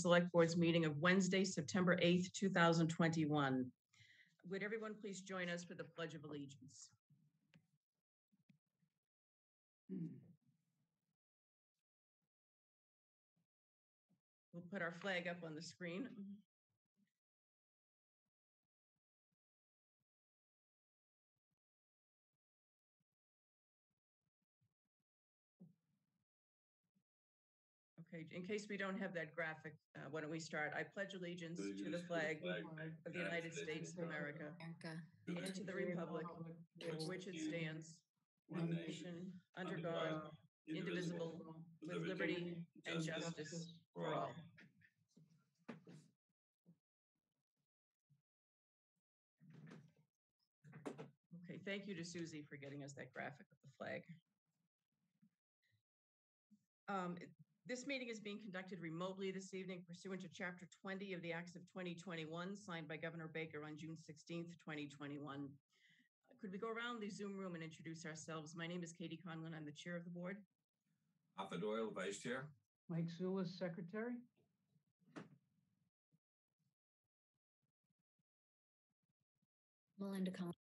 Select Board's meeting of Wednesday, September 8th, 2021. Would everyone please join us for the Pledge of Allegiance? We'll put our flag up on the screen. Okay, in case we don't have that graphic, uh, why don't we start? I pledge allegiance to the flag of the United States of America America. and to the republic for which it stands, one nation, under God, indivisible, with liberty and justice for all. Okay, thank you to Susie for getting us that graphic of the flag. Um, it- This meeting is being conducted remotely this evening pursuant to Chapter 20 of the Acts of 2021, signed by Governor Baker on June 16th, 2021. Could we go around the Zoom room and introduce ourselves? My name is Katie Conlon. I'm the chair of the board. Arthur Doyle, Vice Chair. Mike Zullas, Secretary. Melinda Collins.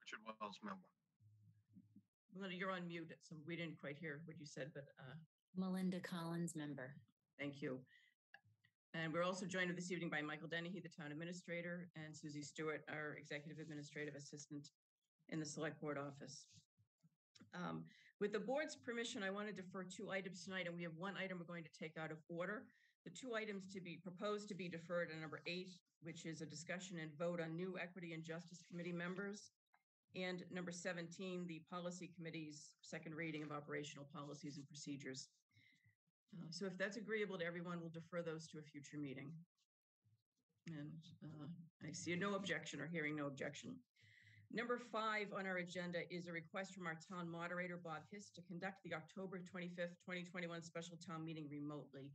Richard Wells, member. Melinda, you're on mute, so we didn't quite hear what you said, but uh, Melinda Collins, member. Thank you. And we're also joined this evening by Michael Dennehy, the town administrator, and Susie Stewart, our executive administrative assistant in the select board office. Um, With the board's permission, I want to defer two items tonight, and we have one item we're going to take out of order. The two items to be proposed to be deferred are number eight, which is a discussion and vote on new equity and justice committee members. And number 17, the policy committee's second reading of operational policies and procedures. Uh, So if that's agreeable to everyone, we'll defer those to a future meeting. And uh, I see no objection or hearing no objection. Number five on our agenda is a request from our town moderator, Bob Hiss, to conduct the October 25th, 2021 special town meeting remotely.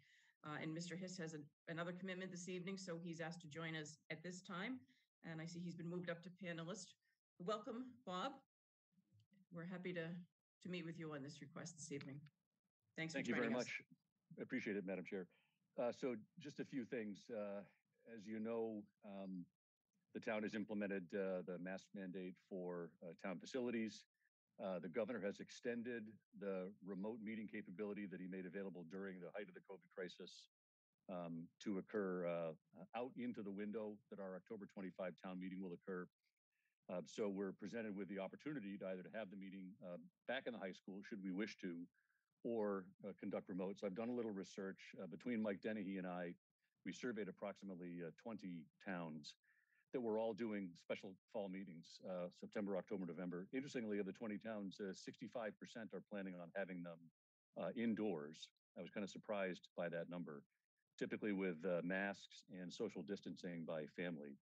Uh, And Mr. Hiss has another commitment this evening, so he's asked to join us at this time. And I see he's been moved up to panelist. Welcome, Bob. We're happy to, to meet with you on this request this evening. Thanks for Thank you very joining us. much. Appreciate it, Madam Chair. Uh, So just a few things. Uh, As you know, um, the town has implemented uh, the mask mandate for uh, town facilities. Uh, The governor has extended the remote meeting capability that he made available during the height of the COVID crisis um, to occur uh, out into the window that our October 25 town meeting will occur. Uh, So we're presented with the opportunity to either to have the meeting uh, back in the high school, should we wish to, or uh, conduct remote. So I've done a little research uh, between Mike Dennehy and I. We surveyed approximately uh, 20 towns that were all doing special fall meetings, uh, September, October, November. Interestingly, of the 20 towns, uh, 65% are planning on having them indoors. I was kind of surprised by that number, typically with masks and social distancing by family.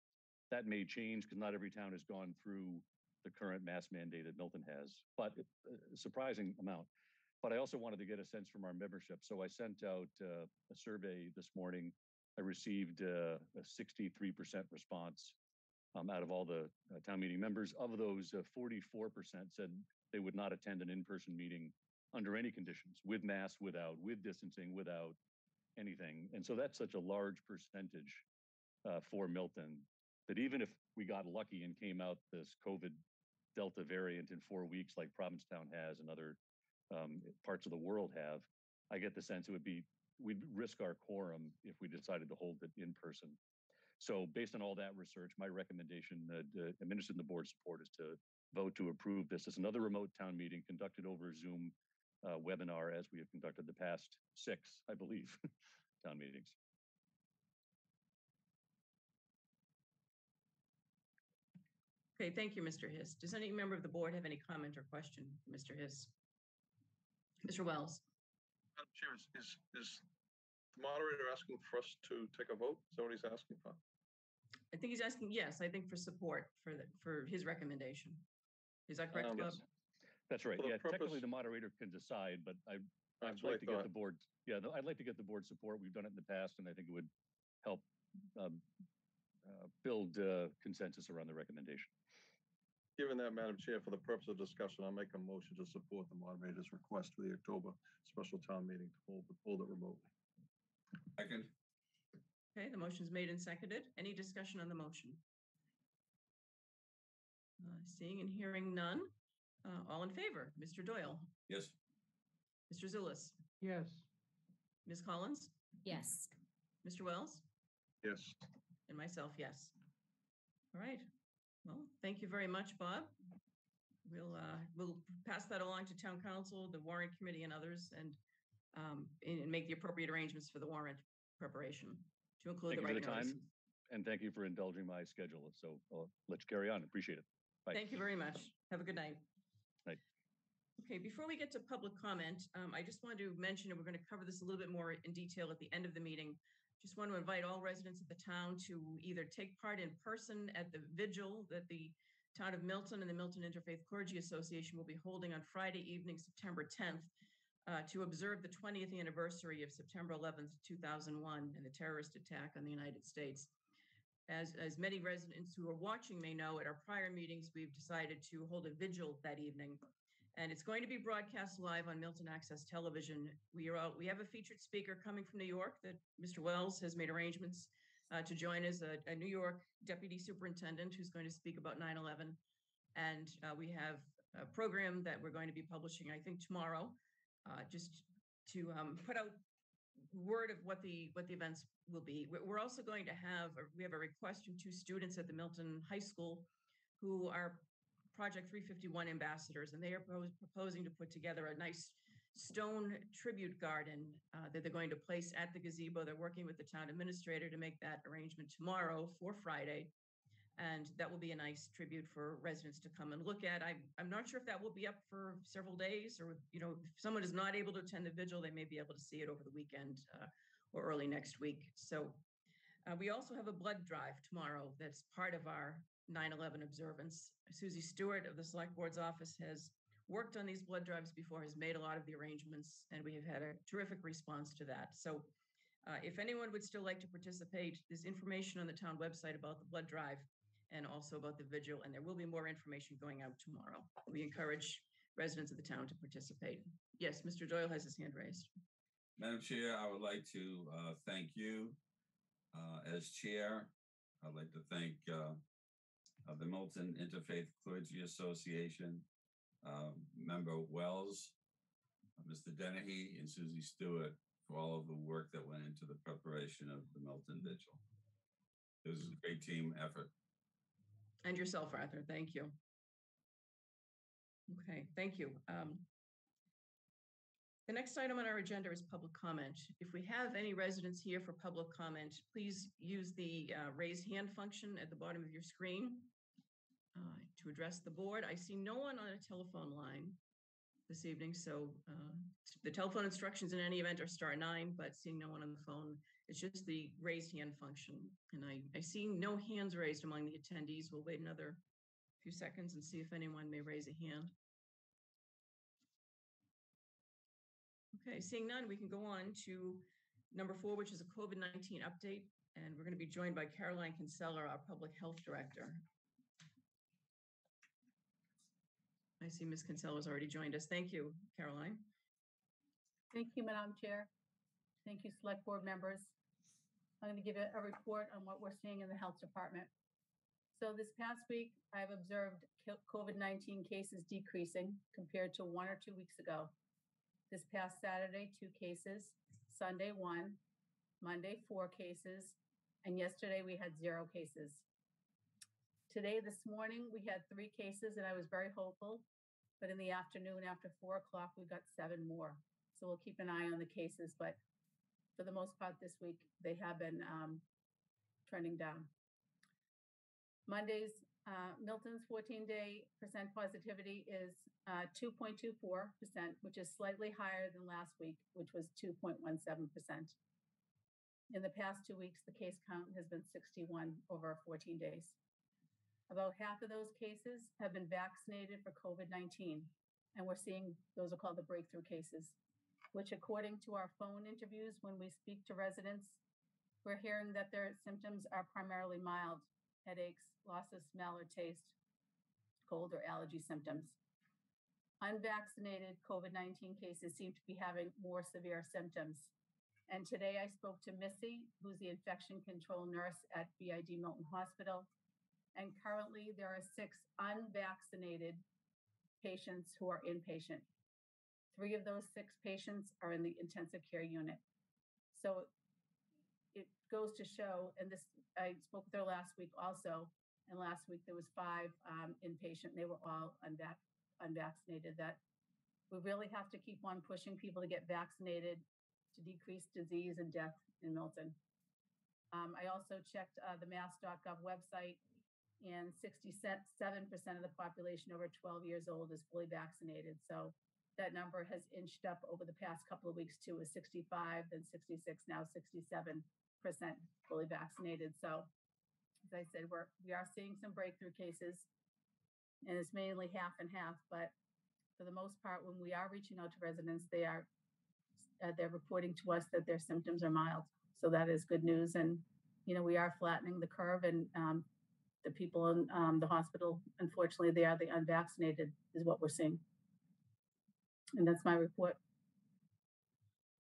That may change because not every town has gone through the current mask mandate that Milton has, but it- a surprising amount but I also wanted to get a sense from our membership. So I sent out uh, a survey this morning. I received uh, a 63% response um, out of all the uh, town meeting members. Of those, uh, 44% said they would not attend an in-person meeting under any conditions, with masks, without, with distancing, without anything. And so that's such a large percentage uh, for Milton that even if we got lucky and came out this COVID Delta variant in four weeks, like Provincetown has and other um, parts of the world have, I get the sense it would be, we'd risk our quorum if we decided to hold it in person. So based on all that research, my recommendation, uh, d- administered in the board support is to vote to approve this as another remote town meeting conducted over Zoom uh, webinar as we have conducted the past six, I believe, town meetings. Okay, thank you, Mr. Hiss. Does any member of the board have any comment or question, for Mr. Hiss? Mr. Wells? Madam Chair, is, is, is the moderator asking for us to take a vote? Is that what he's asking for? I think he's asking, yes, I think for support for the, for his recommendation. Is that correct, Um, Bob? That's right. For the Yeah, technically the moderator can decide, but I, I'd That's I like to get the board, yeah, no, I'd like to get the board support. We've done it in the past and I think it would help um, uh, build uh, consensus around the recommendation. Given that, Madam Chair, for the purpose of discussion, I'll make a motion to support the moderator's request for the October special town meeting to hold, hold it remotely. Second. Okay, the motion's made and seconded. Any discussion on the motion? Uh, Seeing and hearing none. Uh, All in favor? Mr. Doyle, Yes. Mr. Zullas, Yes. Ms. Collins, Yes. Mr. Wells, Yes. and myself, yes. All right. Well, thank you very much, Bob. We'll, uh, we'll pass that along to town counsel, the warrant committee and others and, um, and and make the appropriate arrangements for the warrant preparation to include Thank the you for right the time. And thank you for indulging my schedule. So I'll let you carry on. Appreciate it. Bye. Thank you very much. Have a good night. Night. Okay, before we get to public comment, um, I just wanted to mention, and we're going to cover this a little bit more in detail at the end of the meeting. Just want to invite all residents of the town to either take part in person at the vigil that the town of Milton and the Milton Interfaith Clergy Association will be holding on Friday evening, September 10th, uh, to observe the 20th anniversary of September 11th, 2001, and the terrorist attack on the United States. As, as many residents who are watching may know, at our prior meetings, we've decided to hold a vigil that evening. And it's going to be broadcast live on Milton Access Television. We are, out- we have a featured speaker coming from New York that Mr. Wells has made arrangements uh, to join as a, a New York deputy superintendent who's going to speak about 9/11. And uh, we have a program that we're going to be publishing, I think, tomorrow, uh, just to um, put out word of what the what the events will be. We're, also going to have a, we have a request from two students at the Milton High School who are Project 351 ambassadors, and they are propos- proposing to put together a nice stone tribute garden uh, that they're going to place at the gazebo. They're working with the town administrator to make that arrangement tomorrow for Friday. And that will be a nice tribute for residents to come and look at. I'm, I'm not sure if that will be up for several days or, you know, if someone is not able to attend the vigil, they may be able to see it over the weekend uh, or early next week. So uh, we also have a blood drive tomorrow that's part of our 9/11 observance. Susie Stewart of the Select Board's office has worked on these blood drives before, has made a lot of the arrangements, and we have had a terrific response to that. So uh, if anyone would still like to participate, there's information on the town website about the blood drive and also about the vigil, and there will be more information going out tomorrow. We encourage residents of the town to participate. Yes, Mr. Doyle has his hand raised. Madam Chair, I would like to uh, thank you uh, as chair. I'd like to thank uh, uh, the Milton Interfaith Clergy Association, um, member Wells, uh, Mr. Dennehy, and Susie Stewart for all of the work that went into the preparation of the Milton Vigil. It was a great team effort. And yourself, Arthur. Thank you. Okay, thank you. Um, The next item on our agenda is public comment. If we have any residents here for public comment, please use the uh, raise hand function at the bottom of your screen uh, to address the board. I see no one on a telephone line this evening, so uh, the telephone instructions in any event are star nine, but seeing no one on the phone, it's just the raised hand function. And I, I see no hands raised among the attendees. We'll wait another few seconds and see if anyone may raise a hand. Okay, seeing none, we can go on to number four, which is a COVID-19 update. And we're going to be joined by Caroline Kinsella, our Public Health Director. I see Ms. Kinsella has already joined us. Thank you, Caroline. Thank you, Madam Chair. Thank you, Select Board members. I'm going to give a a report on what we're seeing in the Health Department. So this past week, I've observed COVID-19 cases decreasing compared to one or two weeks ago. This past Saturday, two cases, Sunday, one, Monday, four cases, and yesterday we had zero cases. Today, this morning, we had three cases and I was very hopeful. But in the afternoon, after four o'clock, we've got seven more. So we'll keep an eye on the cases, but for the most part this week, they have been um, trending down. Monday's, uh, Milton's 14-day percent positivity is uh, 2.24%, which is slightly higher than last week, which was 2.17%. In the past two weeks, the case count has been 61 over 14 days. About half of those cases have been vaccinated for COVID-19, and we're seeing those are called the breakthrough cases which according to our phone interviews, when we speak to residents, we're hearing that their symptoms are primarily mild headaches, loss of smell or taste, cold or allergy symptoms. Unvaccinated COVID 19 cases seem to be having more severe symptoms. And today I spoke to Missy, who's the infection control nurse at BID Milton Hospital. And currently, there are six unvaccinated patients who are inpatient. Three of those six patients are in the intensive care unit. So it goes to show, and this, I spoke with her last week also, and last week there was five um, inpatient. They were all unvac- unvaccinated. That we really have to keep on pushing people to get vaccinated to decrease disease and death in Milton. Um, I also checked uh, the mass.gov website, and 67% of the population over 12 years old is fully vaccinated. So that number has inched up over the past couple of weeks to a 65, then 66, now 67% fully vaccinated. So as I said, we're we are seeing some breakthrough cases, and it's mainly half and half. But for the most part, when we are reaching out to residents, they are uh, they're reporting to us that their symptoms are mild. So that is good news. And, you know, we are flattening the curve and um, the people in um, the hospital, unfortunately, they are the unvaccinated is what we're seeing. And that's my report.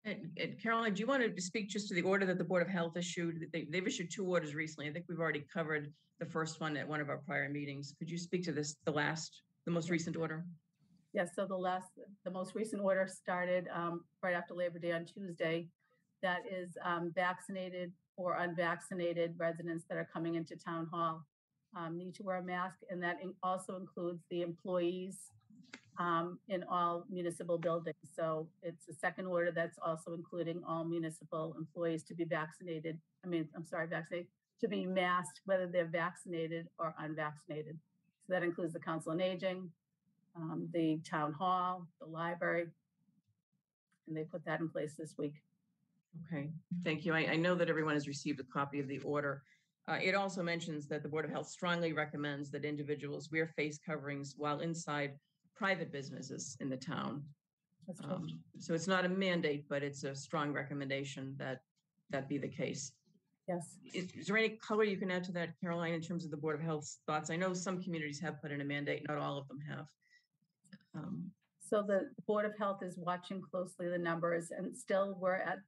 And, and Caroline, do you want to speak just to the order that the Board of Health issued? They, they've issued two orders recently. I think we've already covered the first one at one of our prior meetings. Could you speak to this, the last, the most recent order? Yes, so the last, the most recent order started um, right after Labor Day on Tuesday. That is um, vaccinated or unvaccinated residents that are coming into town hall um, need to wear a mask, and that in- also includes the employees um, in all municipal buildings. So it's a second order that's also including all municipal employees to be vaccinated. I mean, I'm sorry, vaccinated to be masked, whether they're vaccinated or unvaccinated. So that includes the Council on Aging, um, the town hall, the library. And they put that in place this week. Okay, thank you. I, I know that everyone has received a copy of the order. Uh, it also mentions that the Board of Health strongly recommends that individuals wear face coverings while inside private businesses in the town. That's. Um, So it's not a mandate, but it's a strong recommendation that that be the case. Yes. Is, is there any color you can add to that, Caroline, in terms of the Board of Health's thoughts? I know some communities have put in a mandate, not all of them have. Um, So the Board of Health is watching closely the numbers and still we're at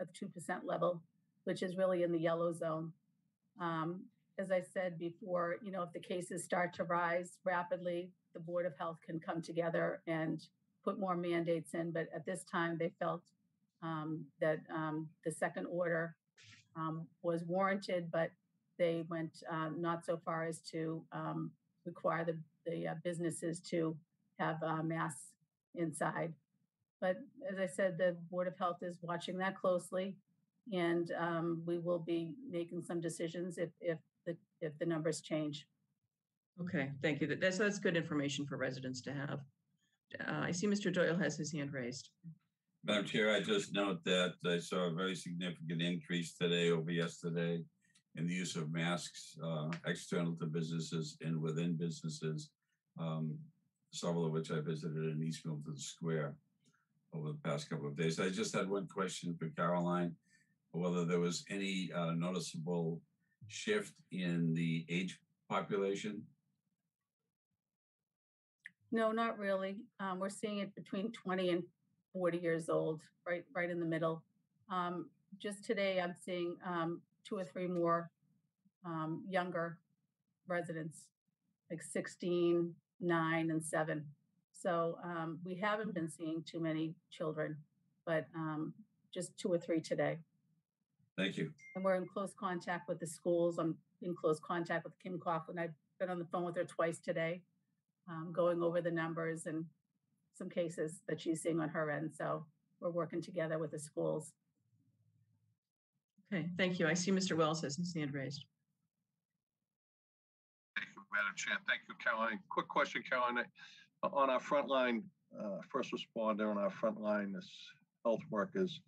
a two percent level, which is really in the yellow zone. Um, as I said before, you know, if the cases start to rise rapidly, the Board of Health can come together and put more mandates in. But at this time, they felt um, that um, the second order um, was warranted, but they went um, not so far as to um, require the, the uh, businesses to have uh, masks inside. But as I said, the Board of Health is watching that closely, and um, we will be making some decisions if if the if the numbers change. Okay, thank you. That's, that's good information for residents to have. Uh, I see Mr. Doyle has his hand raised. Madam Chair, I just note that I saw a very significant increase today over yesterday in the use of masks, uh, external to businesses and within businesses. Um, several of which I visited in East Milton Square over the past couple of days. I just had one question for Caroline, whether there was any uh, noticeable shift in the age population? No, not really. Um, we're seeing it between 20 and 40 years old, right right in the middle. Um, just today, I'm seeing um, two or three more um, younger residents, like 16, 9, and 7. So um, we haven't been seeing too many children, but um, just two or three today. Thank you. And we're in close contact with the schools. I'm in close contact with Kim Coughlin. I've been on the phone with her twice today, um, going over the numbers and some cases that she's seeing on her end. So we're working together with the schools. Okay, thank you. I see Mr. Wells has his hand raised. Thank you, Madam Chair. Thank you, Caroline. Quick question, Caroline. On our frontline, uh, first responder, on our frontline, this health workers,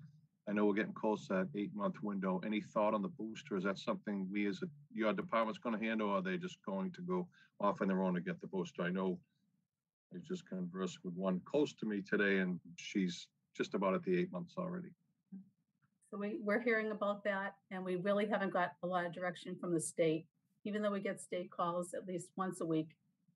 I know we're getting close to that eight-month window. Any thought on the booster? Is that something we as a, your department's going to handle, or are they just going to go off on their own to get the booster? I know I just conversed with one close to me today, and she's just about at the eight months already. So we, we're hearing about that and we really haven't got a lot of direction from the state. Even though we get state calls at least once a week,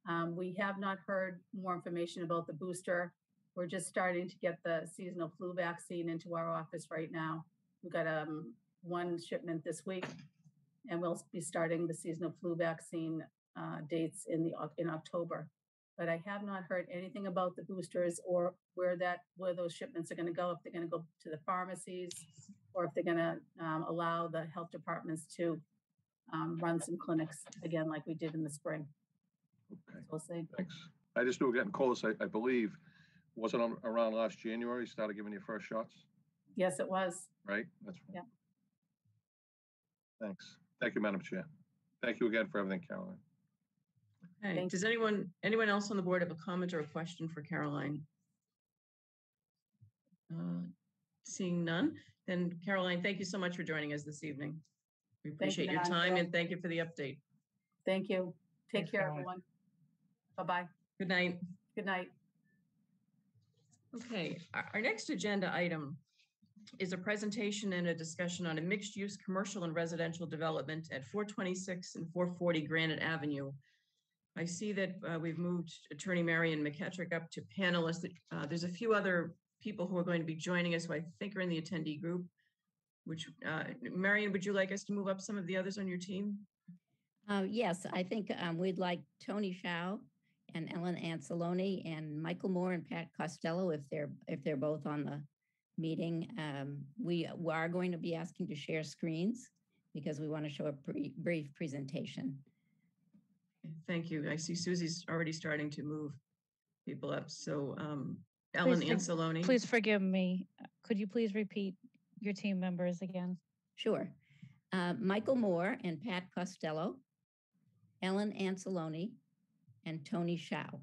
um, we have not heard more information about the booster. We're just starting to get the seasonal flu vaccine into our office right now. We've got, um, one shipment this week. And we'll be starting the seasonal flu vaccine, uh, dates in the, in October. But I have not heard anything about the boosters or where that, where those shipments are gonna go, if they're gonna go to the pharmacies or if they're gonna, um, allow the health departments to, um, run some clinics again like we did in the spring. Okay, So We'll see. thanks. I just knew we're getting close. I, I believe, wasn't on- around last January, you started giving your first shots, Yes, it was. right? That's right. Yeah. Thanks. Thank you, Madam Chair. Thank you again for everything, Caroline. Okay, Thank does anyone, anyone else on the board have a comment or a question for Caroline? Uh, Seeing none, then Caroline, thank you so much for joining us this evening. We appreciate your time Chair. and thank you for the update. Thank you. Take Thanks, care, Caroline. everyone. Bye-bye. Good night. Good night. Okay, our, next agenda item is a presentation and a discussion on a mixed-use commercial and residential development at four twenty-six and four forty Granite Avenue. I see that uh, we've moved Attorney Marion McKetrick up to panelist. Uh, There's a few other people who are going to be joining us, who I think are in the attendee group. Which, uh, Marion, would you like us to move up some of the others on your team? Uh, yes, I think um, we'd like Tony Shao and Ellen Anceloni and Michael Moore and Pat Costello if they're if they're both on the meeting. Um, we are going to be asking to share screens because we want to show a pre- brief presentation. Thank you. I see Susie's already starting to move people up. So um, Ellen Please, Anceloni. Please forgive me. Could you please repeat your team members again? Sure. Uh, Michael Moore and Pat Costello, Ellen Anceloni, and Tony Shao.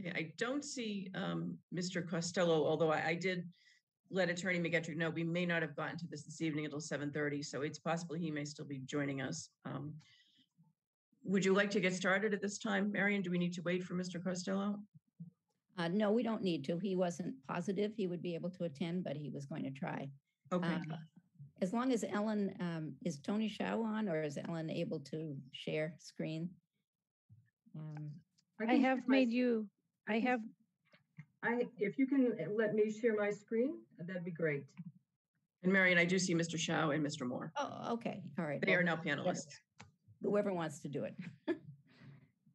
Okay, I don't see um, Mr. Costello, although I I did let Attorney McGetrick know we may not have gotten to this this evening until 7:30, so it's possible he may still be joining us. Um, Would you like to get started at this time? Marion, do we need to wait for Mr. Costello? Uh, no, we don't need to. He wasn't positive he would be able to attend, but he was going to try. Okay, Um, As long as Ellen, um, is Tony Shao on or is Ellen able to share screen? Um, I can have share my- made you, I have, I, if you can let me share my screen, that'd be great. and Marion, I do see Mr. Shao and Mr. Moore. Oh, okay, all right. They well, are now panelists. Whoever wants to do it.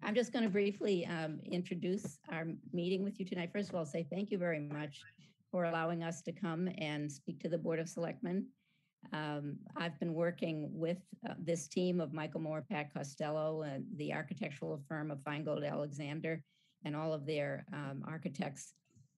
I'm just going to briefly um, introduce our meeting with you tonight. First of all, say thank you very much for allowing us to come and speak to the Board of Selectmen. Um, I've been working with uh, this team of Michael Moore, Pat Costello, and the architectural firm of Feingold Alexander, and all of their um, architects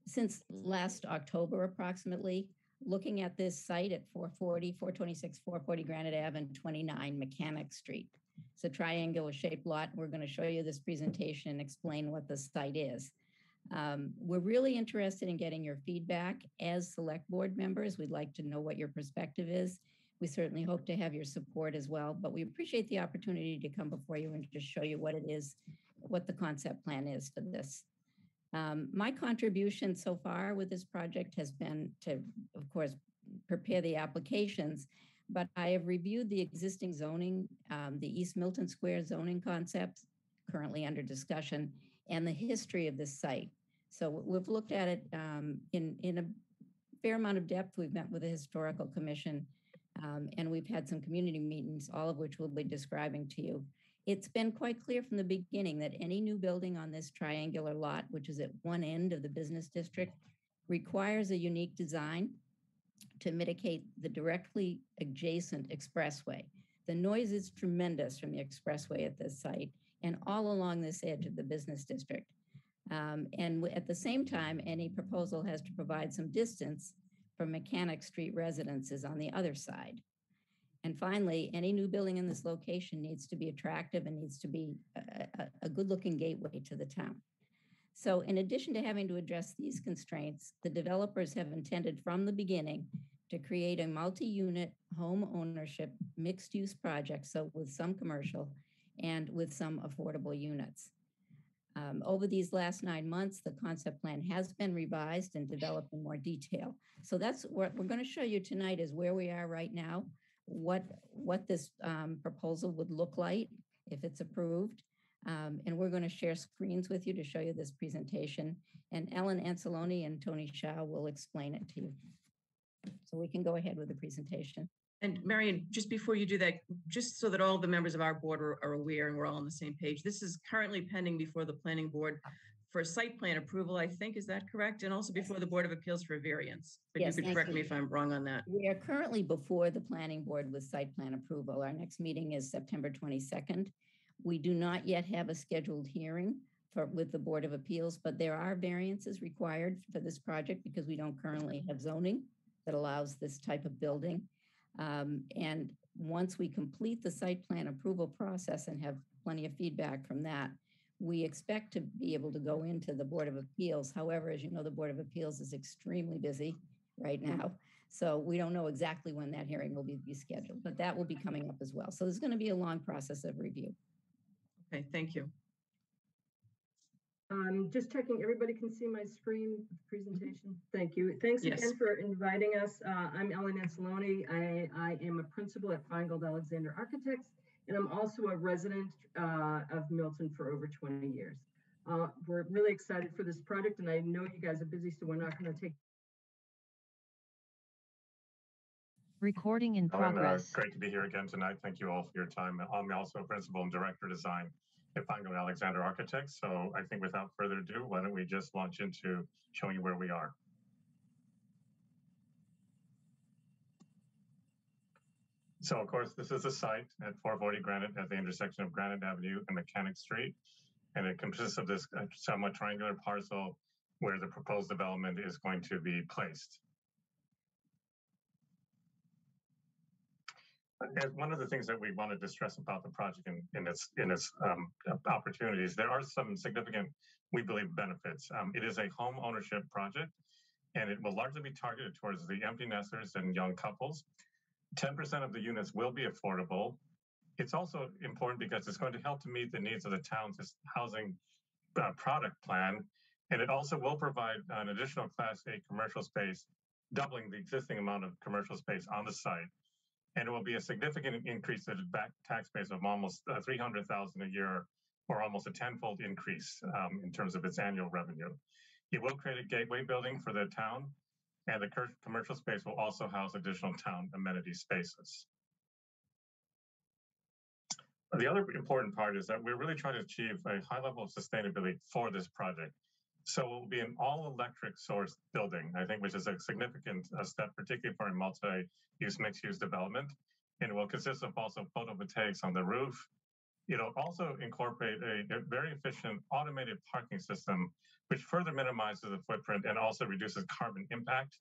since last October approximately, looking at this site at 440, 426, 440 Granite Ave and 29 Mechanic Street. It's a triangular shaped lot. We're going to show you this presentation and explain what the site is. Um, we're really interested in getting your feedback as select board members. We'd like to know what your perspective is. We certainly hope to have your support as well, but we appreciate the opportunity to come before you and just show you what it is, what the concept plan is for this. Um, my contribution so far with this project has been to, of course, prepare the applications, but I have reviewed the existing zoning, um, the East Milton Square zoning concepts currently under discussion, and the history of this site. So we've looked at it um, in in a fair amount of depth. We've met with the historical commission, um, and we've had some community meetings, all of which we'll be describing to you. It's been quite clear from the beginning that any new building on this triangular lot, which is at one end of the business district, requires a unique design to mitigate the directly adjacent expressway. The noise is tremendous from the expressway at this site and all along this edge of the business district. Um, and at the same time, any proposal has to provide some distance from Mechanic Street residences on the other side. And finally, any new building in this location needs to be attractive and needs to be a, a, a good-looking gateway to the town. So in addition to having to address these constraints, the developers have intended from the beginning to create a multi-unit home ownership mixed-use project, so with some commercial and with some affordable units. Um, over these last nine months, the concept plan has been revised and developed in more detail. So that's what we're going to show you tonight is where we are right now, what what this um, proposal would look like if it's approved. Um, and we're going to share screens with you to show you this presentation. And Ellen Anceloni and Tony Shaw will explain it to you. So we can go ahead with the presentation. And Marion, just before you do that, just so that all the members of our board are, are aware and we're all on the same page, this is currently pending before the planning board for site plan approval, I think, is that correct? And also before the Board of Appeals for variance. But you Yes, could thank correct me if I'm wrong on that. We are currently before the planning board with site plan approval. Our next meeting is September 22nd. We do not yet have a scheduled hearing for, with the Board of Appeals, but there are variances required for this project because we don't currently have zoning that allows this type of building. Um, And once we complete the site plan approval process and have plenty of feedback from that, we expect to be able to go into the Board of Appeals. However, as you know, the Board of Appeals is extremely busy right now. So we don't know exactly when that hearing will be, be scheduled, but that will be coming up as well. So there's going to be a long process of review. Okay, thank you. Um, just checking, everybody can see my screen presentation. Thank you. Thanks Yes. again for inviting us. Uh, I'm Ellen Anceloni. I, I am a principal at Feingold Alexander Architects, and I'm also a resident uh, of Milton for over 20 years. Uh, we're really excited for this project, and I know you guys are busy, so we're not going to take Recording in Oh, and, uh, progress. Great to be here again tonight. Thank you all for your time. I'm also a principal and director of design at Feingold Alexander Architects. So I think without further ado, why don't we just launch into showing you where we are. So of course, this is the site at 440 Granite at the intersection of Granite Avenue and Mechanic Street. And it consists of this uh, somewhat triangular parcel where the proposed development is going to be placed. And one of the things that we wanted to stress about the project in, in its in its um, opportunities, there are some significant, we believe, benefits. Um, it is a home ownership project, and it will largely be targeted towards the empty nesters and young couples. 10% of the units will be affordable. It's also important because it's going to help to meet the needs of the town's housing uh, product plan, and it also will provide an additional Class A commercial space, doubling the existing amount of commercial space on the site and it will be a significant increase to the tax base of almost uh, 300,000 a year or almost a tenfold increase um, in terms of its annual revenue. It will create a gateway building for the town and the commercial space will also house additional town amenity spaces. The other important part is that we're really trying to achieve a high level of sustainability for this project. So it will be an all-electric source building, I think, which is a significant uh, step, particularly for a multi-use mixed-use development. And it will consist of also photovoltaics on the roof. It'll also incorporate a, a very efficient automated parking system, which further minimizes the footprint and also reduces carbon impact.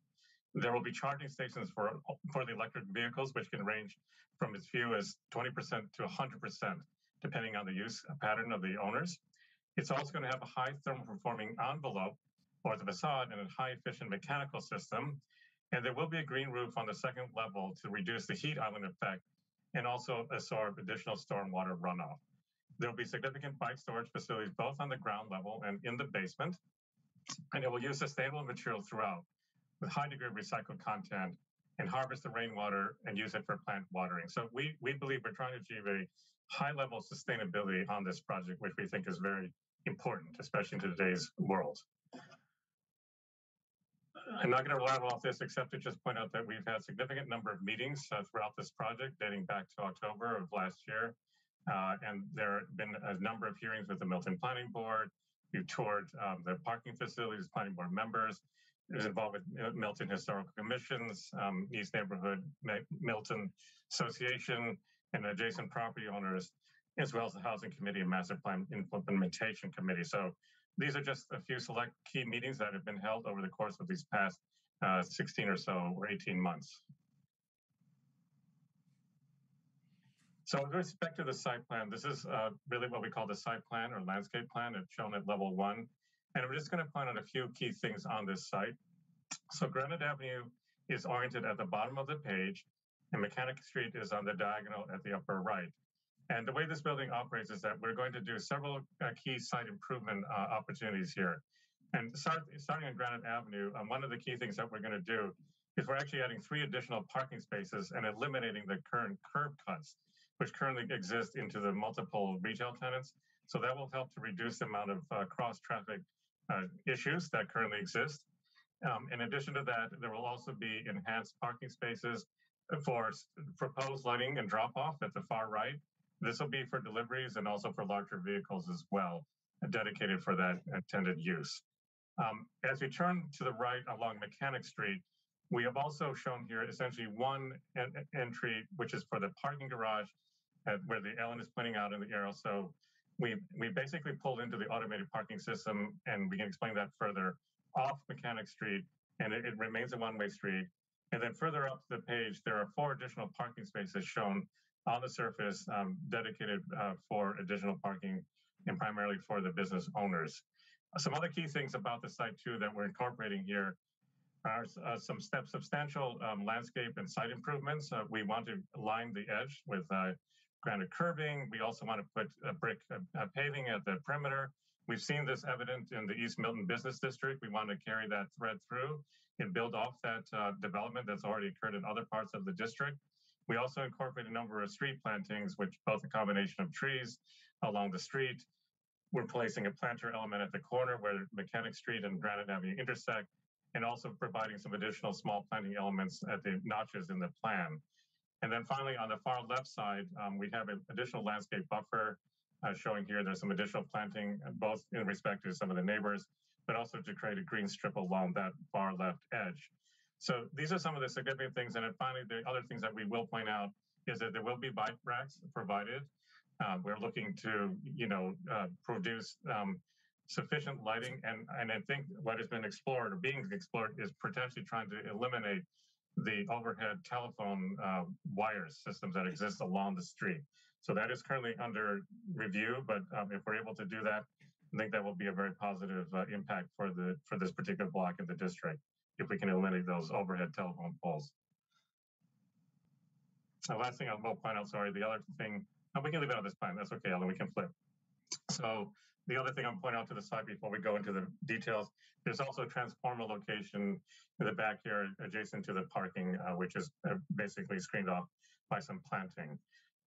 There will be charging stations for, for the electric vehicles, which can range from as few as 20% to 100%, depending on the use pattern of the owners. It's also going to have a high thermal performing envelope or the facade and a high efficient mechanical system. And there will be a green roof on the second level to reduce the heat island effect and also absorb additional stormwater runoff. There will be significant bike storage facilities both on the ground level and in the basement. And it will use sustainable material throughout with high degree of recycled content and harvest the rainwater and use it for plant watering. So we, we believe we're trying to achieve a high level of sustainability on this project, which we think is very important, especially in today's world. I'm not going to rattle off this except to just point out that we've had a significant number of meetings uh, throughout this project dating back to October of last year. Uh, and there have been a number of hearings with the Milton Planning Board. We've toured um, the parking facilities, planning board members. It was involved with Milton Historical Commissions, um, East Neighborhood Milton Association, and adjacent property owners as well as the Housing Committee and Master Plan Implementation Committee. So these are just a few select key meetings that have been held over the course of these past uh, 16 or so or 18 months. So with respect to the site plan, this is uh, really what we call the site plan or landscape plan. It's shown at level one. And we're just going to point out a few key things on this site. So Granite Avenue is oriented at the bottom of the page and Mechanic Street is on the diagonal at the upper right. And the way this building operates is that we're going to do several uh, key site improvement uh, opportunities here. And start, starting on Granite Avenue, um, one of the key things that we're going to do is we're actually adding three additional parking spaces and eliminating the current curb cuts, which currently exist into the multiple retail tenants. So that will help to reduce the amount of uh, cross traffic uh, issues that currently exist. Um, in addition to that, there will also be enhanced parking spaces for proposed lighting and drop off at the far right. This will be for deliveries and also for larger vehicles as well, dedicated for that intended use. Um, as we turn to the right along Mechanic Street, we have also shown here essentially one en- entry, which is for the parking garage at where the Ellen is pointing out in the arrow. So we we basically pulled into the automated parking system, and we can explain that further off Mechanic Street, and it, it remains a one-way street. And then further up the page, there are four additional parking spaces shown on the surface, um, dedicated uh, for additional parking, and primarily for the business owners. Some other key things about the site too that we're incorporating here are uh, some step substantial um, landscape and site improvements. Uh, we want to line the edge with uh, granite curbing. We also want to put a brick uh, paving at the perimeter. We've seen this evident in the East Milton Business District. We want to carry that thread through and build off that uh, development that's already occurred in other parts of the district. We also incorporate a number of street plantings, which both a combination of trees along the street. We're placing a planter element at the corner where Mechanic Street and Granite Avenue intersect, and also providing some additional small planting elements at the notches in the plan. And then finally, on the far left side, um, we have an additional landscape buffer uh, showing here. There's some additional planting, uh, both in respect to some of the neighbors, but also to create a green strip along that far left edge. So these are some of the significant things. And then finally, the other things that we will point out is that there will be bike racks provided. Uh, we're looking to, you know, uh, produce um, sufficient lighting. And, and I think what has been explored or being explored is potentially trying to eliminate the overhead telephone uh, wire systems that exist along the street. So that is currently under review, but um, if we're able to do that, I think that will be a very positive uh, impact for the for this particular block of the district if we can eliminate those overhead telephone poles. The last thing I will point out, sorry, the other thing, no, we can leave it on this plan. That's okay, Ellen, we can flip. So the other thing I'm pointing out to the side before we go into the details, there's also a transformer location in the back here adjacent to the parking, uh, which is uh, basically screened off by some planting.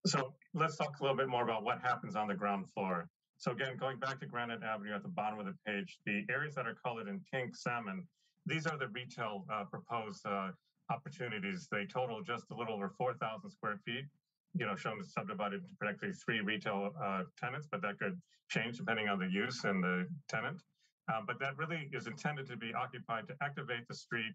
So let's talk a little bit more about what happens on the ground floor. So again, going back to Granite Avenue at the bottom of the page, the areas that are colored in pink salmon, these are the retail uh, proposed uh, opportunities. They total just a little over 4,000 square feet, you know, shown subdivided into practically three retail uh, tenants, but that could change depending on the use and the tenant. Um, but that really is intended to be occupied to activate the street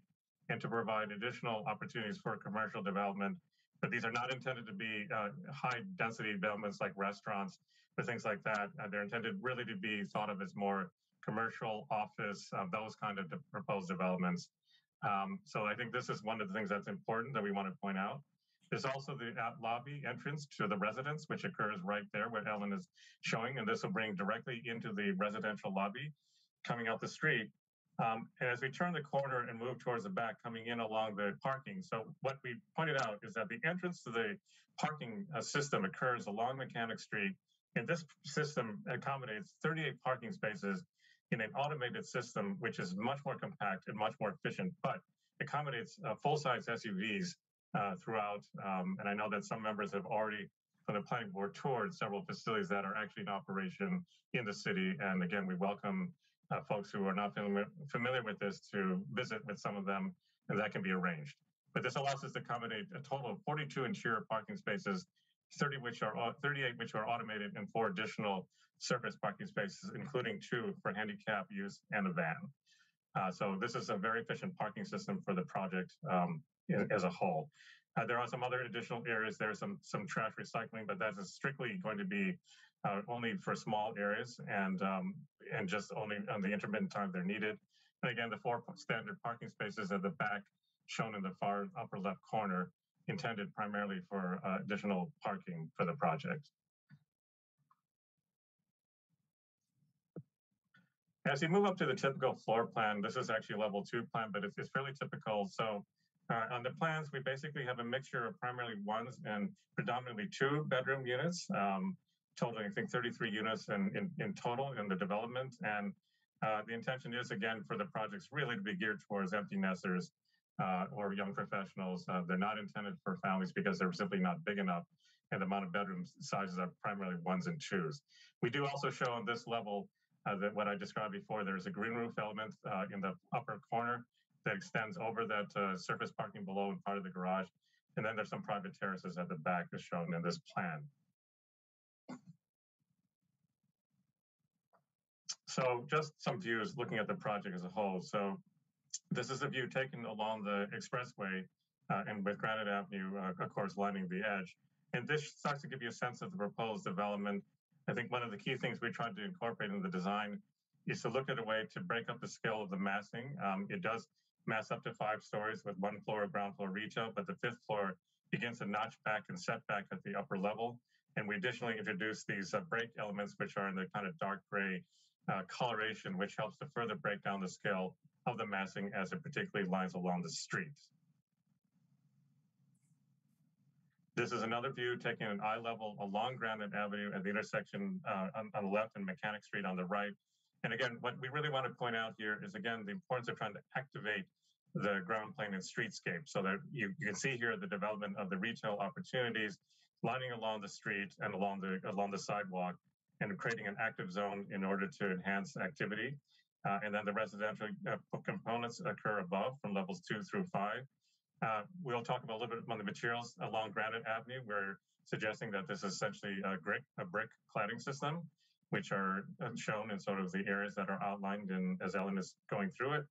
and to provide additional opportunities for commercial development. But these are not intended to be uh, high density developments like restaurants or things like that. Uh, they're intended really to be thought of as more commercial, office, uh, those kind of de- proposed developments. Um, so I think this is one of the things that's important that we want to point out. There's also the uh, lobby entrance to the residence, which occurs right there, where Ellen is showing, and this will bring directly into the residential lobby coming out the street. Um, and as we turn the corner and move towards the back, coming in along the parking. So what we pointed out is that the entrance to the parking uh, system occurs along Mechanic Street, and this system accommodates 38 parking spaces in an automated system, which is much more compact and much more efficient, but accommodates uh, full-size SUVs uh, throughout. Um, and I know that some members have already, from the planning board, toured several facilities that are actually in operation in the city. And again, we welcome uh, folks who are not familiar, familiar with this to visit with some of them, and that can be arranged. But this allows us to accommodate a total of 42 interior parking spaces, 30 which are 38 which are automated, and four additional surface parking spaces, including two for handicap use and a van. Uh, so this is a very efficient parking system for the project um, as a whole. Uh, there are some other additional areas. There's some some trash recycling, but that is strictly going to be uh, only for small areas and um, and just only on the intermittent time they're needed. And again, the four standard parking spaces at the back, shown in the far upper left corner, intended primarily for uh, additional parking for the project. As you move up to the typical floor plan, this is actually level two plan, but it's, it's fairly typical. So Uh, on the plans, we basically have a mixture of primarily ones and predominantly two bedroom units, um, totaling, I think, 33 units in, in, in total in the development. And uh, the intention is, again, for the projects really to be geared towards empty nesters uh, or young professionals. Uh, they're not intended for families because they're simply not big enough and the amount of bedroom sizes are primarily ones and twos. We do also show on this level uh, that what I described before, there's a green roof element uh, in the upper corner that extends over that uh, surface parking below and part of the garage. And then there's some private terraces at the back as shown in this plan. So just some views looking at the project as a whole. So this is a view taken along the expressway uh, and with Granite Avenue, uh, of course, lining the edge. And this starts to give you a sense of the proposed development. I think one of the key things we tried to incorporate in the design is to look at a way to break up the scale of the massing. Um, it does mass up to five stories with one floor of ground floor retail, but the fifth floor begins to notch back and set back at the upper level. And we additionally introduced these uh, break elements, which are in the kind of dark gray uh, coloration, which helps to further break down the scale of the massing as it particularly lies along the street. This is another view taking an eye level along Granite Avenue at the intersection uh, on, on the left and Mechanic Street on the right. And again, what we really want to point out here is again the importance of trying to activate the ground plane and streetscape so that you, you can see here the development of the retail opportunities lining along the street and along the along the sidewalk and creating an active zone in order to enhance activity. Uh, and then the residential uh, components occur above from levels two through five. Uh, we'll talk about a little bit on the materials along Granite Avenue. We're suggesting that this is essentially a brick, a brick cladding system, which are uh, shown in sort of the areas that are outlined in, as Ellen is going through it.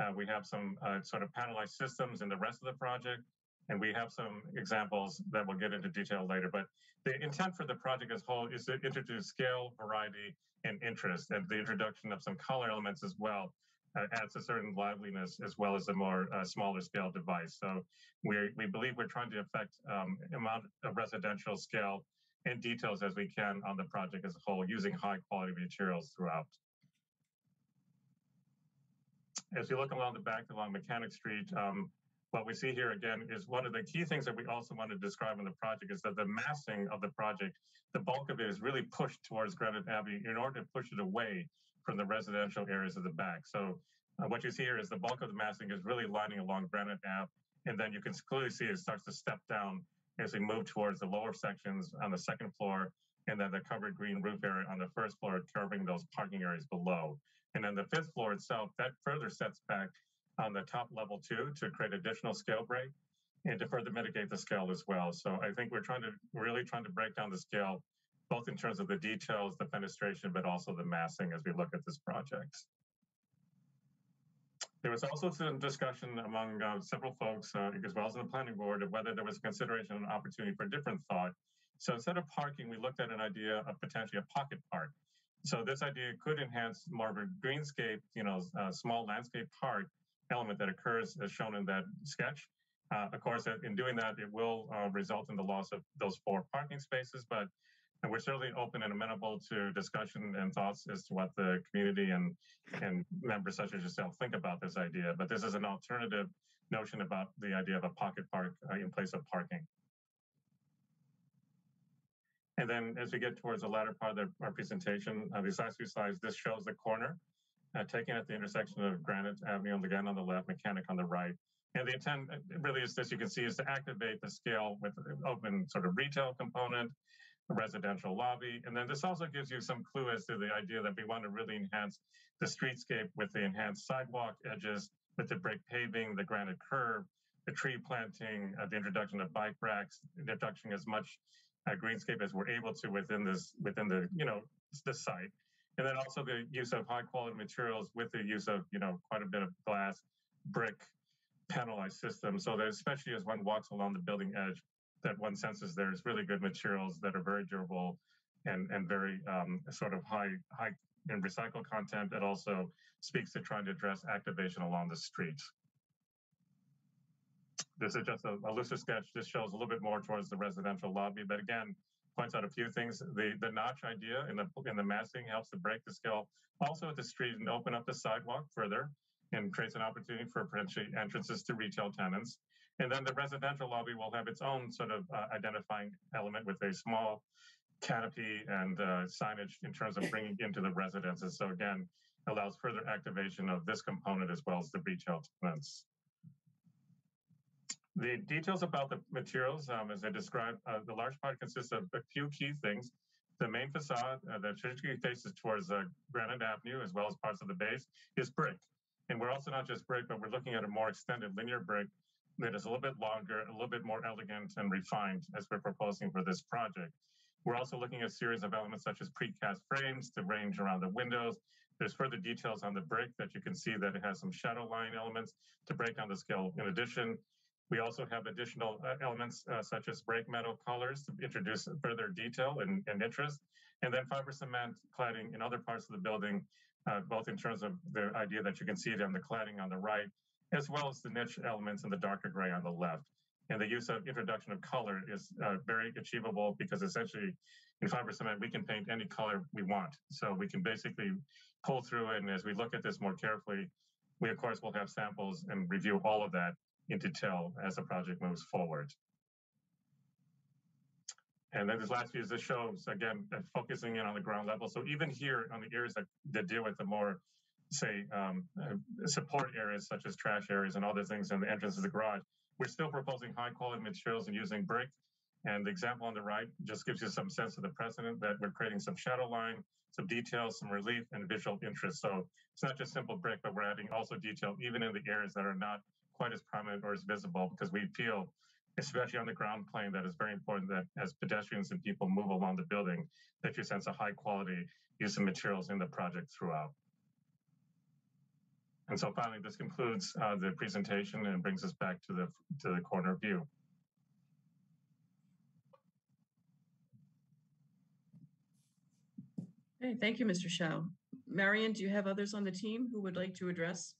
Uh, we have some uh, sort of panelized systems in the rest of the project, and we have some examples that we'll get into detail later. But the intent for the project as a whole is to introduce scale, variety, and interest, and the introduction of some color elements as well uh, adds a certain liveliness as well as a more uh, smaller scale device. So we we believe we're trying to affect um, amount of residential scale and details as we can on the project as a whole using high quality materials throughout. As you look along the back along Mechanic Street, um, what we see here again is one of the key things that we also want to describe in the project is that the massing of the project, the bulk of it is really pushed towards Granite Avenue in order to push it away from the residential areas of the back. So uh, what you see here is the bulk of the massing is really lining along Granite Ave, and then you can clearly see it starts to step down as we move towards the lower sections on the second floor, and then the covered green roof area on the first floor, curving those parking areas below. And then the fifth floor itself, that further sets back on the top level too to create additional scale break and to further mitigate the scale as well. So I think we're trying to really trying to break down the scale, both in terms of the details, the fenestration, but also the massing as we look at this project. There was also some discussion among uh, several folks, uh, as well as in the planning board, of whether there was consideration and opportunity for a different thought. So instead of parking, we looked at an idea of potentially a pocket park. So this idea could enhance more of a greenscape, you know, uh, small landscape park element that occurs as shown in that sketch. Uh, of course, in doing that, it will uh, result in the loss of those four parking spaces, but we're certainly open and amenable to discussion and thoughts as to what the community and, and members such as yourself think about this idea. But this is an alternative notion about the idea of a pocket park uh, in place of parking. And then as we get towards the latter part of our presentation, uh, these last few slides, this shows the corner uh, taken at the intersection of Granite Avenue, on the gun on the left, Mechanic on the right. And the intent uh, really is this, you can see, is to activate the scale with open sort of retail component, residential lobby. And then this also gives you some clue as to the idea that we want to really enhance the streetscape with the enhanced sidewalk edges, with the brick paving, the granite curb, the tree planting, uh, the introduction of bike racks, introduction as much uh, greenscape as we're able to within this, within the, you know, the site. And then also the use of high quality materials with the use of, you know, quite a bit of glass, brick, panelized system. So that especially as one walks along the building edge, that one senses there's really good materials that are very durable and, and very um, sort of high, high in recycled content that also speaks to trying to address activation along the street. This is just a, a looser sketch. This shows a little bit more towards the residential lobby, but again, points out a few things. The the notch idea in the in the massing helps to break the scale also at the street and open up the sidewalk further. and creates an opportunity for potentially entrances to retail tenants. And then the residential lobby will have its own sort of uh, identifying element with a small canopy and uh, signage in terms of bringing into the residences. So again, allows further activation of this component as well as the retail tenants. The details about the materials, um, as I described, uh, the large part consists of a few key things. The main facade uh, that strategically faces towards uh, Granite Avenue, as well as parts of the base, is brick. And we're also not just brick, but we're looking at a more extended linear brick that is a little bit longer, a little bit more elegant and refined as we're proposing for this project. We're also looking at a series of elements such as precast frames to range around the windows. There's further details on the brick that you can see that it has some shadow line elements to break down the scale. In addition, we also have additional uh, elements uh, such as brake metal colors to introduce further detail and, and, interest. And then fiber cement cladding in other parts of the building, uh, both in terms of the idea that you can see it on the cladding on the right, as well as the niche elements in the darker gray on the left. And the use of introduction of color is uh, very achievable because essentially in fiber cement, we can paint any color we want. So we can basically pull through. And as we look at this more carefully, we of course will have samples and review all of that in detail as the project moves forward. And then this last view, this shows again uh, focusing in on the ground level. So even here on the areas that, that deal with the more, say, um, uh, support areas such as trash areas and other things and the entrance of the garage, we're still proposing high quality materials and using brick. And the example on the right just gives you some sense of the precedent that we're creating some shadow line, some details, some relief, and visual interest. So it's not just simple brick, but we're adding also detail even in the areas that are not quite as prominent or as visible because we feel, especially on the ground plane, that it's very important that as pedestrians and people move along the building, that you sense a high quality use of materials in the project throughout. And so finally, this concludes uh, the presentation and brings us back to the to the corner view. Okay, thank you, Mr. Shao. Marion, do you have others on the team who would like to address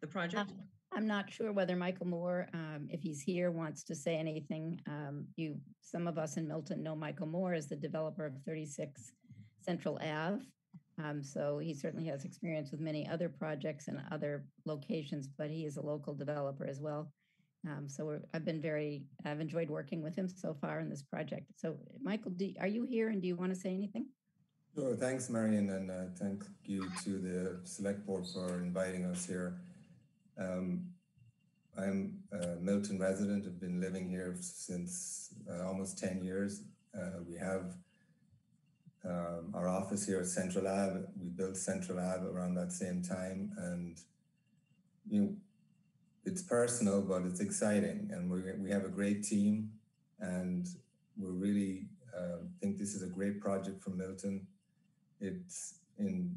the project? Um, I'm not sure whether Michael Moore, um, if he's here, wants to say anything. Um, you, some of us in Milton know Michael Moore as the developer of 36 Central Ave. Um, so he certainly has experience with many other projects and other locations, but he is a local developer as well. Um, so I've been very, I've enjoyed working with him so far in this project. So Michael, do, are you here and do you want to say anything? Sure. Thanks, Marion, and uh, thank you to the select board for inviting us here. Um, I'm a Milton resident. I've been living here since uh, almost 10 years. Uh, we have um, our office here at Central Lab. We built Central Lab around that same time, and you know, it's personal, but it's exciting, and we we have a great team, and we really uh, think this is a great project for Milton. It's in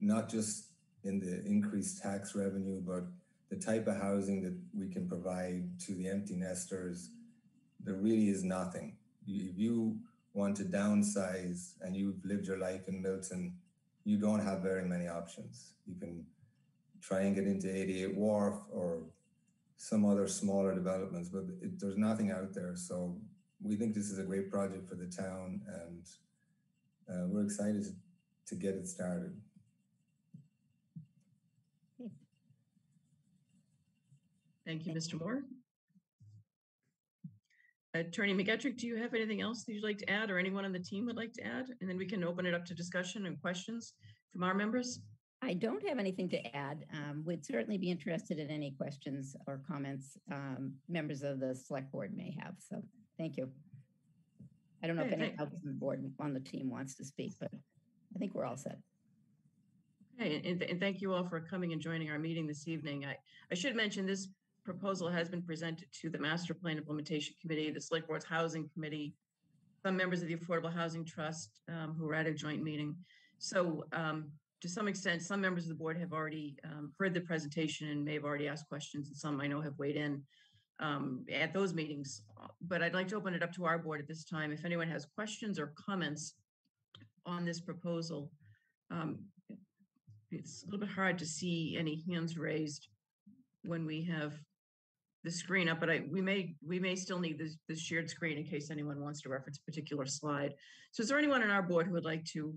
not just in the increased tax revenue, but the type of housing that we can provide to the empty nesters, there really is nothing. If you want to downsize and you've lived your life in Milton, you don't have very many options. You can try and get into 88 Wharf or some other smaller developments, but it, there's nothing out there. So we think this is a great project for the town and uh, we're excited to, to get it started. Thank you, Mr. Moore. Attorney McGetrick, do you have anything else that you'd like to add or anyone on the team would like to add? And then we can open it up to discussion and questions from our members. I don't have anything to add. Um, would certainly be interested in any questions or comments um, members of the select board may have. So thank you. I don't know if anyone else on the board on the team wants to speak, but I think we're all set. Okay, and, and thank you all for coming and joining our meeting this evening. I, I should mention this proposal has been presented to the Master Plan Implementation Committee, the Select Board's Housing Committee, some members of the Affordable Housing Trust um, who were at a joint meeting. So um, to some extent, some members of the board have already um, heard the presentation and may have already asked questions, and some I know have weighed in um, at those meetings. But I'd like to open it up to our board at this time. If anyone has questions or comments on this proposal, um, it's a little bit hard to see any hands raised when we have the screen up, but I, we may, we may still need this, this shared screen in case anyone wants to reference a particular slide. So is there anyone on our board who would like to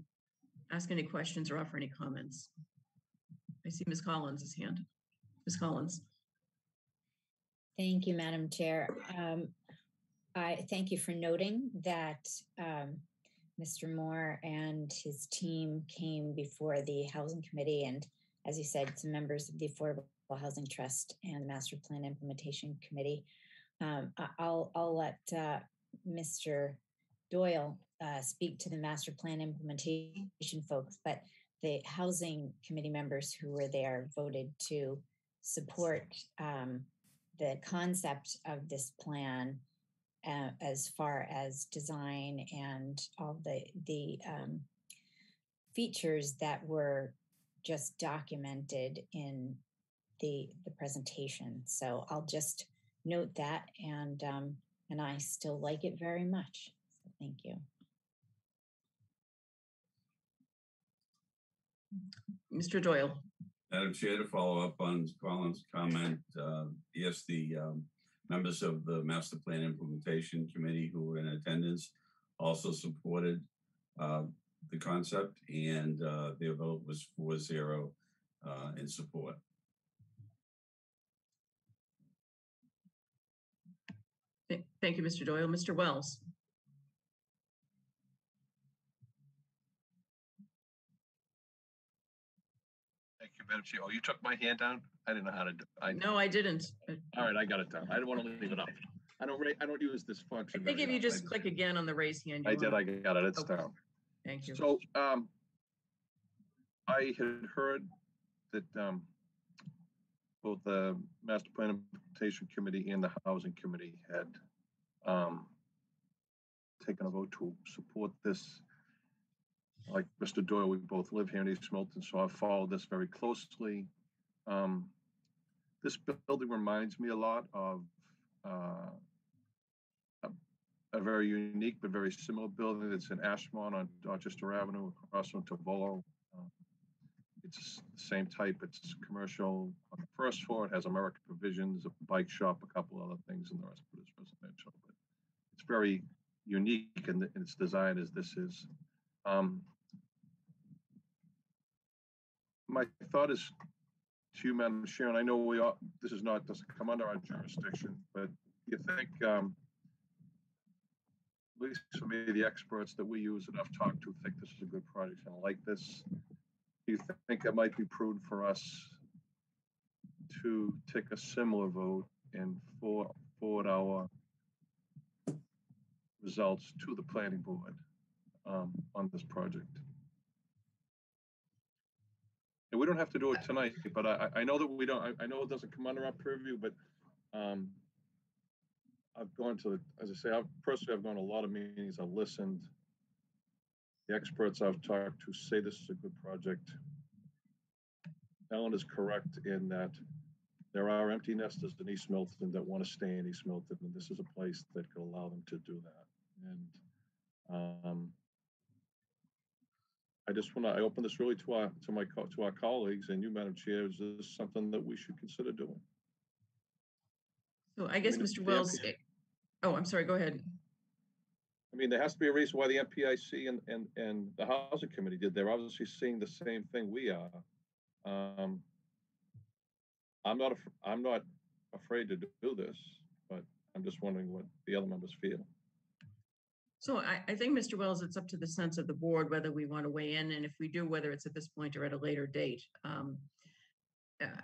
ask any questions or offer any comments? I see Ms. Collins' hand. Ms. Collins. Thank you, Madam Chair. Um, I thank you for noting that um, Mr. Moore and his team came before the Housing Committee and, as you said, some members of the Affordable Housing Trust and the Master Plan Implementation Committee. Um, I'll, I'll let uh, Mr. Doyle uh, speak to the Master Plan Implementation folks, but the Housing Committee members who were there voted to support um, the concept of this plan uh, as far as design and all the the um, features that were just documented in the the presentation. So I'll just note that, and um, and I still like it very much. So thank you. Mr. Doyle. Madam Chair, to follow up on Collins' comment, uh, yes, the um, members of the Master Plan Implementation Committee who were in attendance also supported uh, the concept and uh, their vote was 4-0 uh, in support. Th- Thank you, Mr. Doyle. Mr. Wells. Thank you, Madam Chair. Oh, you took my hand down? I didn't know how to do. I, No, I didn't. All right, I got it down. I didn't want to leave it up. I don't, I don't use this I function. think if you just click again on the raise hand. I did, I got it. It's Okay. down. Thank you. So, um, I had heard that, um, both the Master Plan Implementation Committee and the Housing Committee had, um, taken a vote to support this. Like Mr. Doyle, we both live here in East Milton, so I've followed this very closely. Um, this building reminds me a lot of, uh, a, a very unique but very similar building that's in Ashmont on Dorchester Avenue across from Tavolo. Uh, It's the same type. It's commercial on the first floor. It has American provisions, a bike shop, a couple other things, and the rest of it is residential. Very unique in, the, in its design as this is. Um, my thought is to you, Madam Chair, and I know we all, this is not, doesn't come under our jurisdiction, but you think, um, at least for me, the experts that we use and I've talked to think this is a good project and like this. Do you think it might be prudent for us to take a similar vote and for, forward our results to the planning board um, on this project? And we don't have to do it tonight, but I, I- know that we don't, I, I know it doesn't come under our purview, but um, I've gone to, as I say, I've personally, I've gone to a lot of meetings, I've listened. The experts I've talked to say this is a good project. Ellen is correct in that there are empty nesters in East Milton that want to stay in East Milton, and this is a place that could allow them to do that. And um, I just want to, I open this really to our, to my, to our colleagues and you, Madam Chair, is this something that we should consider doing? So I guess, mean, Mr. Wells, MP eh, oh, I'm sorry, go ahead. I mean, there has to be a reason why the MPIC and, and, and the Housing Committee did. They're obviously seeing the same thing we are. Um, I'm not, I'm not afraid to do this, but I'm just wondering what the other members feel. So I, I think, Mr. Wells, it's up to the sense of the board whether we want to weigh in, and if we do, whether it's at this point or at a later date. Um, uh,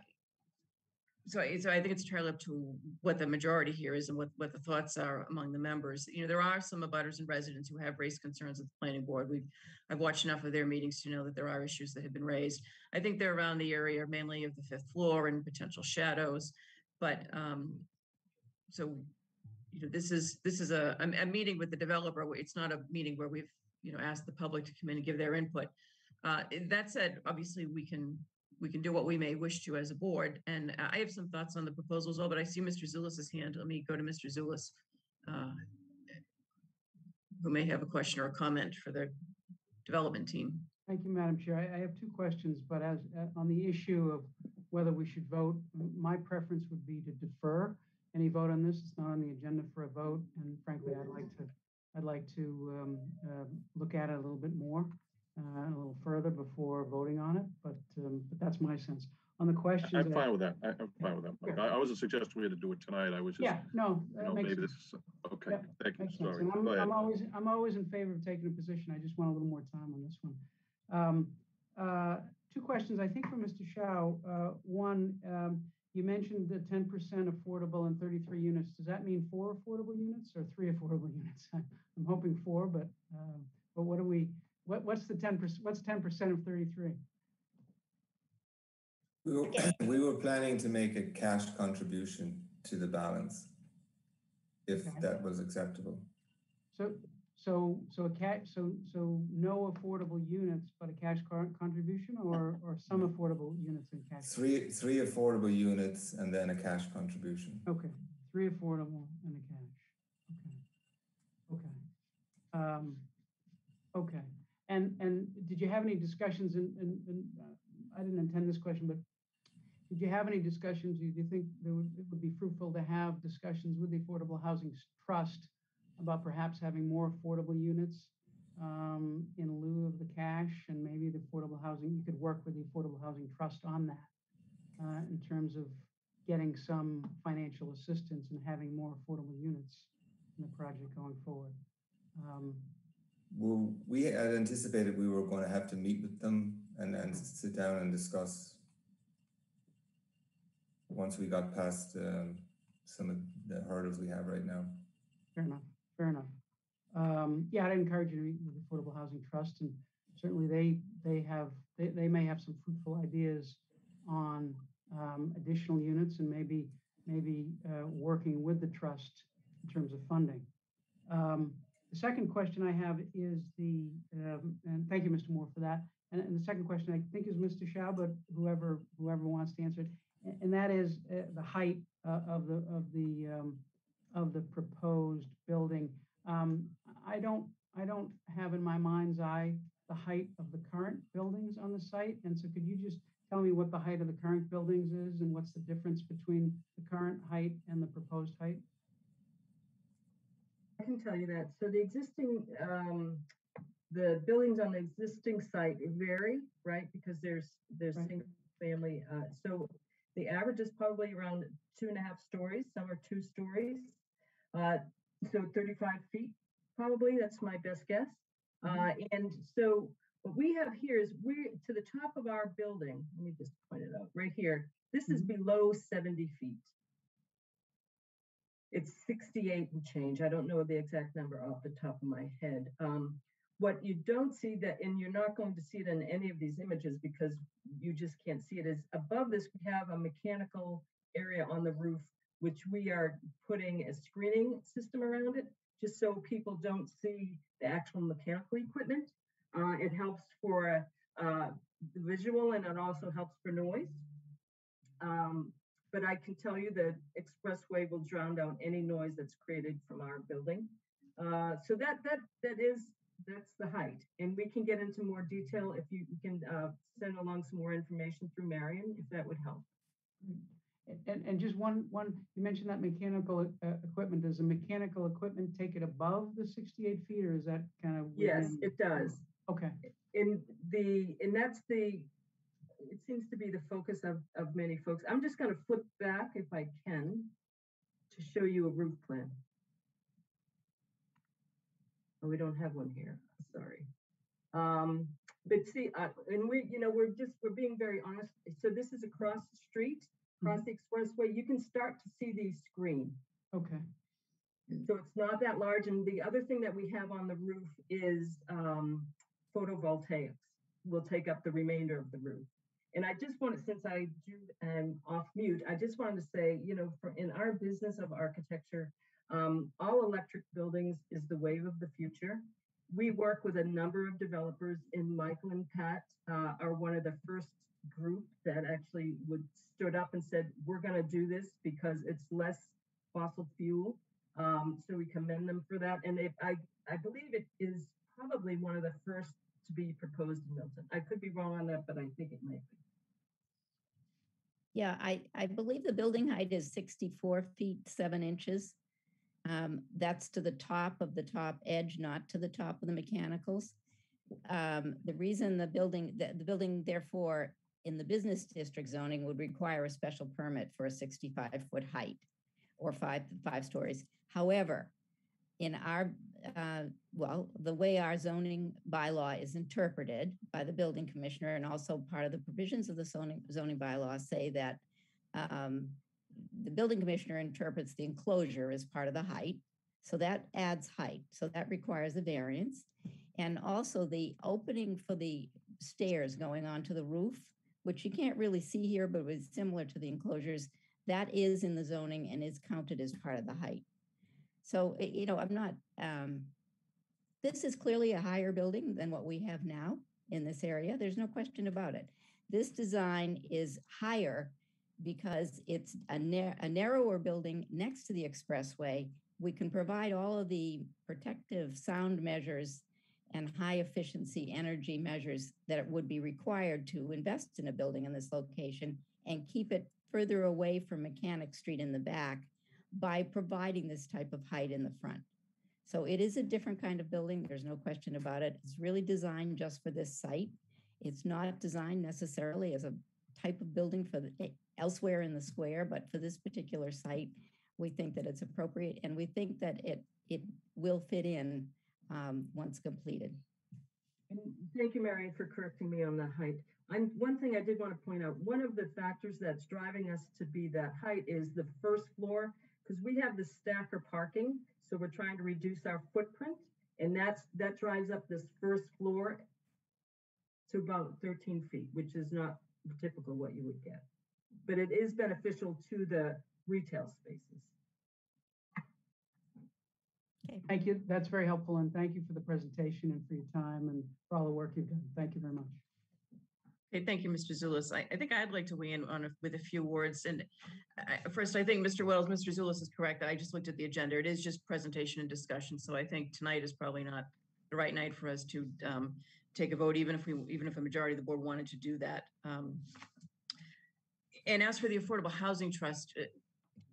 So I, so I think it's entirely up to what the majority here is and what, what the thoughts are among the members. You know, there are some abutters and residents who have raised concerns with the planning board. We've, I've watched enough of their meetings to know that there are issues that have been raised. I think they're around the area mainly of the fifth floor and potential shadows. But, um, so you know, this is, this is a, a, meeting with the developer. It's not a meeting where we've, you know, asked the public to come in and give their input. Uh, that said, obviously, we can, we can do what we may wish to as a board. And I- have some thoughts on the proposal as well, but I see Mr. Zullas's hand. Let me go to Mr. Zullas. uh, Who may have a question or a comment for the development team. Thank you, Madam Chair. I, I have two questions, but as, uh, on the issue of whether we should vote, my preference would be to defer any vote on this. It's not on the agenda for a vote, and frankly, I'd like to, I'd like to um, uh, look at it a little bit more, uh, a little further. before voting on it, but, um, but that's my sense. On the question. I'm fine with that. I, I'm fine with that. Mike. I, I wasn't suggesting we had to do it tonight. I was just, Yeah, no, you know, maybe sense. this is, okay, Yep, thank you, sorry. I'm, I'm always, I'm always in favor of taking a position. I just want a little more time on this one. Um, uh, Two questions, I think for Mr. Shao. Uh, One, um, you mentioned the ten percent affordable and thirty-three units. Does that mean four affordable units or three affordable units? I'm hoping four, but, um, but what do we, what, what's the ten percent, what's ten percent of thirty-three? We were, we were planning to make a cash contribution to the balance, if Okay. that was acceptable. So, so, so a cash, so, so no affordable units, but a cash con- contribution or, or some affordable units in cash? Three, three affordable units and then a cash contribution. Okay, three affordable and a cash. Okay. Okay. Um, okay. And, and did you have any discussions and, and, and uh, I didn't intend this question, but did you have any discussions? Do you think there would, it would be fruitful to have discussions with the Affordable Housing Trust about perhaps having more affordable units um, in lieu of the cash and maybe the affordable housing, you could work with the Affordable Housing Trust on that uh, in terms of getting some financial assistance and having more affordable units in the project going forward. Um, Well, we had anticipated we were going to have to meet with them and then sit down and discuss once we got past um, some of the hurdles we have right now. Fair enough, fair enough. Um, yeah, I'd encourage you to meet with the Affordable Housing Trust and certainly they, they have, they, they may have some fruitful ideas on um, additional units and maybe, maybe uh, working with the trust in terms of funding. Um, the second question I have is the, um, and thank you, Mr. Moore, for that. And, and the second question I think is Mr. Shao, but whoever, whoever wants to answer it. a- And that is uh, the height uh, of the, of the, um, of the proposed building. Um, I don't, I don't have in my mind's eye the height of the current buildings on the site. And so could you just tell me what the height of the current buildings is and what's the difference between the current height and the proposed height? I can tell you that. So the existing, um, the buildings on the existing site vary, right? Because there's, there's Right. single family, uh, so the average is probably around two and a half stories, some are two stories. Uh, so thirty-five feet, probably, that's my best guess. Uh, and so what we have here is we, to the top of our building, let me just point it out, right here, this is below seventy feet. It's 68 and change. I don't know the exact number off the top of my head. Um, what you don't see that, and you're not going to see it in any of these images because you just can't see it, is above this, we have a mechanical area on the roof, which we are putting a screening system around it, just so people don't see the actual mechanical equipment. Uh, it helps for uh, the visual and it also helps for noise. Um, but I can tell you that expressway will drown out any noise that's created from our building. Uh, so that that that is that's the height, and we can get into more detail if you can uh, send along some more information through Marion, if that would help. And, and just one, one, you mentioned that mechanical uh, equipment. Does the mechanical equipment take it above the 68 feet or is that kind of? Yes, within- it does. Okay, in the and that's the it seems to be the focus of of many folks. I'm just going to flip back if i can to show you a roof plan. Oh we don't have one here. Sorry. Um but see uh, and we you know we're just we're being very honest. So this is across the street across the expressway you can start to see these screen okay. so it's not that large. And the other thing that we have on the roof is um, photovoltaics will take up the remainder of the roof. And I just wanted, since I do am off mute, I just wanted to say, you know, for in our business of architecture, um, all electric buildings is the wave of the future. We work with a number of developers, and Michael and Pat uh, are one of the first group that actually would stood up and said, "We're going to do this because it's less fossil fuel." Um, so we commend them for that. And I, I believe it is probably one of the first to be proposed in Milton. I could be wrong on that, but I think it might be. Yeah, I, I believe the building height is 64 feet, seven inches. Um, that's to the top of the top edge, not to the top of the mechanicals. um, the reason the building, the, the building therefore in the business district zoning would require a special permit for a 65 foot height or five, five stories. However, in our, uh, well, the way our zoning bylaw is interpreted by the building commissioner and also part of the provisions of the zoning, zoning bylaw say that um, the building commissioner interprets the enclosure as part of the height. So that adds height. So that requires a variance. And also the opening for the stairs going onto the roof, which you can't really see here, but was similar to the enclosures, that is in the zoning and is counted as part of the height. So, you know, I'm not, um, this is clearly a higher building than what we have now in this area. There's no question about it. This design is higher because it's a, nar- a narrower building next to the expressway. We can provide all of the protective sound measures and high efficiency energy measures that would be required to invest in a building in this location and keep it further away from Mechanic Street in the back by providing this type of height in the front. So it is a different kind of building. There's no question about it. It's really designed just for this site. It's not designed necessarily as a type of building for the, elsewhere in the square, but for this particular site, we think that it's appropriate and we think that it it will fit in um, once completed. Thank you, Marion, for correcting me on the height. I'm, one thing I did want to point out, one of the factors that's driving us to be that height is the first floor, because we have the stacker parking, so we're trying to reduce our footprint, and that's, that drives up this first floor to about 13 feet, which is not typical what you would get. But it is beneficial to the retail spaces. Okay. Thank you. That's very helpful. And thank you for the presentation and for your time and for all the work you've done. Thank you very much. Okay, thank you, Mr. Zullas. I, I think I'd like to weigh in on a, with a few words. And I, first, I think Mr. Wells, Mr. Zullas is correct. I just looked at the agenda. It is just presentation and discussion. So I think tonight is probably not the right night for us to um, take a vote, even if we, even if a majority of the board wanted to do that. Um, and as for the Affordable Housing Trust, uh,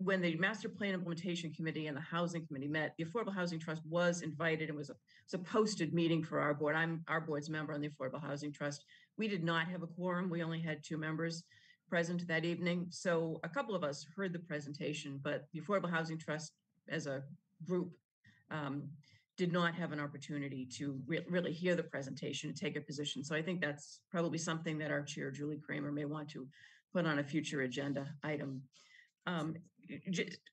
when the Master Plan Implementation Committee and the Housing Committee met, the Affordable Housing Trust was invited and was a, was a posted meeting for our board. I'm our board's member on the Affordable Housing Trust. We did not have a quorum. We only had two members present that evening. So a couple of us heard the presentation, but the Affordable Housing Trust as a group um, did not have an opportunity to re- really hear the presentation and take a position. So I think that's probably something that our chair, Julie Kramer, may want to put on a future agenda item. Um,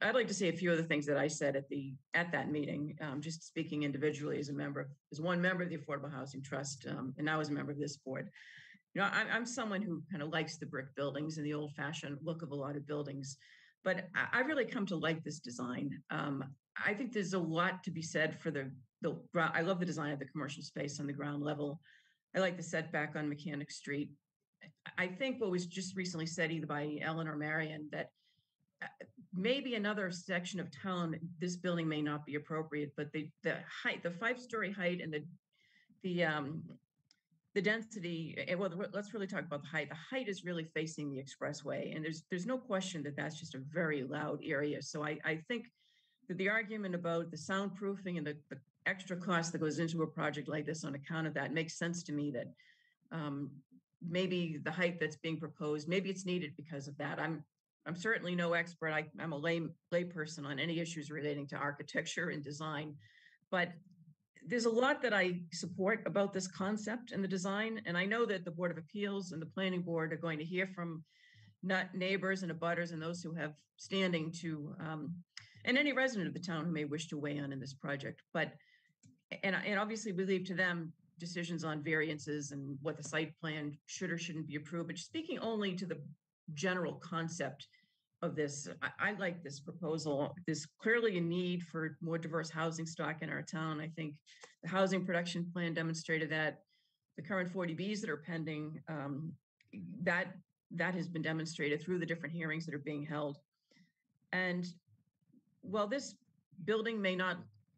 I'd like to say a few of the things that I said at the at that meeting. Um, just speaking individually as a member, as one member of the Affordable Housing Trust, um, and now as a member of this board. You know, I'm, I'm someone who kind of likes the brick buildings and the old-fashioned look of a lot of buildings, but I, I really come to like this design. Um, I think there's a lot to be said for the the. I love the design of the commercial space on the ground level. I like the setback on Mechanic Street. I think what was just recently said either by Ellen or Marion that maybe another section of town, this building may not be appropriate, but the the height, the five story height and the the um the density, eh, well, let's really talk about the height. The height is really facing the expressway, and there's there's no question that that's just a very loud area. So I I think that the argument about the soundproofing and the, the extra cost that goes into a project like this on account of that makes sense to me. That um, maybe the height that's being proposed, maybe it's needed because of that. I'm I'm certainly no expert. I, I'm a lay layperson on any issues relating to architecture and design, but there's a lot that I support about this concept and the design. And I know that the Board of Appeals and the Planning Board are going to hear from not neighbors and abutters and those who have standing to, um, and any resident of the town who may wish to weigh in on this project. But, and, and obviously we leave to them decisions on variances and what the site plan should or shouldn't be approved. But speaking only to the general concept of this, I, I like this proposal. There's clearly a need for more diverse housing stock in our town. I think the housing production plan demonstrated that. The current 40Bs that are pending, um, that that has been demonstrated through the different hearings that are being held. And while this building may not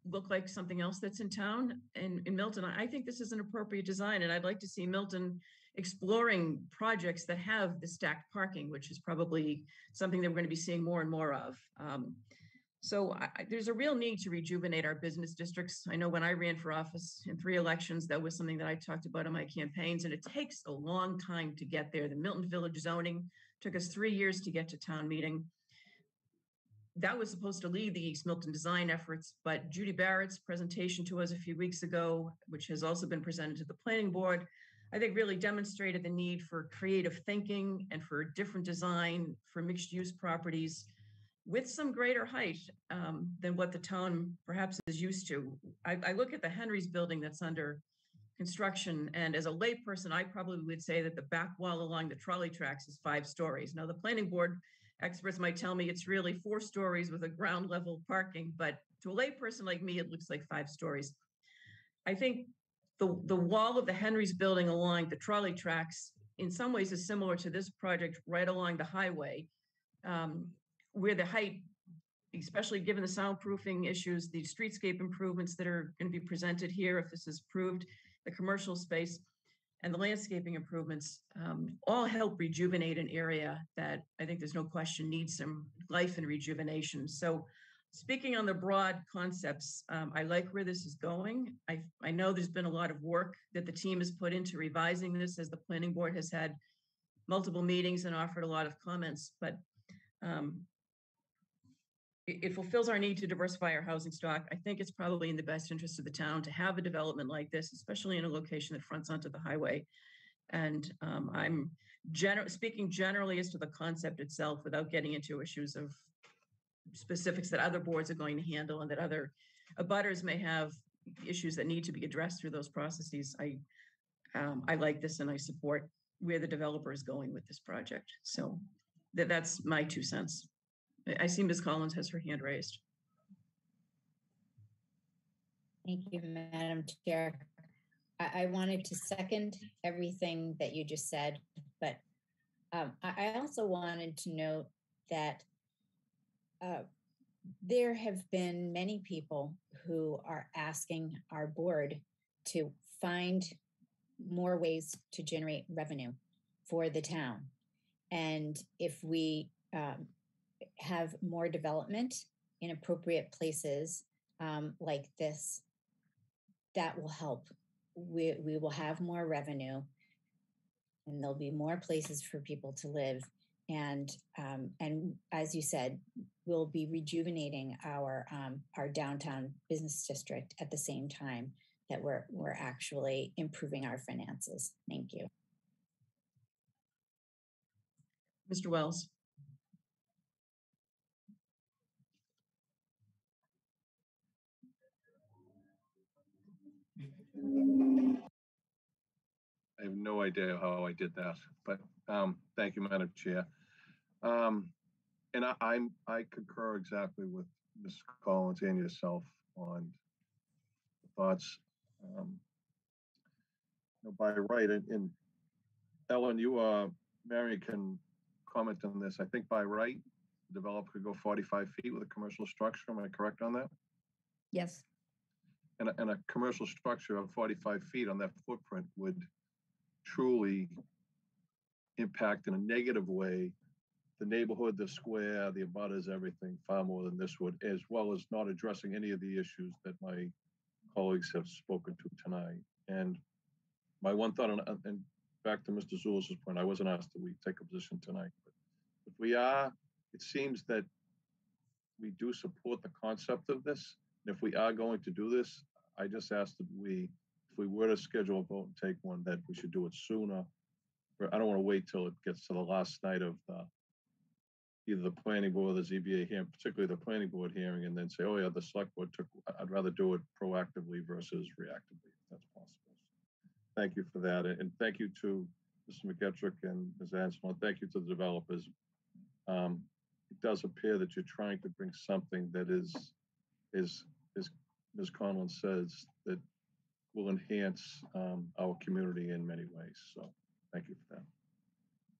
look like something else that's in town in, in Milton, I I think this is an appropriate design, and I'd like to see Milton exploring projects that have the stacked parking, which is probably something that we're going to be seeing more and more of. Um, So I, there's a real need to rejuvenate our business districts. I know when I ran for office in three elections, that was something that I talked about in my campaigns, and it takes a long time to get there. The Milton Village zoning took us three years to get to town meeting. That was supposed to lead the East Milton design efforts, but Judy Barrett's presentation to us a few weeks ago, which has also been presented to the planning board, I think really demonstrated the need for creative thinking and for different design for mixed use properties with some greater height um, than what the town perhaps is used to. I, I look at the Henry's building that's under construction, and as a layperson, I probably would say that the back wall along the trolley tracks is five stories. Now, the planning board experts might tell me it's really four stories with a ground level parking, but to a layperson like me, it looks like five stories. I think the, the wall of the Henry's building along the trolley tracks in some ways is similar to this project right along the highway. Um, where the height, especially given the soundproofing issues, the streetscape improvements that are going to be presented here, if this is approved, the commercial space, and the landscaping improvements, um, all help rejuvenate an area that I think there's no question needs some life and rejuvenation. So, speaking on the broad concepts, um, I like where this is going. I, I know there's been a lot of work that the team has put into revising this as the planning board has had multiple meetings and offered a lot of comments, but um, it, it fulfills our need to diversify our housing stock. I think it's probably in the best interest of the town to have a development like this, especially in a location that fronts onto the highway. And um, I'm gener- speaking generally as to the concept itself without getting into issues of specifics that other boards are going to handle and that other abutters may have issues that need to be addressed through those processes. I um, I like this and I support where the developer is going with this project. So that that's my two cents. I- I see Ms. Collins has her hand raised. Thank you, Madam Chair. I, I wanted to second everything that you just said, but um, I, I also wanted to note that uh, there have been many people who are asking our board to find more ways to generate revenue for the town. And if we um, have more development in appropriate places um, like this, that will help. We, we will have more revenue and there'll be more places for people to live. And um, and as you said, we'll be rejuvenating our um, our downtown business district at the same time that we're we're actually improving our finances. Thank you. Mr. Wells. I have no idea how I did that, but um, thank you, Madam Chair. Um, and I, I'm I concur exactly with Ms. Collins and yourself on the thoughts. Um, you know, by right, and, and Ellen, you uh, Mary can comment on this. I think by right, the developer could go 45 feet with a commercial structure. Am I correct on that? Yes. And a, and a commercial structure of 45 feet on that footprint would truly impact in a negative way the neighborhood, the square, the abutters, everything far more than this would, as well as not addressing any of the issues that my colleagues have spoken to tonight. And my one thought, on, and back to Mr. Zullas's point, I wasn't asked that we take a position tonight, but if we are, it seems that we do support the concept of this. And if we are going to do this, I just ask that we, if we were to schedule a vote and take one, that we should do it sooner. I don't want to wait till it gets to the last night of the, either the planning board or the ZBA hearing, particularly the planning board hearing, and then say, oh yeah, the select board took, I'd rather do it proactively versus reactively, if that's possible. Thank you for that, and thank you to Mr. McGetrick and Ms. Anselon. Thank you to the developers. Um, It does appear that you're trying to bring something that is, is, is, Ms. Conlon says, that will enhance um, our community in many ways. So thank you for that.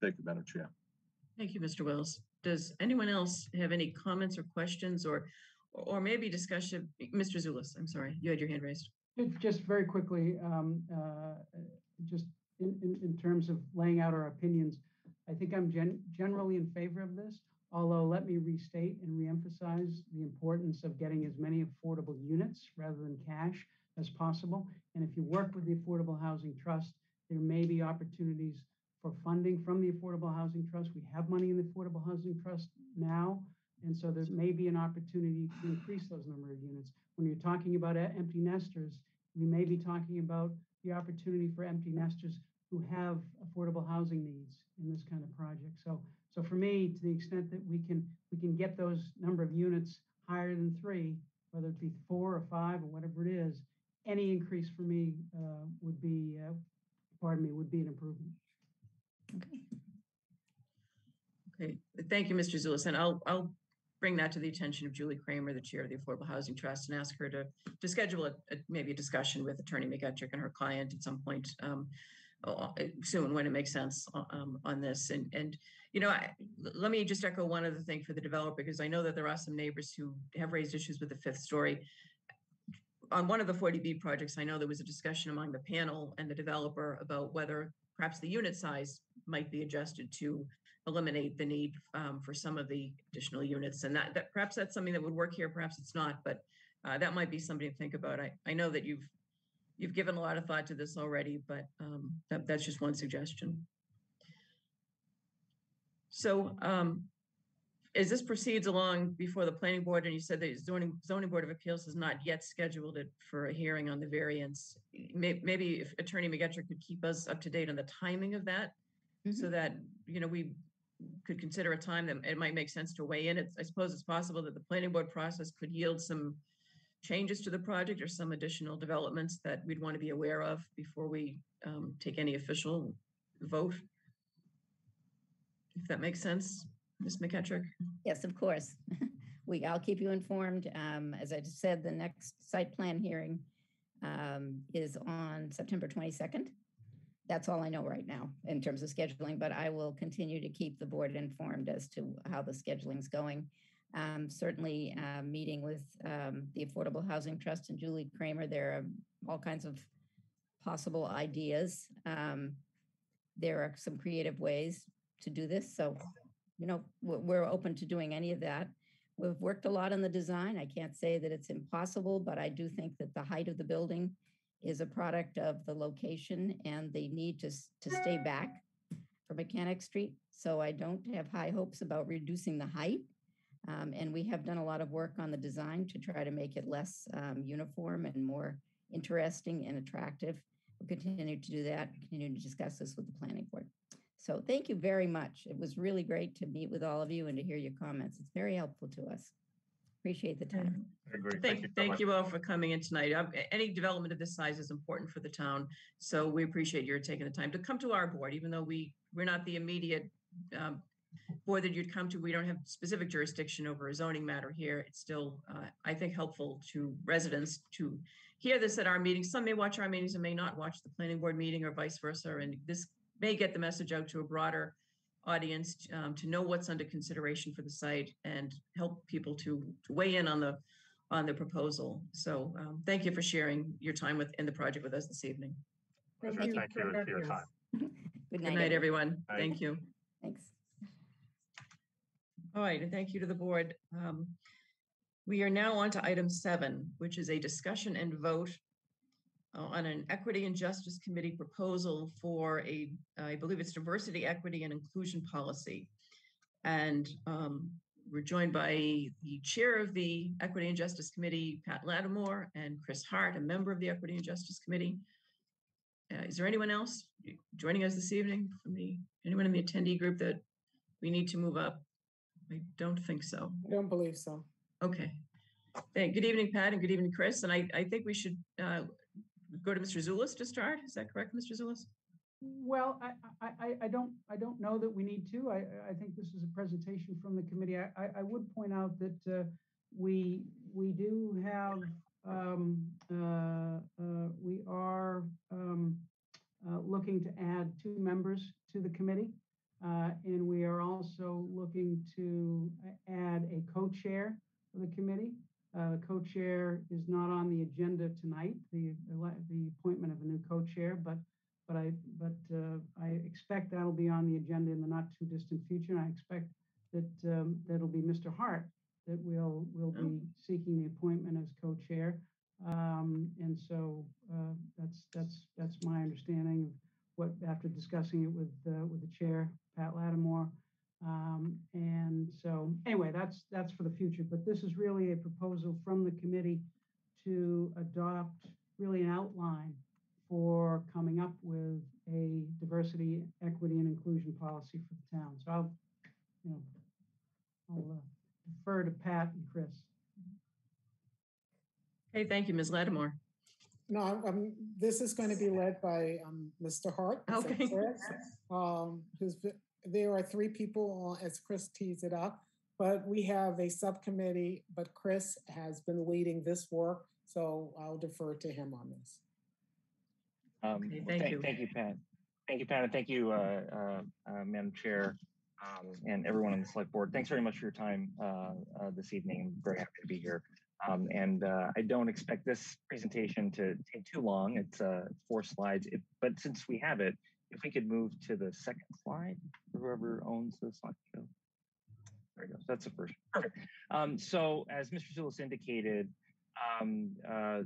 Thank you, Madam Chair. Thank you, Mr. Wells. Does anyone else have any comments or questions or, or maybe discussion? Mr. Zullas, I'm sorry, you had your hand raised. Just very quickly, um, uh, just in, in, in terms of laying out our opinions, I think I'm gen- generally in favor of this, Although, let me restate and reemphasize the importance of getting as many affordable units rather than cash as possible. And if you work with the Affordable Housing Trust, there may be opportunities for funding from the Affordable Housing Trust. We have money in the Affordable Housing Trust now. And so there may be an opportunity to increase those number of units. When you're talking about empty nesters, we may be talking about the opportunity for empty nesters who have affordable housing needs in this kind of project. So, so for me, to the extent that we can, we can get those number of units higher than three, whether it be four or five or whatever it is, any increase for me uh, would be, uh, pardon me, would be an improvement. Okay, Okay, thank you, Mr. Zullas, and I'll, I'll bring that to the attention of Julie Kramer, the Chair of the Affordable Housing Trust, and ask her to, to schedule a, a- maybe a discussion with Attorney McGetrick and her client at some point um, soon, when it makes sense um, on this. And, and, you know, I, let me just echo one other thing for the developer, because I know that there are some neighbors who have raised issues with the fifth story. On one of the 40B projects, I know there was a discussion among the panel and the developer about whether perhaps the unit size might be adjusted to eliminate the need um, for some of the additional units. And that, that perhaps that's something that would work here, perhaps it's not, but uh, that might be something to think about. I, I know that you've you've given a lot of thought to this already, but um, that, that's just one suggestion. So um, as this proceeds along before the planning board, and you said the zoning zoning board of appeals has not yet scheduled it for a hearing on the variance, may, maybe if Attorney McGetrick could keep us up to date on the timing of that, so that you know we could consider a time that it might make sense to weigh in. It's, I suppose it's possible that the planning board process could yield some changes to the project or some additional developments that we'd want to be aware of before we um, take any official vote. If that makes sense, Ms. McGetrick? Yes, of course. We, I'll keep you informed. Um, As I said, the next site plan hearing um, is on September 22nd. That's all I know right now in terms of scheduling, but I will continue to keep the board informed as to how the scheduling's going. Um, Certainly, uh, meeting with um, the Affordable Housing Trust and Julie Kramer, there are all kinds of possible ideas. Um, There are some creative ways to do this, so, you know, we're, open to doing any of that. We've worked a lot on the design. I can't say that it's impossible, but I do think that the height of the building is a product of the location and the need to, to stay back from Mechanic Street. So I don't have high hopes about reducing the height. Um, and we have done a lot of work on the design to try to make it less um, uniform and more interesting and attractive. We'll continue to do that, continue to discuss this with the planning board. So thank you very much. It was really great to meet with all of you and to hear your comments. It's very helpful to us. Appreciate the time. I agree. Thank, you so thank you all for coming in tonight. Um, Any development of this size is important for the town. So we appreciate your taking the time to come to our board, even though we, we're not the immediate um, board that you'd come to. We don't have specific jurisdiction over a zoning matter here. It's still, uh, I think, helpful to residents to hear this at our meetings. Some may watch our meetings and may not watch the planning board meeting or vice versa. And this may get the message out to a broader audience um, to know what's under consideration for the site and help people to, to weigh in on the on the proposal. So um, thank you for sharing your time with in the project with us this evening. Pleasure. Thank you Thank for you for your time. Good Good night. night, everyone. everyone. Night. Thank you. Thanks. All right, and thank you to the board. Um, We are now on to item seven, which is a discussion and vote uh, on an Equity and Justice Committee proposal for a, I believe it's diversity, equity, and inclusion policy. And um, we're joined by the Chair of the Equity and Justice Committee, Pat Lattimore, and Chris Hart, a member of the Equity and Justice Committee. Uh, Is there anyone else joining us this evening from the, anyone in the attendee group that we need to move up? I don't think so. I don't believe so. Okay. Hey, good evening, Pat, and good evening, Chris. And I, I think we should uh, go to Mr. Zullas to start. Is that correct, Mr. Zullas? Well, I, I, I, don't, I don't know that we need to. I, I think this is a presentation from the committee. I, I, would point out that uh, we, we do have, um, uh, uh, we are um, uh, looking to add two members to the committee. Uh, And we are also looking to add a co-chair of the committee. Uh, Co-chair is not on the agenda tonight, the, the appointment of a new co-chair, but but I, but uh, I expect that'll be on the agenda in the not too distant future. And I expect that, um, that'll be Mr. Hart that will, will Oh. be seeking the appointment as co-chair. Um, and so, uh, that's, that's, that's my understanding of what, after discussing it with, uh, with the chair, Pat Lattimore. Um, and so, anyway, that's, that's for the future, but this is really a proposal from the committee to adopt really an outline for coming up with a diversity, equity, and inclusion policy for the town. So I'll, you know, I'll uh, defer to Pat and Chris. Hey, thank you, Ms. Lattimore. No, um, this is going to be led by um, Mr. Hart. Okay. correct? Um, who's, been- there are three people, as Chris teased it up, but we have a subcommittee, but Chris has been leading this work, so I'll defer to him on this. Um, Okay, well, thank thank, you. thank you, Pat. Thank you, Pat, and thank you, uh, uh, uh, Madam Chair, um, and everyone on the select board. Thanks very much for your time, uh, uh, this evening. I'm very happy to be here. Um, and, uh, I don't expect this presentation to take too long. It's, uh, four slides, If- but since we have it, if we could move to the second slide, whoever owns the slideshow. There we go. That's the first. Perfect. Um, so as Mr. Zullas indicated, um, uh,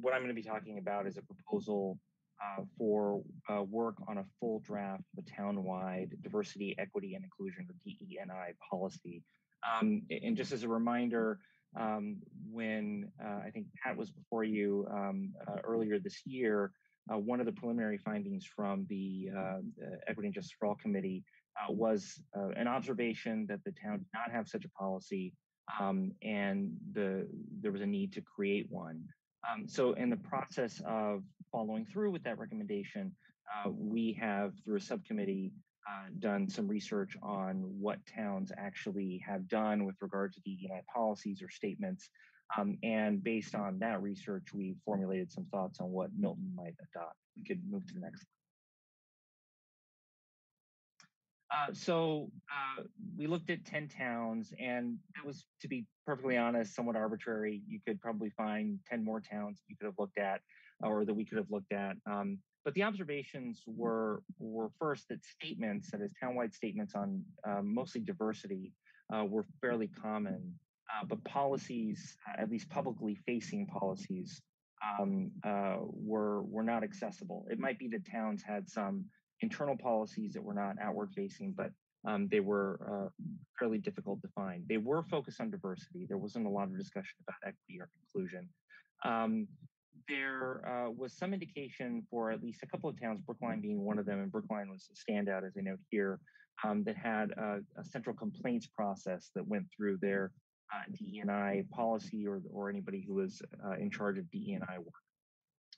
what I'm going to be talking about is a proposal uh, for uh, work on a full draft of a town-wide diversity, equity, and inclusion, or DENI policy. Um, and just as a reminder, um, when uh, I think Pat was before you um, uh, earlier this year, uh, one of the preliminary findings from the uh, uh, Equity and Justice for All Committee uh, was uh, an observation that the town did not have such a policy, um, and the there was a need to create one. Um, so, in the process of following through with that recommendation, uh, we have, through a subcommittee, uh, done some research on what towns actually have done with regard to DEI policies or statements. Um, and based on that research, we formulated some thoughts on what Milton might adopt. We could move to the next. Uh, so uh, we looked at 10 towns, and that was, to be perfectly honest, somewhat arbitrary. You could probably find 10 more towns you could have looked at or that we could have looked at. Um, but the observations were were first that statements, that is townwide statements on um, mostly diversity, uh, were fairly common. Uh, but policies, uh, at least publicly facing policies, um, uh, were were not accessible. It might be that towns had some internal policies that were not outward facing, but um, they were uh, fairly difficult to find. They were focused on diversity. There wasn't a lot of discussion about equity or inclusion. Um, there uh, was some indication for at least a couple of towns, Brookline being one of them, and Brookline was a standout, as I note here, um, that had a, a, central complaints process that went through their uh, DEI policy or, or anybody who was uh, in charge of DEI work.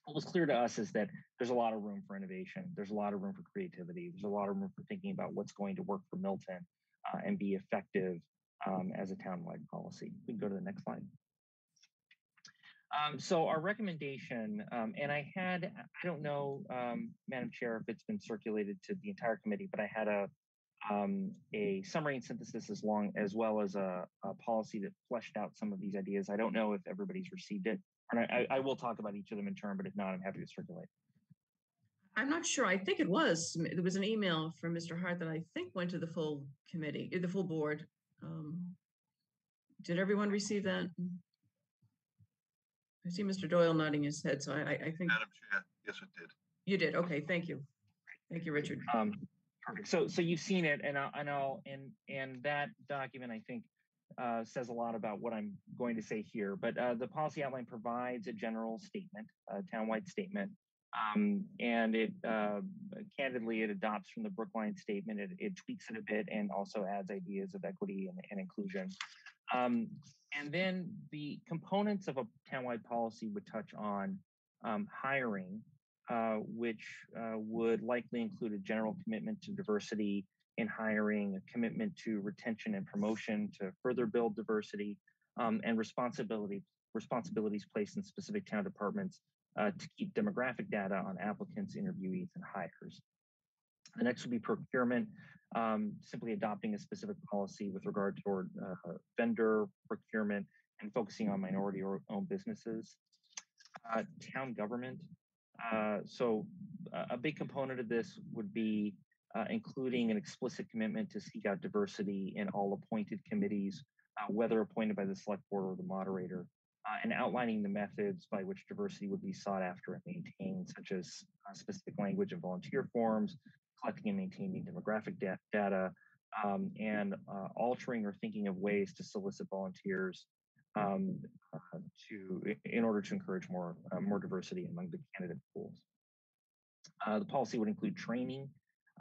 What was clear to us is that there's a lot of room for innovation. There's a lot of room for creativity. There's a lot of room for thinking about what's going to work for Milton uh, and be effective um, as a townwide policy. We can go to the next slide. Um, so our recommendation, um, and I had, I don't know, um, Madam Chair, if it's been circulated to the entire committee, but I had a um, a summary and synthesis as long as well as a, a, policy that fleshed out some of these ideas. I don't know if everybody's received it, and I, I, will talk about each of them in turn, but if not, I'm happy to circulate. I'm not sure. I think it was. There was an email from Mr. Hart that I think went to the full committee, the full board. Um, did everyone receive that? I see Mr. Doyle nodding his head, so I, I think. Madam Chair, yes, it did. You did. Okay, thank you. Thank you, Richard. Um, perfect. So, so you've seen it, and I'll, and I'll, and and that document, I think, uh, says a lot about what I'm going to say here. But uh, the policy outline provides a general statement, a townwide statement, um, and it uh, candidly it adopts from the Brookline statement. It, it, tweaks it a bit and also adds ideas of equity and, and inclusion. Um, and then the components of a townwide policy would touch on um, hiring, uh, which uh, would likely include a general commitment to diversity in hiring, a commitment to retention and promotion to further build diversity, um, and responsibility responsibilities placed in specific town departments uh, to keep demographic data on applicants, interviewees, and hires. The next would be procurement, um, simply adopting a specific policy with regard toward uh, vendor procurement and focusing on minority-owned businesses. Uh, town government. Uh, so a big component of this would be uh, including an explicit commitment to seek out diversity in all appointed committees, uh, whether appointed by the select board or the moderator, uh, and outlining the methods by which diversity would be sought after and maintained, such as uh, specific language and volunteer forms, collecting and maintaining demographic da- data, um, and uh, altering or thinking of ways to solicit volunteers um, uh, to in order to encourage more uh, more diversity among the candidate pools. Uh, the policy would include training,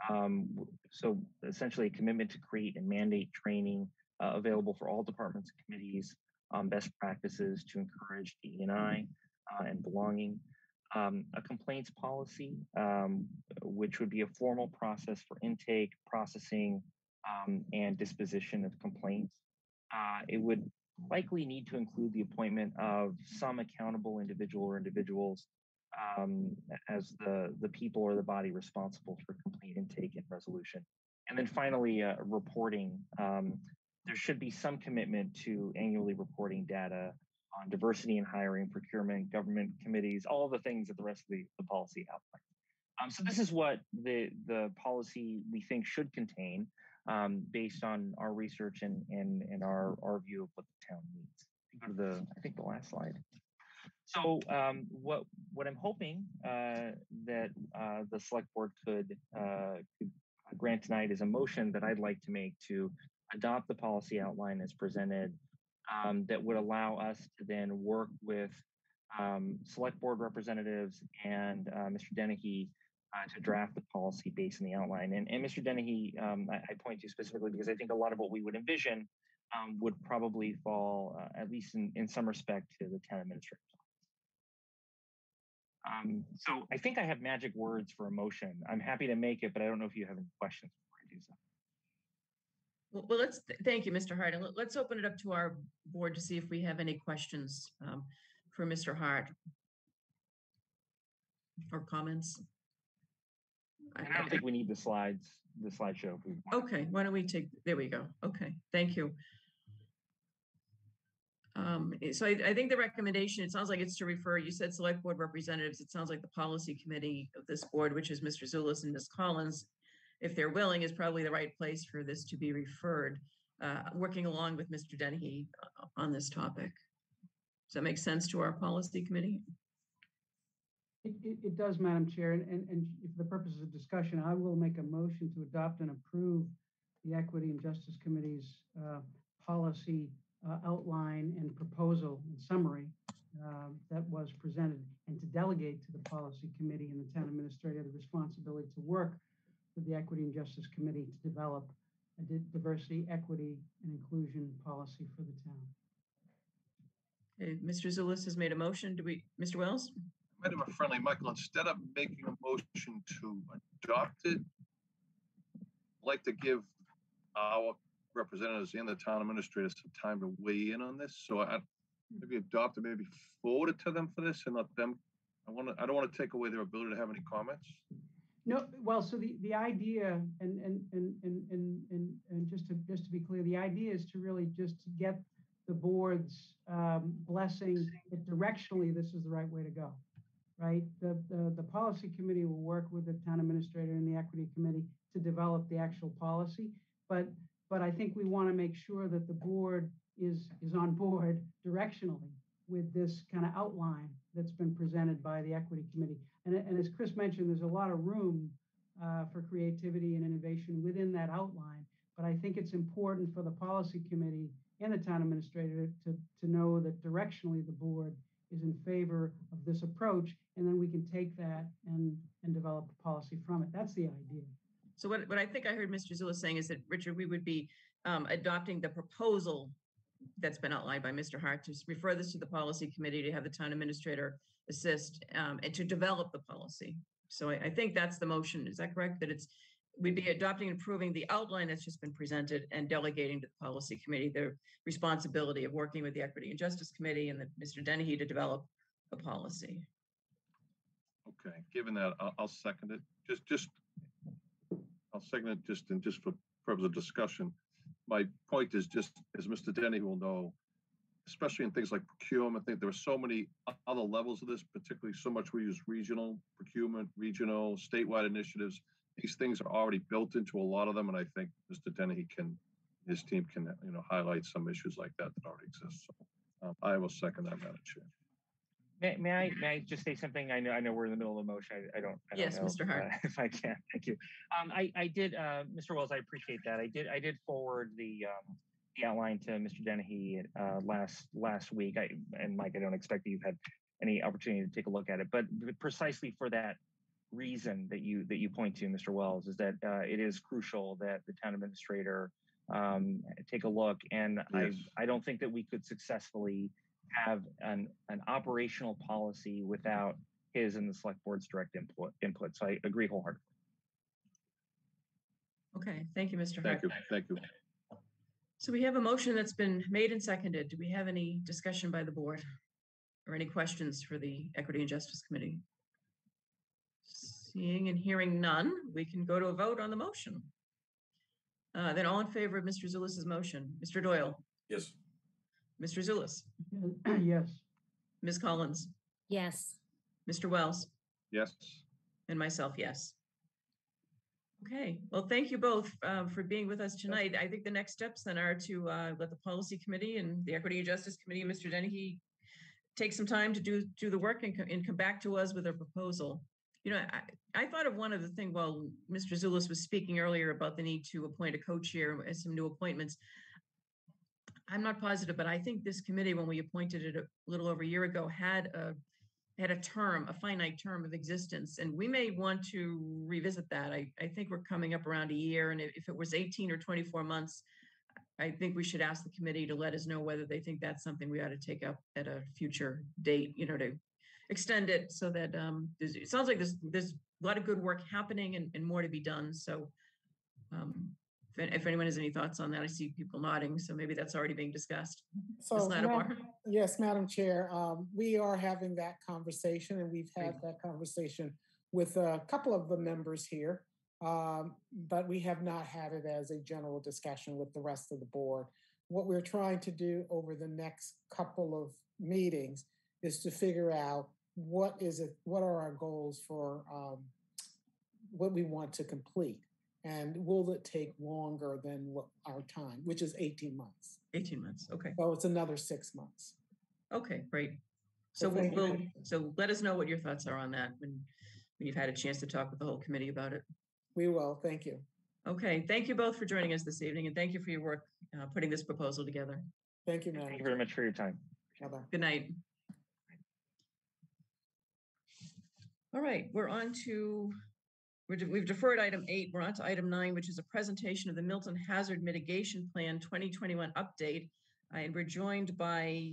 um, so essentially a commitment to create and mandate training uh, available for all departments and committees on best practices to encourage DEI uh, and belonging. Um, a complaints policy, um, which would be a formal process for intake, processing, um, and disposition of complaints. Uh, it would likely need to include the appointment of some accountable individual or individuals um, as the, the people or the body responsible for complaint intake and resolution. And then finally, uh, reporting. Um, there should be some commitment to annually reporting data on diversity and hiring, procurement, government committees, all the things that the rest of the, the policy outlines. Um, so this is what the, the policy we think should contain um, based on our research and, and, and our, our view of what the town needs. The, I think the last slide. So um, what what I'm hoping uh, that uh, the select board could, uh, could grant tonight is a motion that I'd like to make to adopt the policy outline as presented um, that would allow us to then work with um, select board representatives and uh, Mr. Dennehy uh, to draft the policy based on the outline. And, and Mr. Dennehy, um, I, I, point to specifically because I think a lot of what we would envision um, would probably fall, uh, at least in, in some respect, to the town administrator. Um, so I think I have magic words for a motion. I'm happy to make it, but I don't know if you have any questions before I do so. Well, let's th thank you, Mr. Hart. And let- let's open it up to our board to see if we have any questions um, for Mr. Hart or comments. I don't think we need the slides, the slideshow. if we. Okay, why don't we take, there we go. Okay, thank you. Um, so I, I think the recommendation, it sounds like it's to refer, you said select board representatives, it sounds like the policy committee of this board, which is Mr. Zullas and Ms. Collins, if they're willing, is probably the right place for this to be referred, uh, working along with Mr. Dennehy uh, on this topic. Does that make sense to our policy committee? It, it, it does, Madam Chair, and, and, and for the purposes of discussion, I will make a motion to adopt and approve the Equity and Justice Committee's uh, policy uh, outline and proposal and summary uh, that was presented, and to delegate to the Policy Committee and the Town Administrator the responsibility to work with the Equity and Justice Committee to develop a di- diversity, equity, and inclusion policy for the town. Okay, Mr. Zullas has made a motion. Do we, Mr. Wells? Might have a friendly, Michael, instead of making a motion to adopt it, I'd like to give our representatives and the town administrator some time to weigh in on this. So I maybe adopt it, maybe forward it to them for this and let them, I want to, I don't want to take away their ability to have any comments. No, well, so the, the idea, and, and, and, and, and, and, and just to, just to be clear, the idea is to really just get the board's um, blessing that directionally this is the right way to go, right? The, the, the policy committee will work with the town administrator and the equity committee to develop the actual policy. But, but I think we want to make sure that the board is, is on board directionally with this kind of outline that's been presented by the equity committee. And, and as Chris mentioned, there's a lot of room uh, for creativity and innovation within that outline. But I think it's important for the policy committee and the town administrator to, to know that directionally the board is in favor of this approach. And then we can take that and, and develop a policy from it. That's the idea. So what, what I think I heard Mr. Zullas saying is that, Richard, we would be um, adopting the proposal that's been outlined by Mr. Hart to refer this to the policy committee to have the town administrator assist um, and to develop the policy. So I, I think that's the motion. Is that correct? That it's, we'd be adopting and approving the outline that's just been presented and delegating to the policy committee the responsibility of working with the Equity and Justice Committee and the, Mr. Dennehy to develop a policy. Okay, given that, I'll, I'll second it. Just, just, I'll second it just, and just for purpose of discussion. My point is just, as Mr. Dennehy will know, especially in things like procurement, I think there are so many other levels of this, particularly so much we use regional procurement, regional, statewide initiatives. These things are already built into a lot of them, and I think Mr. Dennehy can, his team can, you know, highlight some issues like that that already exist. So um, I will second that, Madam Chair. May, may I may I just say something? I know I know we're in the middle of a motion. I, I don't. I don't Yes, know Mr. Hart. uh, if I can, thank you. Um, I I did, uh, Mr. Wells. I appreciate that. I did I did forward the um, the outline to Mr. Dennehy uh, last last week. I and Mike, I don't expect that you've had any opportunity to take a look at it, but precisely for that reason that you that you point to, Mr. Wells, is that uh, it is crucial that the town administrator um, take a look. And Yes. I I don't think that we could successfully have an an operational policy without his and the select board's direct input input. So I agree wholeheartedly. Okay, thank you, Mr. Hart. Thank you, thank you. So we have a motion that's been made and seconded. Do we have any discussion by the board? Or any questions for the Equity and Justice Committee? Seeing and hearing none, we can go to a vote on the motion. Uh, Then all in favor of Mr. Zullas's motion, Mr. Doyle, Yes. Mr. Zullas, Yes. Ms. Collins, Yes. Mr. Wells, Yes, and myself, yes. Okay, well, thank you both um, for being with us tonight. I think the next steps then are to uh, let the Policy Committee and the Equity and Justice Committee, Mr. Dennehy, take some time to do, do the work and, co- and come back to us with a proposal. You know, I, I thought of one of the thing, while Mr. Zullas was speaking earlier about the need to appoint a co-chair and some new appointments. I'm not positive, but I think this committee, when we appointed it a little over a year ago, had a had a term, a finite term of existence, and we may want to revisit that. I, I think we're coming up around a year, and if it was 18 or 24 months, I think we should ask the committee to let us know whether they think that's something we ought to take up at a future date, you know, to extend it so that, um, it sounds like there's, there's a lot of good work happening and, and more to be done, so um, if, if anyone has any thoughts on that, I see people nodding, so maybe that's already being discussed. So, Madam- yes, Madam Chair, um, we are having that conversation and we've had that conversation with a couple of the members here. Um, but we have not had it as a general discussion with the rest of the board. What we're trying to do over the next couple of meetings is to figure out what is it, what are our goals for, um, what we want to complete? And will it take longer than what our time, which is 18 months? 18 months, okay. So it's another six months. Okay, great. So So we'll, we'll- so let us know what your thoughts are on that when, when you've had a chance to talk with the whole committee about it. We will, thank you. Okay, thank you both for joining us this evening and thank you for your work, uh, putting this proposal together. Thank you, Madam. Thank you very much for your time. Bye-bye. Good night. All right, we're on to, de- we've deferred item eight. We're on to item nine, which is a presentation of the Milton Hazard Mitigation Plan 2021 update. Uh, And we're joined by,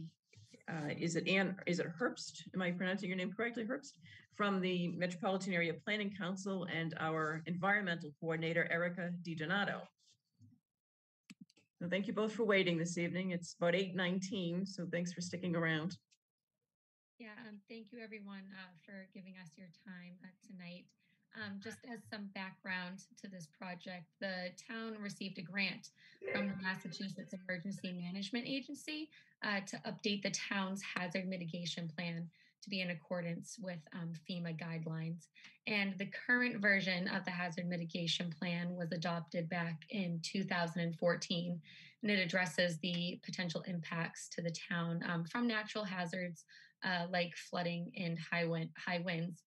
uh, is it Ann, is it Herbst? Am I pronouncing your name correctly, Herbst? From the Metropolitan Area Planning Council and our Environmental Coordinator, Erica Di Donato. So thank you both for waiting this evening. It's about 8:19, so thanks for sticking around. Yeah, um, thank you everyone uh, for giving us your time uh, tonight. Um, just as some background to this project, the town received a grant from the Massachusetts Emergency Management Agency uh, to update the town's hazard mitigation plan to be in accordance with um, FEMA guidelines. And the current version of the hazard mitigation plan was adopted back in 2014, and it addresses the potential impacts to the town um, from natural hazards uh, like flooding and high wind, high winds.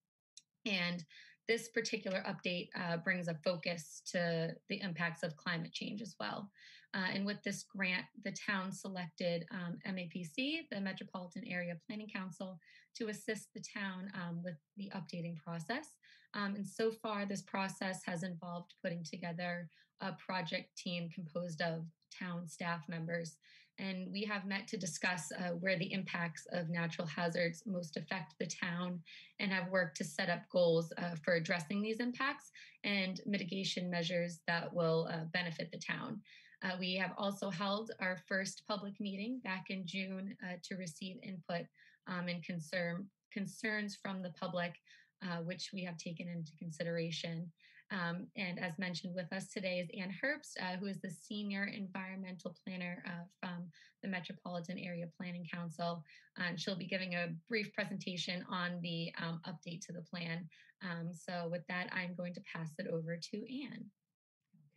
And this particular update uh, brings a focus to the impacts of climate change as well. Uh, and with this grant, the town selected um, MAPC, the Metropolitan Area Planning Council, to assist the town um, with the updating process. Um, and so far, this process has involved putting together a project team composed of town staff members and we have met to discuss uh, where the impacts of natural hazards most affect the town and have worked to set up goals uh, for addressing these impacts and mitigation measures that will uh, benefit the town. Uh, we have also held our first public meeting back in June uh, to receive input um, and concern, concerns from the public, uh, which we have taken into consideration. Um, and as mentioned with us today is Ann Herbst, uh, who is the Senior Environmental Planner uh, from the Metropolitan Area Planning Council. And she'll be giving a brief presentation on the um, update to the plan. Um, so with that, I'm going to pass it over to Ann.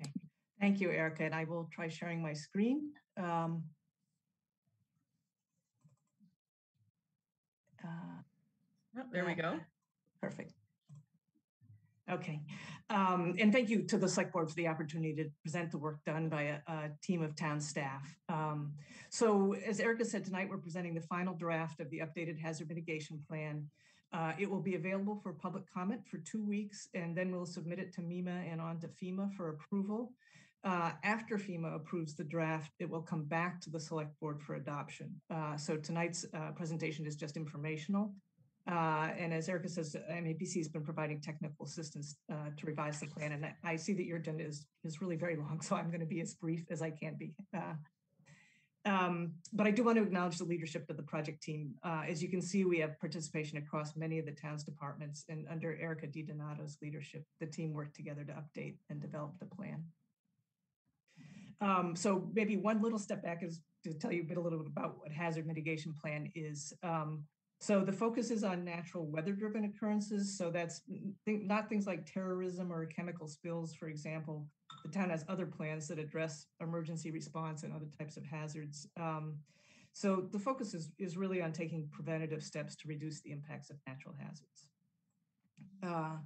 Okay. Thank you, Erica. And I will try sharing my screen. Um, uh, Oh, There we go. Perfect. Okay, um, and thank you to the select board for the opportunity to present the work done by a, a team of town staff. Um, so as Erica said, tonight we're presenting the final draft of the updated hazard mitigation plan. Uh, it will be available for public comment for two weeks, and then we'll submit it to MEMA and on to FEMA for approval. Uh, after FEMA approves the draft, it will come back to the select board for adoption. Uh, so tonight's uh, presentation is just informational. Uh, and as Erica says, MAPC has been providing technical assistance uh, to revise the plan. And I, see that your agenda is, is really very long, so I'm going to be as brief as I can be. Uh, um, but I do want to acknowledge the leadership of the project team. Uh, as you can see, we have participation across many of the town's departments, and under Erica DiDonato's leadership, the team worked together to update and develop the plan. Um, so maybe one little step back is to tell you a bit a little bit about what hazard mitigation plan is. Um, so the focus is on natural weather-driven occurrences. So that's th not things like terrorism or chemical spills, for example. The town has other plans that address emergency response and other types of hazards. Um, so the focus is, is really on taking preventative steps to reduce the impacts of natural hazards. Uh,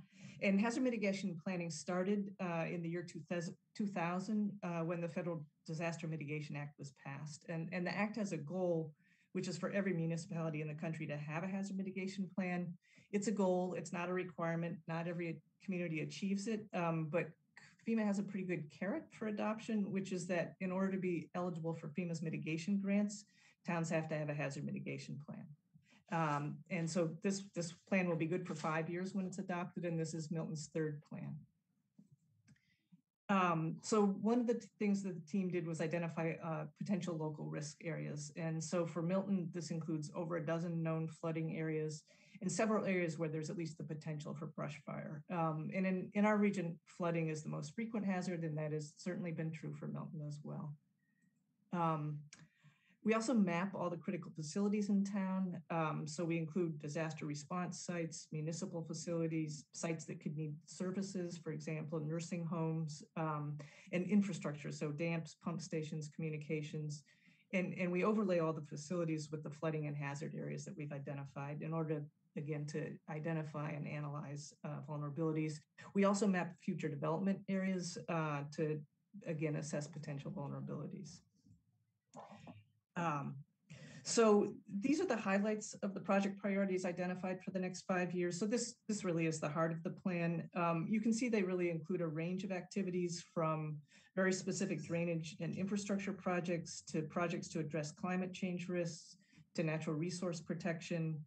and hazard mitigation planning started uh, in the year 2000, 2000 uh, when the Federal Disaster Mitigation Act was passed. And, and the act has a goal which is for every municipality in the country to have a hazard mitigation plan. It's a goal, it's not a requirement. Not every community achieves it, um, but FEMA has a pretty good carrot for adoption, which is that in order to be eligible for FEMA's mitigation grants, towns have to have a hazard mitigation plan. Um, and so this, this plan will be good for five years when it's adopted, and this is Milton's third plan. Um, so one of the things that the team did was identify uh, potential local risk areas. And so for Milton, this includes over a dozen known flooding areas and several areas where there's at least the potential for brush fire. Um, and in, in our region, flooding is the most frequent hazard, and that has certainly been true for Milton as well. Um, we also map all the critical facilities in town. Um, so we include disaster response sites, municipal facilities, sites that could need services, for example, nursing homes, um, and infrastructure, so dams, pump stations, communications. And, and we overlay all the facilities with the flooding and hazard areas that we've identified in order, again, to identify and analyze uh, vulnerabilities. We also map future development areas uh, to, again, assess potential vulnerabilities. Um, so these are the highlights of the project priorities identified for the next five years. So this, this really is the heart of the plan. Um, you can see they really include a range of activities from very specific drainage and infrastructure projects to projects to address climate change risks to natural resource protection.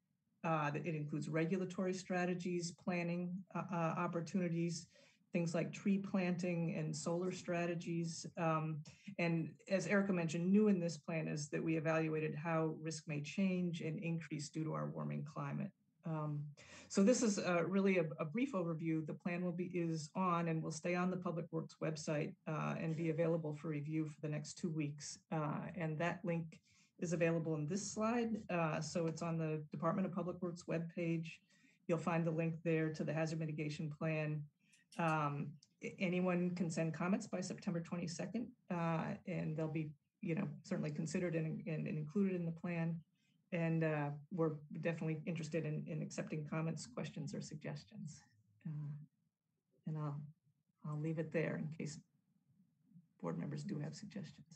Uh, it includes regulatory strategies, planning uh, uh, opportunities, things like tree planting and solar strategies. Um, and as Erica mentioned, new in this plan is that we evaluated how risk may change and increase due to our warming climate. Um, so this is uh, really a, a, brief overview. The plan will be is on and will stay on the Public Works website uh, and be available for review for the next two weeks. Uh, and that link is available in this slide. Uh, so it's on the Department of Public Works webpage. You'll find the link there to the hazard mitigation plan um, anyone can send comments by September 22nd, uh, and they'll be, you know, certainly considered and, and, and included in the plan. And uh, we're definitely interested in, in accepting comments, questions, or suggestions. Uh, and I'll, I'll leave it there in case board members do have suggestions.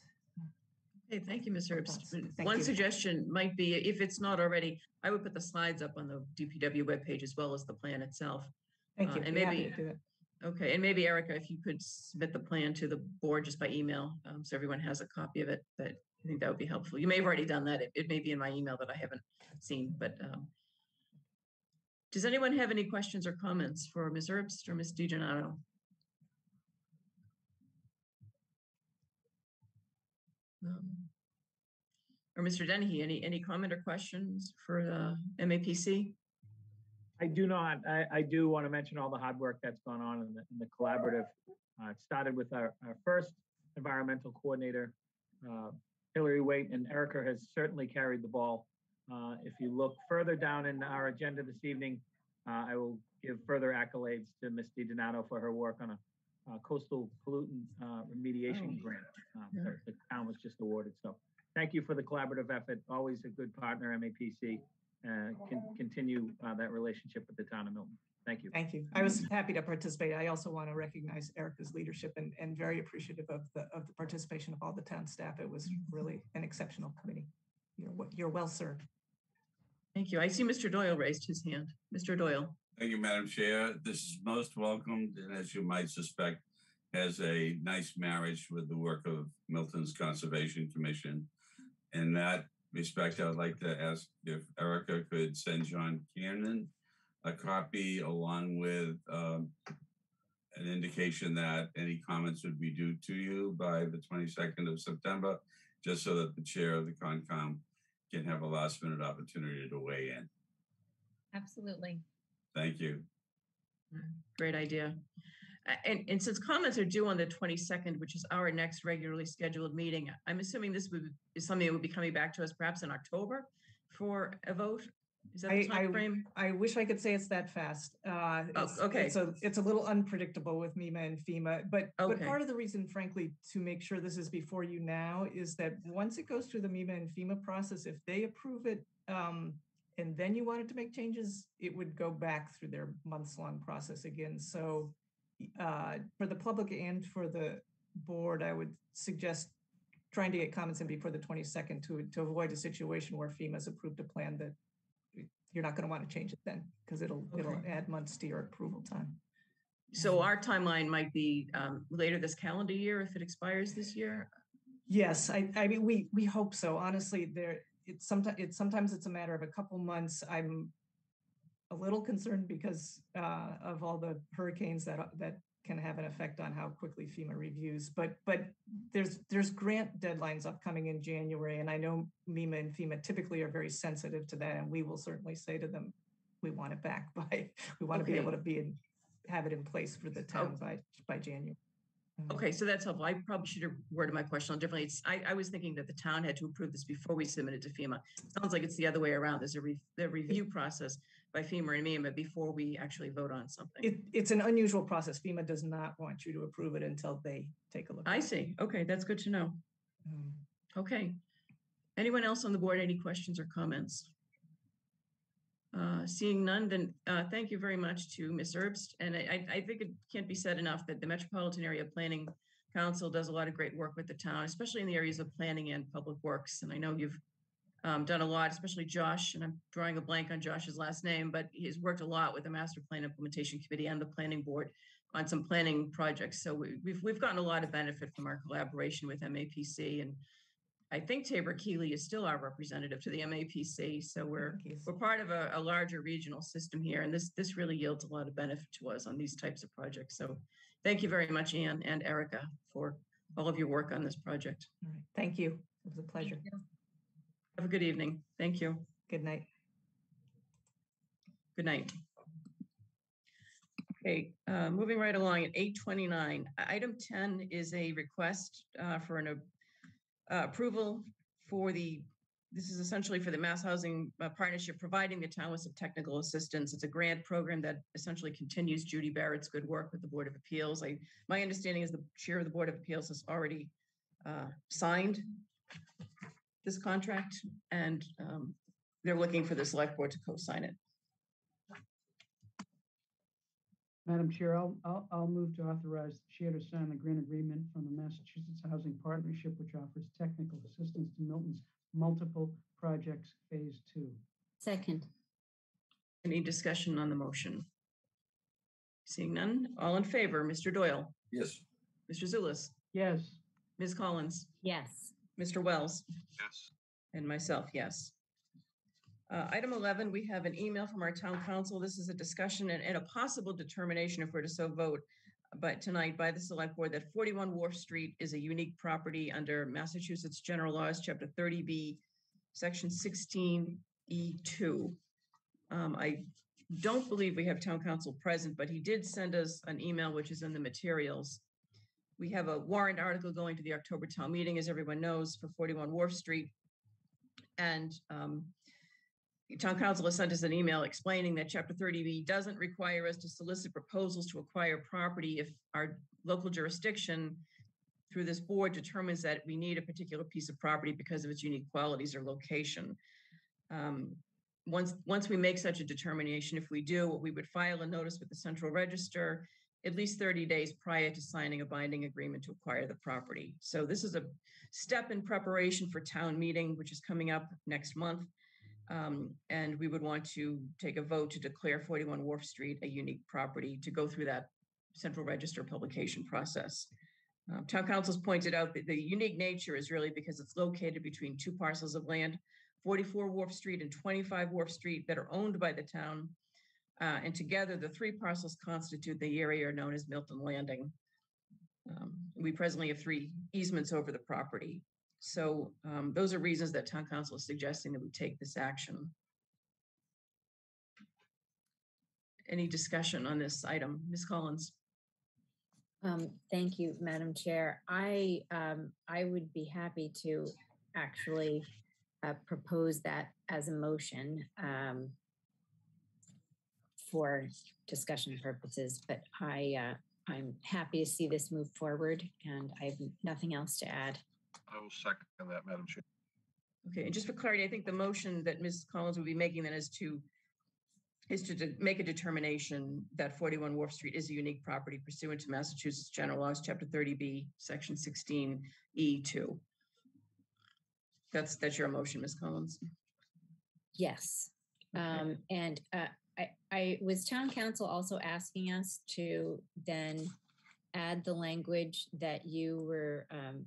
Hey, thank you, Ms. Herbst. Thank One you. suggestion might be, if it's not already, I would put the slides up on the DPW webpage as well as the plan itself. Thank Uh, you. And Be happy maybe, to do it. Okay, and maybe Erica, if you could submit the plan to the board just by email, um, so everyone has a copy of it, but I think that would be helpful. You may have already done that. It, it may be in my email that I haven't seen, but um, does anyone have any questions or comments for Ms. Herbst or Ms. DiDonato? Um, Or Mr. Dennehy, any, any comment or questions for the MAPC? I do not. I, I do want to mention all the hard work that's gone on in the, in the collaborative. Uh, it started with our, our first environmental coordinator, uh, Hillary Waite, and Erica has certainly carried the ball. Uh, if you look further down in our agenda this evening, uh, I will give further accolades to Ms. DiDonato for her work on a uh, coastal pollutant uh, remediation Oh. grant um, Yeah. that the town was just awarded. So thank you for the collaborative effort. Always a good partner, MAPC. Uh, can continue uh, that relationship with the town of Milton. Thank you. Thank you. I was happy to participate. I also want to recognize Erica's leadership and, and very appreciative of the, of the participation of all the town staff. It was really an exceptional committee. You're, you're well served. Thank you. I see Mr. Doyle raised his hand. Mr. Doyle. Thank you, Madam Chair. This is most welcomed, and as you might suspect, has a nice marriage with the work of Milton's Conservation Commission. And that respect, I would like to ask if Erica could send John Cannon a copy along with um, an indication that any comments would be due to you by the 22nd of September, just so that the chair of the Concom can have a last minute opportunity to weigh in. Absolutely. Thank you. Great idea. And, and since comments are due on the 22nd, which is our next regularly scheduled meeting, I'm assuming this would, is something that would be coming back to us perhaps in October for a vote? Is that the I, I, timeframe? I wish I could say it's that fast. Uh, Oh, it's- okay. It's a, it's a little unpredictable with MEMA and FEMA, but, but Okay. part of the reason frankly, to make sure this is before you now is that once it goes through the MEMA and FEMA process, if they approve it, um, and then you wanted to make changes, it would go back through their months-long process again. So uh, for the public and for the board, I would suggest trying to get comments in before the 22nd to, to avoid a situation where FEMA's approved a plan that you're not going to want to change it then because it'll, it'll add months to your approval time. So our timeline might be um, later this calendar year if it expires this year? Yes, I, I mean, we, we hope so. Honestly, there, it's sometimes, it's sometimes it's a matter of a couple months. I'm a little concerned because uh, of all the hurricanes that, that can have an effect on how quickly FEMA reviews. But, but there's, there's grant deadlines upcoming in January. And I know MEMA and FEMA typically are very sensitive to that. And we will certainly say to them, we want it back by, we want to be able to be in, have it in place for the town by, by January. Okay, so that's helpful. I probably should have worded my question differently. It's, I, I was thinking that the town had to approve this before we submit it to FEMA. Sounds like it's the other way around. There's a re, the review process by FEMA and MEMA before we actually vote on something. It, it's an unusual process. FEMA does not want you to approve it until they take a look. I it. see. Okay, that's good to know. Um, Okay. Anyone else on the board, any questions or comments? Uh, Seeing none, then uh, thank you very much to Ms. Herbst. And I, I I think it can't be said enough that the Metropolitan Area Planning Council does a lot of great work with the town, especially in the areas of planning and public works. And I know you've um, done a lot, especially Josh, and I'm drawing a blank on Josh's last name, but he's worked a lot with the Master Plan Implementation Committee and the Planning Board on some planning projects. So we- we've, we've gotten a lot of benefit from our collaboration with MAPC and I think Tabor Keeley is still our representative to the MAPC. So we're, we're part of a, a larger regional system here. And this, this really yields a lot of benefit to us on these types of projects. So thank you very much, Ann and Erica, for all of your work on this project. All right. Thank you. It was a pleasure. Have a good evening. Thank you. Good night. Good night. Okay, uh, moving right along at eight twenty-nine, item ten is a request uh, for an uh, approval for the, this is essentially for the Mass Housing uh, Partnership, providing the town with some technical assistance. It's a grant program that essentially continues Judy Barrett's good work with the Board of Appeals. I, my understanding is the chair of the Board of Appeals has already uh, signed this contract, and um, they're looking for the select board to co-sign it. Madam Chair, I'll, I'll, I'll move to authorize the chair to sign the grant agreement from the Massachusetts Housing Partnership, which offers technical assistance to Milton's multiple projects Phase Two. Second. Any discussion on the motion? Seeing none, all in favor, Mr. Doyle, Yes. Mr. Zullas, Yes. Ms. Collins, Yes. Mr. Wells, Yes. and myself, yes. Uh, Item 11, we have an email from our town counsel. This is a discussion and and a possible determination if we're to so vote, but tonight by the select board that 41 Wharf Street is a unique property under Massachusetts General Laws, Chapter 30B, Section 16E2. Um, I don't believe we have town counsel present, but he did send us an email, which is in the materials. We have a warrant article going to the October town meeting, as everyone knows, for 41 Wharf Street. And um, town counsel has sent us an email explaining that chapter 30B doesn't require us to solicit proposals to acquire property if our local jurisdiction through this board determines that we need a particular piece of property because of its unique qualities or location. Um, Once, once we make such a determination, if we do, we would file a notice with the central register at least 30 days prior to signing a binding agreement to acquire the property. So this is a step in preparation for town meeting, which is coming up next month. Um, and we would want to take a vote to declare 41 Wharf Street a unique property to go through that central register publication process. Uh, Town counsel's pointed out that the unique nature is really because it's located between two parcels of land, 44 Wharf Street and 25 Wharf Street that are owned by the town. Uh, and together, the three parcels constitute the area known as Milton Landing. Um, we presently have three easements over the property. So um, those are reasons that town counsel is suggesting that we take this action. Any discussion on this item? Ms. Collins? Um, thank you, Madam Chair. I, um, I would be happy to actually uh, propose that as a motion um, for discussion purposes, but I, uh, I'm happy to see this move forward and I have nothing else to add. I will second that, Madam Chair. Okay, and just for clarity, I think the motion that Ms. Collins will be making then is to is to de- make a determination that 41 Wharf Street is a unique property pursuant to Massachusetts General Laws, Chapter 30B, Section 16E2. That's, that's your motion, Ms. Collins. Yes. Okay. Um, and, uh, I, I, was town counsel also asking us to then add the language that you were, um,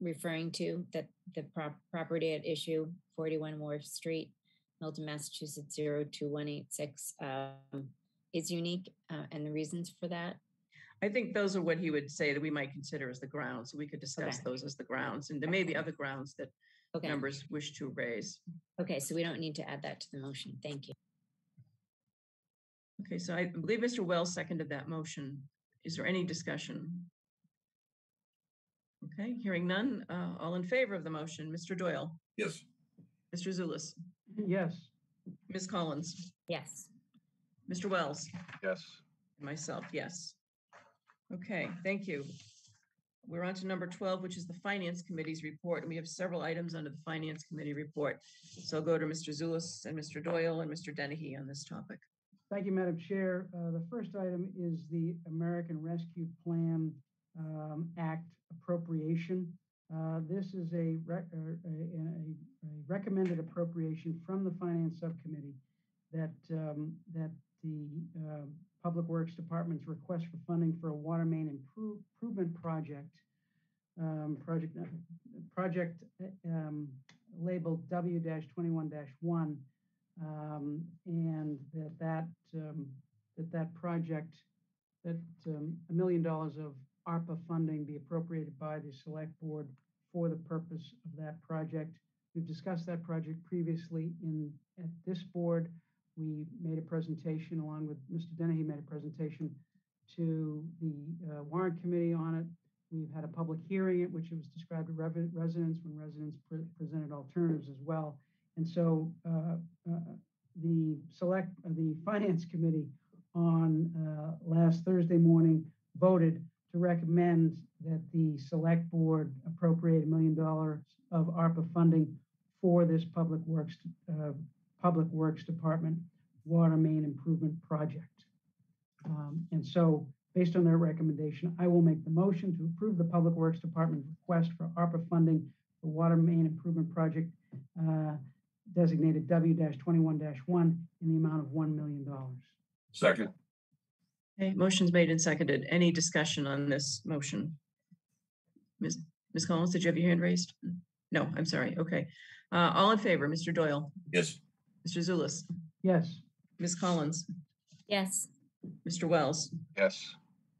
referring to, that the prop- property at issue, 41 Wharf Street, Milton, Massachusetts, 02186, um, is unique, uh, and the reasons for that? I think those are what he would say that we might consider as the grounds. So we could discuss Okay. those as the grounds. And there may be other grounds that Okay. members wish to raise. Okay, so we don't need to add that to the motion. Thank you. Okay, so I believe Mr. Wells seconded that motion. Is there any discussion? Okay, hearing none. Uh, all in favor of the motion, Mr. Doyle, Yes. Mr. Zullas, Yes, Ms. Collins, Yes. Mr. Wells, Yes. and myself, yes. Okay, thank you. We're on to number 12, which is the Finance Committee's report, and we have several items under the Finance Committee report. So I'll go to Mr. Zullas and Mr. Doyle and Mr. Dennehy on this topic. Thank you, Madam Chair. Uh, The first item is the American Rescue Plan um, Act appropriation. Uh, This is a rec- uh, a a- a recommended appropriation from the Finance Subcommittee that, um, that the um, Public Works Department's request for funding for a water main improve- improvement project, um, project, uh, project uh, um, labeled W-21-1, um, and that that, um, that that project, that um, a million dollars of ARPA funding be appropriated by the select board for the purpose of that project. We've discussed that project previously in, at this board. We made a presentation along with Mr. Dennehy made a presentation to the uh, warrant committee on it. We've had a public hearing at which it was described to residents when residents pre- presented alternatives as well. And so uh, uh, the select, uh, the finance committee on last Thursday morning voted to recommend that the select board appropriate a million dollars of ARPA funding for this public works, public works department water main improvement project. Um, And so, based on their recommendation, I will make the motion to approve the Public Works Department request for ARPA funding for water main improvement project uh, designated W-21-1 in the amount of $1 million. Second. Okay, motion's made and seconded. Any discussion on this motion? Ms. Ms. Collins, did you have your hand raised? No, I'm sorry. Okay. Uh, all in favor, Mr. Doyle, Yes. Mr. Zullas, Yes, Ms. Collins, Yes. Mr. Wells, Yes.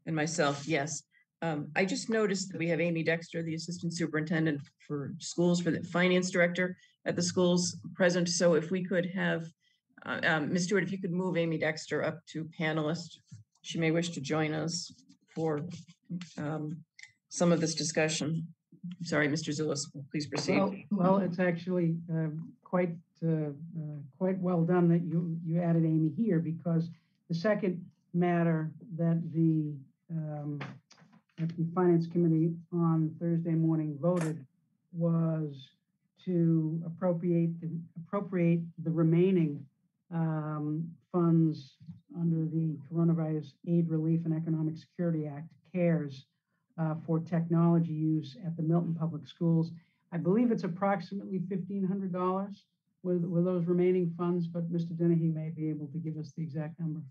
and myself, yes. Um, I just noticed that we have Amy Dexter, the Assistant Superintendent for Schools, for the Finance Director at the schools present. So if we could have Uh, um, Ms. Stewart, if you could move Amy Dexter up to panelist, she may wish to join us for um, some of this discussion. Sorry, Mr. Zullas, please proceed. Well, well, it's actually um, quite, uh, uh, quite well done that you, you added Amy here because the second matter that the, um, that the Finance Committee on Thursday morning voted was to appropriate, the appropriate the remaining um, funds under the Coronavirus Aid Relief and Economic Security Act, CARES, uh, for technology use at the Milton Public Schools. I believe it's approximately $1,500 with, with those remaining funds, but Mr. Dennehy may be able to give us the exact number.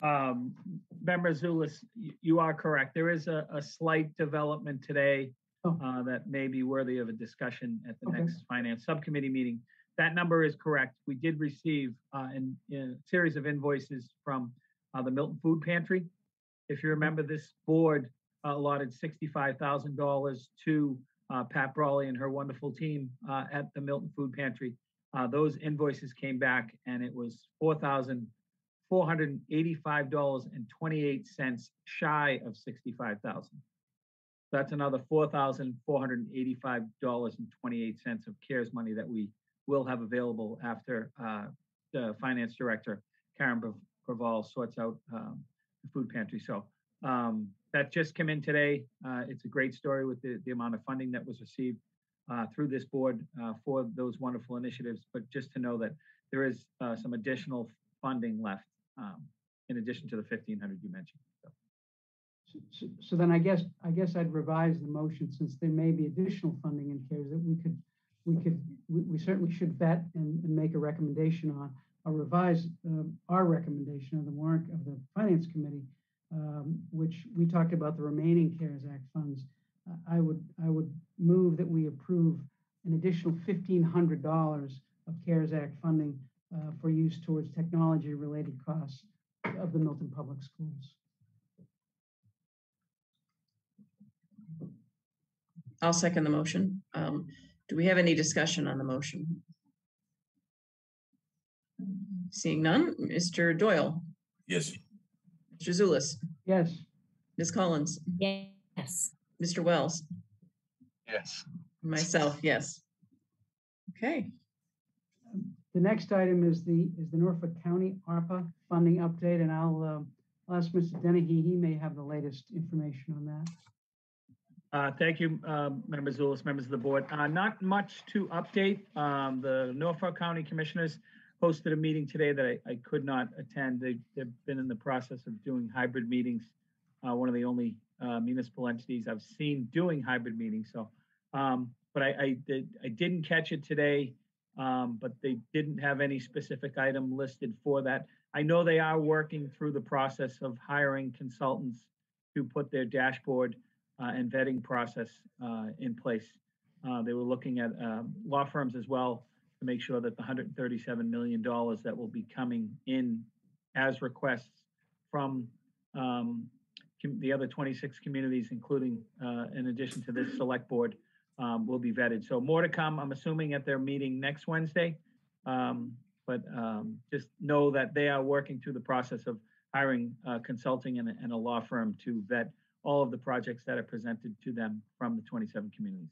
Um, Member Zullas, you are correct. There is a, a slight development today uh, that may be worthy of a discussion at the Okay. next finance subcommittee meeting. That number is correct. We did receive uh, an, a series of invoices from uh, the Milton Food Pantry. If you remember, this board uh, allotted sixty-five thousand dollars to uh, Pat Brawley and her wonderful team uh, at the Milton Food Pantry. Uh, Those invoices came back and it was four thousand four hundred and eighty-five dollars and twenty-eight cents shy of sixty-five thousand. That's another four thousand four hundred and eighty-five dollars and twenty-eight cents of CARES money that we will have available after uh, the finance director, Karen Braval, sorts out um, the food pantry. So um, that just came in today. Uh, It's a great story with the, the amount of funding that was received uh, through this board uh, for those wonderful initiatives. But just to know that there is uh, some additional funding left um, in addition to the 1,500 you mentioned. So. So- So then I guess, I guess I'd revise the motion since there may be additional funding in CARES that we could, we could, we, we certainly should vet and, and make a recommendation on, or revise um, our recommendation of the warrant of the Finance Committee, um, which we talked about the remaining CARES Act funds. Uh, I would, I would move that we approve an additional fifteen hundred dollars of CARES Act funding uh, for use towards technology-related costs of the Milton Public Schools. I'll second the motion. Um, Do we have any discussion on the motion? Seeing none, Mr. Doyle, Yes. Mr. Zullas, Yes. Ms. Collins, Yes. Mr. Wells, Yes. myself, yes. Okay, The next item is the, is the Norfolk County ARPA funding update, and I'll, um, I'll ask Mr. Dennehy, he may have the latest information on that. Uh, Thank you, members Zullas, members of the board. Uh, Not much to update. Um, The Norfolk County Commissioners hosted a meeting today that I- I could not attend. They- They've been in the process of doing hybrid meetings. Uh, One of the only uh, municipal entities I've seen doing hybrid meetings, so. um, But I, I did, I didn't catch it today, um, but they didn't have any specific item listed for that. I know they are working through the process of hiring consultants to put their dashboard uh, and vetting process uh, in place. Uh, They were looking at law firms as well to make sure that the $137 million that will be coming in as requests from um, the other 26 communities, including uh, in addition to this select board, um, will be vetted. So more to come, I'm assuming at their meeting next Wednesday. Um, But um, just know that they are working through the process of hiring uh, consulting and and a law firm to vet all of the projects that are presented to them from the 27 communities.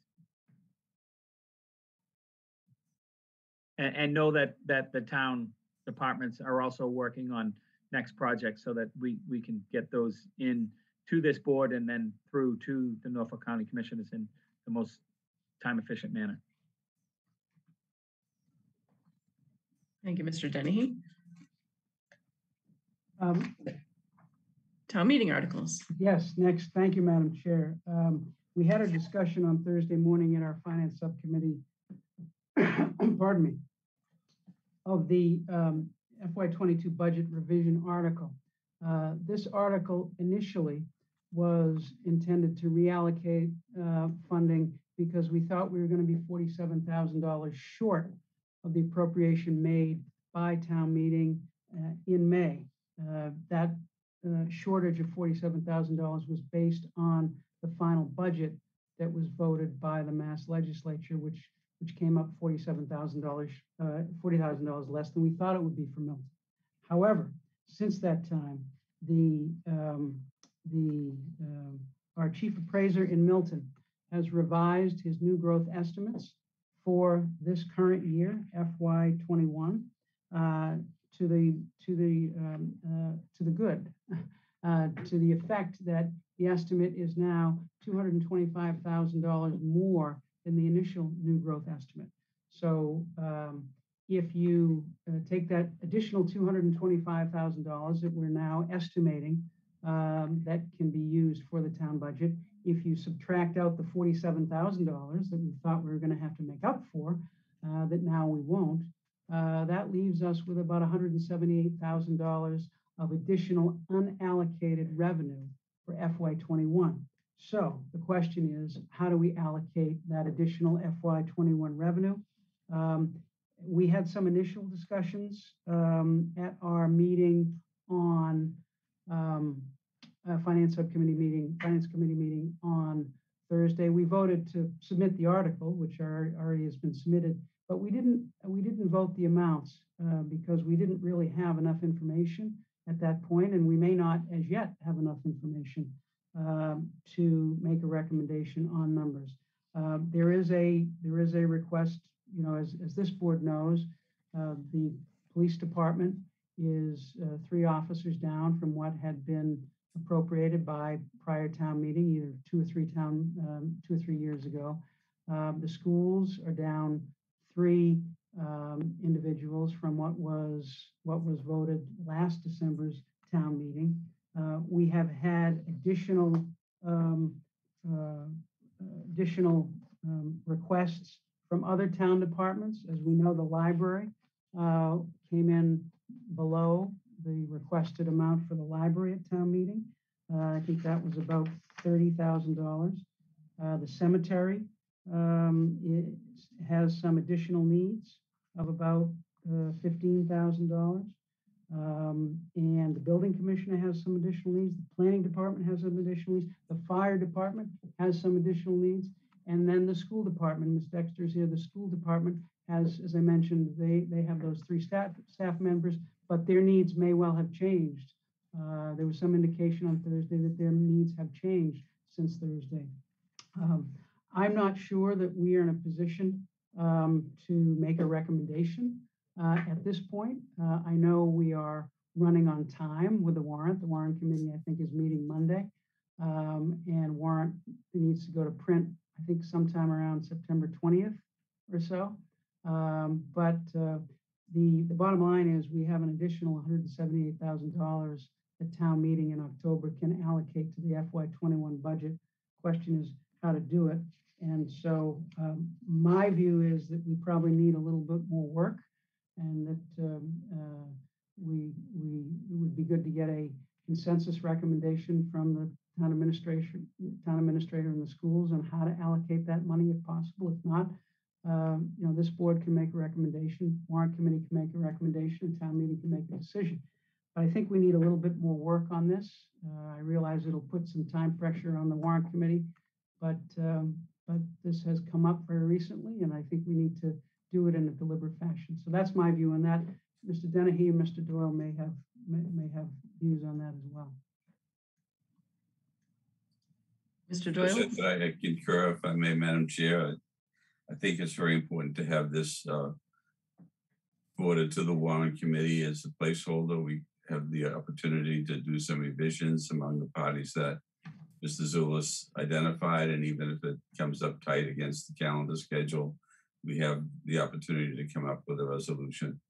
And, and know that, that the town departments are also working on next projects so that we, we can get those in to this board and then through to the Norfolk County Commissioners in the most time efficient manner. thank you, Mr. Dennehy. Um, Town meeting articles. Yes, next, thank you, Madam Chair. Um, We had a discussion on Thursday morning in our Finance Subcommittee, pardon me, of the um, FY '22 budget revision article. Uh, This article initially was intended to reallocate uh, funding because we thought we were going to be $47,000 short of the appropriation made by town meeting uh, in May. Uh, That uh, shortage of $47,000 was based on the final budget that was voted by the Mass Legislature, which which came up $47,000, uh, $40,000 less than we thought it would be for Milton. However, since that time, the, um, the, um, our chief appraiser in Milton has revised his new growth estimates for this current year, FY '21, uh, to the, to the, um, uh, to the good, uh, to the effect that the estimate is now $225,000 more than the initial new growth estimate. So um, if you uh, take that additional $225,000 that we're now estimating um, that can be used for the town budget, if you subtract out the $47,000 that we thought we were going to have to make up for, uh, that now we won't, uh, that leaves us with about $178,000 of additional unallocated revenue for FY21. So the question is, how do we allocate that additional FY21 revenue? Um, we had some initial discussions um, at our meeting on um, finance subcommittee meeting, finance committee meeting on Thursday. We voted to submit the article, which already has been submitted, but we didn't we didn't vote the amounts uh, because we didn't really have enough information at that point, and we may not as yet have enough information um, to make a recommendation on numbers. Uh, there is a there is a request, you know, as, as this board knows, uh, the police department is uh, three officers down from what had been appropriated by prior town meeting, either two or three town um, two or three years ago. Um, the schools are down three um, individuals from what was what was voted last December's town meeting. Uh, we have had additional um, uh, additional um, requests from other town departments. As we know, the library uh, came in below the requested amount for the library at town meeting. Uh, I think that was about $30,000. Uh, the cemetery um, it has some additional needs of about uh, $15,000. Um, and the building commissioner has some additional needs. The planning department has some additional needs. The fire department has some additional needs. And then the school department, Ms. Dexter's here, the school department has, as I mentioned, they, they have those three staff, staff members, but their needs may well have changed. Uh, there was some indication on Thursday that their needs have changed since Thursday. Um, I'm not sure that we are in a position um, to make a recommendation uh, at this point. Uh, I know we are running on time with the warrant. The warrant committee, I think, is meeting Monday. Um, and warrant needs to go to print, I think, sometime around September 20th or so. Um, but uh, the, the bottom line is we have an additional $178,000 that town meeting in October can allocate to the FY21 budget. Question is how to do it. And so um, my view is that we probably need a little bit more work and that um, uh, we, we, it would be good to get a consensus recommendation from the town administration, town administrator and the schools on how to allocate that money if possible. If not, uh, you know, this board can make a recommendation, warrant committee can make a recommendation, town meeting can make a decision. But I think we need a little bit more work on this. Uh, I realize it'll put some time pressure on the warrant committee, but um, but this has come up very recently, and I think we need to do it in a deliberate fashion. So that's my view on that. Mr. Dennehy and Mr. Doyle may have may, may have views on that as well. Mr. Doyle? I concur, if I may, Madam Chair. I think it's very important to have this uh, forwarded to the warrant committee as a placeholder. We have the opportunity to do some revisions among the parties that Mr. Zullas identified, and even if it comes up tight against the calendar schedule, we have the opportunity to come up with a resolution.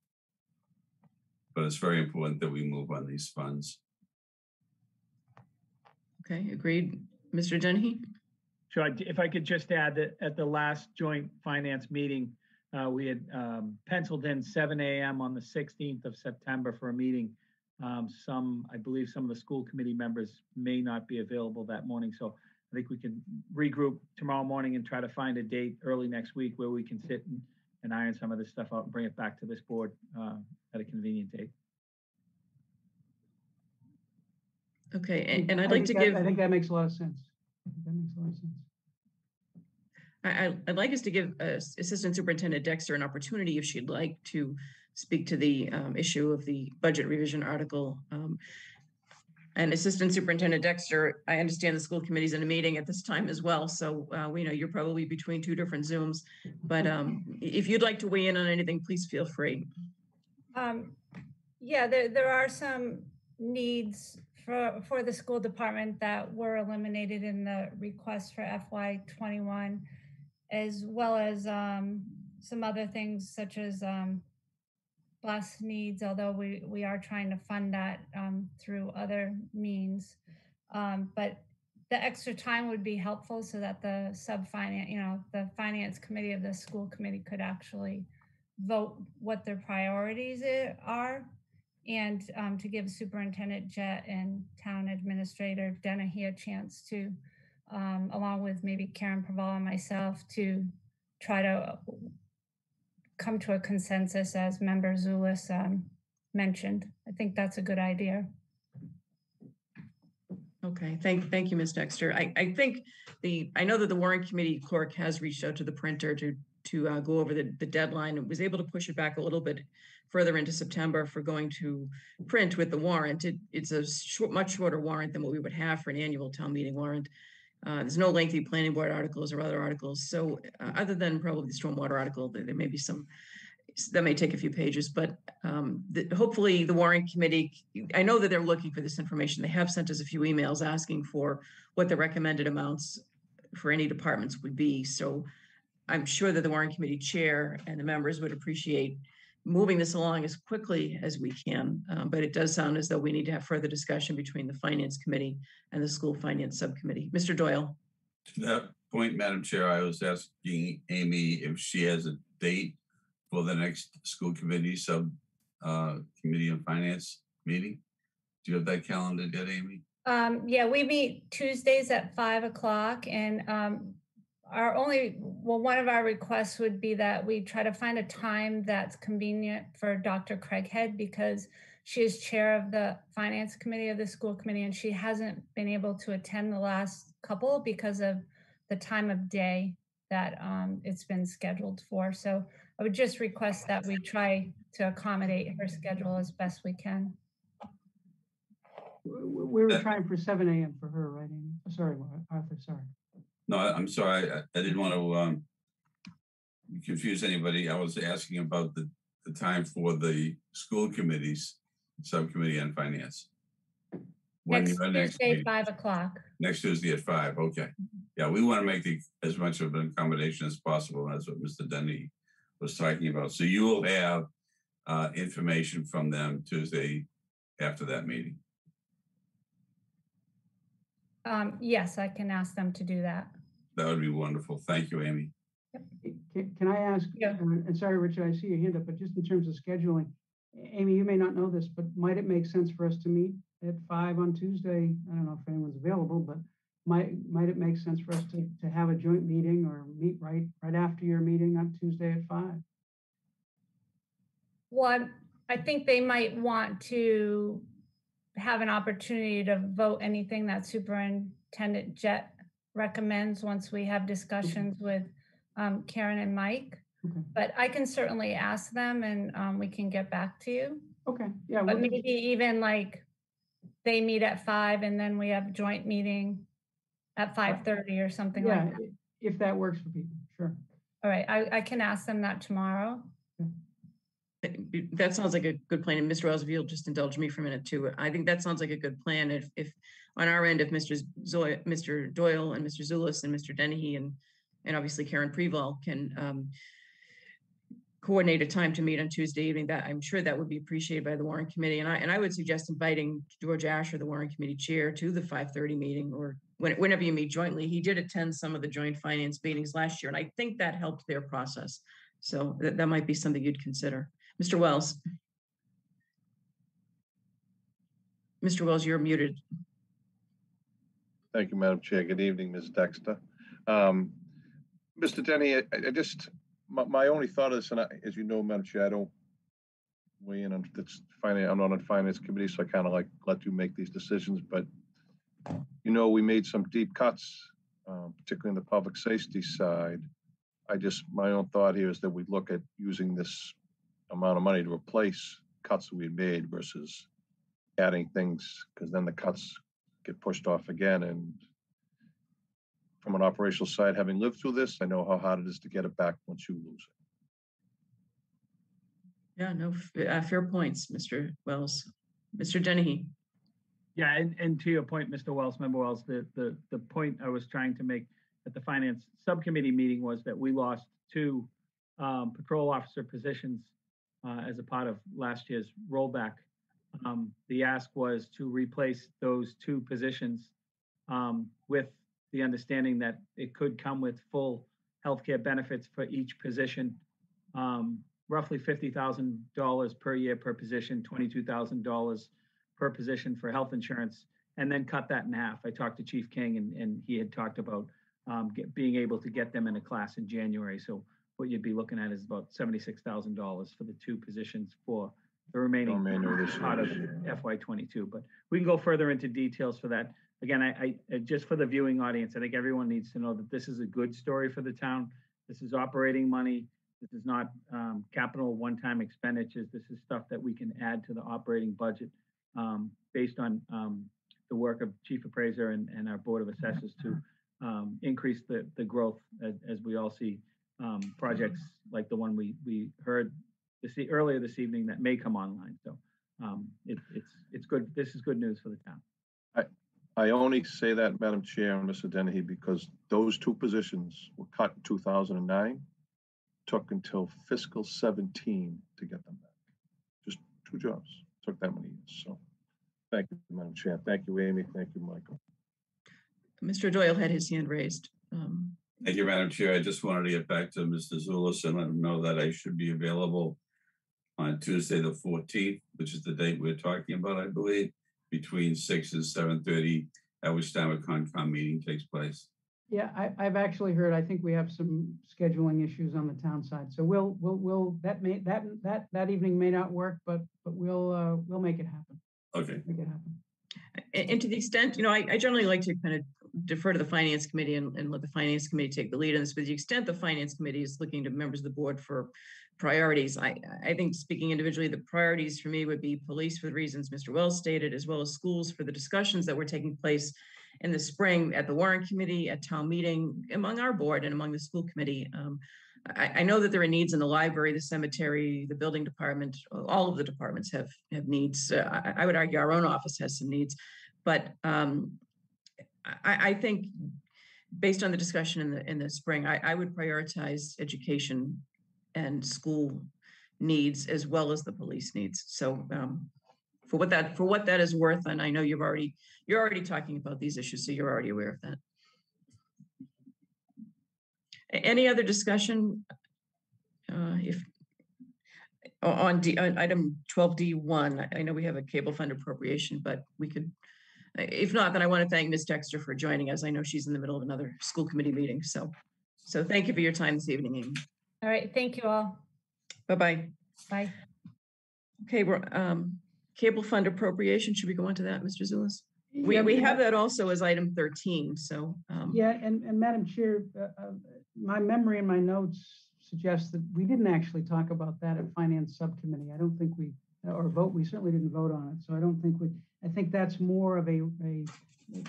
But it's very important that we move on these funds. Okay, agreed. Mr. Dennehy? Sure. If I could just add that at the last joint finance meeting, uh, we had um, penciled in 7 a.m. on the 16th of September for a meeting. Um, some, I believe some of the school committee members may not be available that morning. So I think we can regroup tomorrow morning and try to find a date early next week where we can sit and, and iron some of this stuff out and bring it back to this board uh, at a convenient date. Okay, and, and I'd like to that- give, I think that makes a lot of sense. That makes a lot of sense. I, I- I'd like us to give uh, Assistant Superintendent Dexter an opportunity if she'd like to speak to the um, issue of the budget revision article. Um, And Assistant Superintendent Dexter, I understand the school committee's in a meeting at this time as well, so uh, we know you're probably between two different Zooms. But um, if you'd like to weigh in on anything, please feel free. Um, yeah, there, there are some needs for, for the school department that were eliminated in the request for FY twenty-one, as well as, um, some other things such as, um, bus needs, although we, we are trying to fund that, um, through other means. Um, but the extra time would be helpful so that the sub-finance, you know, the finance committee of the school committee could actually vote what their priorities are. And um, to give Superintendent Jette and Town Administrator Dennehy a chance to, um, along with maybe Karen Praval and myself, to try to come to a consensus as Member Zullas um, mentioned. I think that's a good idea. Okay, thank, thank you, Ms. Dexter. I, I think the, I know that the warrant committee clerk has reached out to the printer to, to uh, go over the, the deadline and was able to push it back a little bit further into September for going to print with the warrant. It, it's a short, much shorter warrant than what we would have for an annual town meeting warrant. Uh, there's no lengthy planning board articles or other articles. So uh, other than probably the stormwater article, there, there may be some, that may take a few pages, but um, the, hopefully the warrant committee, I know that they're looking for this information. They have sent us a few emails asking for what the recommended amounts for any departments would be. So I'm sure that the warrant committee chair and the members would appreciate moving this along as quickly as we can. Um, but it does sound as though we need to have further discussion between the finance committee and the school finance subcommittee. Mr. Doyle? To that point, Madam Chair, I was asking Amy if she has a date for the next school committee sub uh, committee on finance meeting. Do you have that calendar yet, Amy? Um, yeah, we meet Tuesdays at five o'clock and, um, our only, well, one of our requests would be that we try to find a time that's convenient for Dr. Craighead because she is chair of the finance committee of the school committee and she hasn't been able to attend the last couple because of the time of day that, um, it's been scheduled for. So I would just request that we try to accommodate her schedule as best we can. We we were trying for seven AM for her, right, Amy? Sorry, Arthur, sorry. No, I'm sorry, I, I didn't want to um confuse anybody. I was asking about the, the time for the school committees, subcommittee on finance. When Next next Tuesday, meeting? five o'clock. Next Tuesday at five, okay. Yeah, we want to make the, as much of an accommodation as possible. That's what Mr. Denny was talking about. So you will have uh, information from them Tuesday after that meeting. Um, yes, I can ask them to do that. That would be wonderful. Thank you, Amy. Can, can I ask, uh, and sorry, Richard, I see your hand up, but just in terms of scheduling, Amy, you may not know this, but might it make sense for us to meet at five on Tuesday? I don't know if anyone's available, but might, might it make sense for us to, to have a joint meeting or meet right, right after your meeting on Tuesday at five? Well, I think they might want to have an opportunity to vote anything that Superintendent Jette recommends once we have discussions with um, Karen and Mike. But I can certainly ask them and um, we can get back to you. Okay, yeah. But we'll- maybe even like they meet at five and then we have joint meeting at five thirty or something Yeah, like that. i- if that works for people, sure. All right, I, I can ask them that tomorrow. That sounds like a good plan. And Mr. Wells, if you'll just indulge me for a minute too. I think that sounds like a good plan. If, if on our end, if Mr. Zoy, Mr. Doyle and Mr. Zullas and Mr. Dennehy and, and obviously Karen Preval can um, coordinate a time to meet on Tuesday evening, that I'm sure that would be appreciated by the warrant committee. And I, and I would suggest inviting George Asher, the warrant committee chair, to the 5:30 meeting or when- whenever you meet jointly. He did attend some of the joint finance meetings last year, and I think that helped their process. So that, that might be something you'd consider. Mr. Wells. Mr. Wells, you're muted. Thank you, Madam Chair. Good evening, Ms. Dexter. Um, Mr. Denny, I, I just, my, my only thought is, and I, as you know, Madam Chair, I don't weigh in on this finance, I'm on finance committee, so I kind of like let you make these decisions, but you know, we made some deep cuts, um, particularly on the public safety side. I just, my own thought here is that we look at using this amount of money to replace cuts that we made versus adding things, because then the cuts get pushed off again. And from an operational side, having lived through this, I know how hard it is to get it back once you lose it. Yeah, no, uh, fair points, Mr. Wells. Mr. Dennehy. Yeah, and, and to your point, Mr. Wells, Member Wells, the, the, the point I was trying to make at the Finance Subcommittee meeting was that we lost two um, patrol officer positions uh, as a part of last year's rollback. Um, The ask was to replace those two positions um, with the understanding that it could come with full healthcare benefits for each position. um, Roughly fifty thousand dollars per year per position, twenty-two thousand dollars per position for health insurance, and then cut that in half. I talked to Chief King and, and he had talked about um, get, being able to get them in a class in January. So what you'd be looking at is about seventy-six thousand dollars for the two positions for the remaining Remainder of this part of year. FY twenty-two. But we can go further into details for that. Again, I, I, just for the viewing audience, I think everyone needs to know that this is a good story for the town. This is operating money. This is not um, capital one-time expenditures. This is stuff that we can add to the operating budget um, based on um, the work of Chief Appraiser and, and our Board of Assessors to um, increase the, the growth as, as we all see um, projects like the one we, we heard this, e- earlier this evening that may come online. So um, it, it's, it's good. This is good news for the town. I only say that, Madam Chair and Mr. Dennehy, because those two positions were cut in two thousand and nine. Took until fiscal seventeen to get them back. Just two jobs, took that many years, so. Thank you, Madam Chair. Thank you, Amy. Thank you, Michael. Mr. Doyle had his hand raised. Um, Thank you, Madam Chair. I just wanted to get back to Mr. Zullas and let him know that I should be available on Tuesday, the fourteenth, which is the date we're talking about, I believe, between six and seven thirty, at which time a Concom meeting takes place. Yeah, I, I've actually heard, I think we have some scheduling issues on the town side. So we'll, we'll, we'll, that may, that, that, that evening may not work, but, but we'll, uh, we'll make it happen. Okay. Make it happen. And to the extent, you know, I, I generally like to kind of defer to the finance committee and, and let the finance committee take the lead on this. But to the extent the finance committee is looking to members of the board for priorities, I, I think speaking individually, the priorities for me would be police for the reasons Mr. Wells stated, as well as schools for the discussions that were taking place in the spring at the warrant committee, at town meeting, among our board and among the school committee. Um, I, I know that there are needs in the library, the cemetery, the building department, all of the departments have, have needs. Uh, I, I would argue our own office has some needs. But um, I, I think based on the discussion in the, in the spring, I, I would prioritize education and school needs as well as the police needs. So um, for what that, for what that is worth, and I know you've already, you're already talking about these issues, so you're already aware of that. Any other discussion? Uh, If, on D, on item twelve D one, I- I know we have a cable fund appropriation, but we could, if not, then I want to thank Ms. Dexter for joining us. I know she's in the middle of another school committee meeting, so, so thank you for your time this evening. All right, thank you all. Bye-bye. Bye. Okay, we're, um, cable fund appropriation, should we go on to that, Mr. Zullas? We, Yeah, we we have have- that also as item thirteen, so, um, Yeah, and, and Madam Chair, uh, uh, my memory and my notes suggest that we didn't actually talk about that at Finance Subcommittee. I don't think we, or vote, we certainly didn't vote on it. So I don't think we, I think that's more of a, a,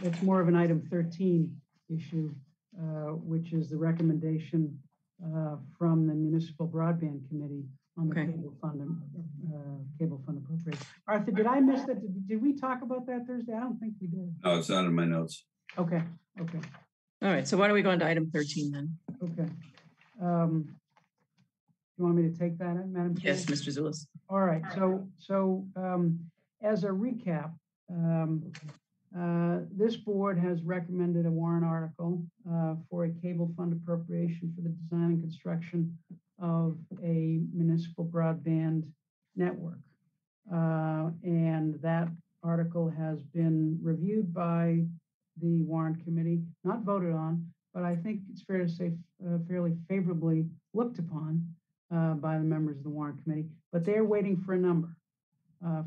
that's more of an item 13 issue, uh, which is the recommendation uh, from the Municipal Broadband Committee on the Okay. cable fund, uh, cable fund appropriation. Arthur, did I miss that? Did- Did we talk about that Thursday? I don't think we did. No, it's not in my notes. Okay, okay. all right, so why don't we go on to item thirteen then? Okay. Um, You want me to take that, Madam Chair? Yes, Mr. Zullas. All right, so, so um, as a recap, um, uh, this board has recommended a warrant article uh, for a cable fund appropriation for the design and construction of a municipal broadband network. Uh, And that article has been reviewed by the warrant committee, not voted on, but I think it's fair to say uh, fairly favorably looked upon uh, by the members of the warrant committee, but they're waiting for a number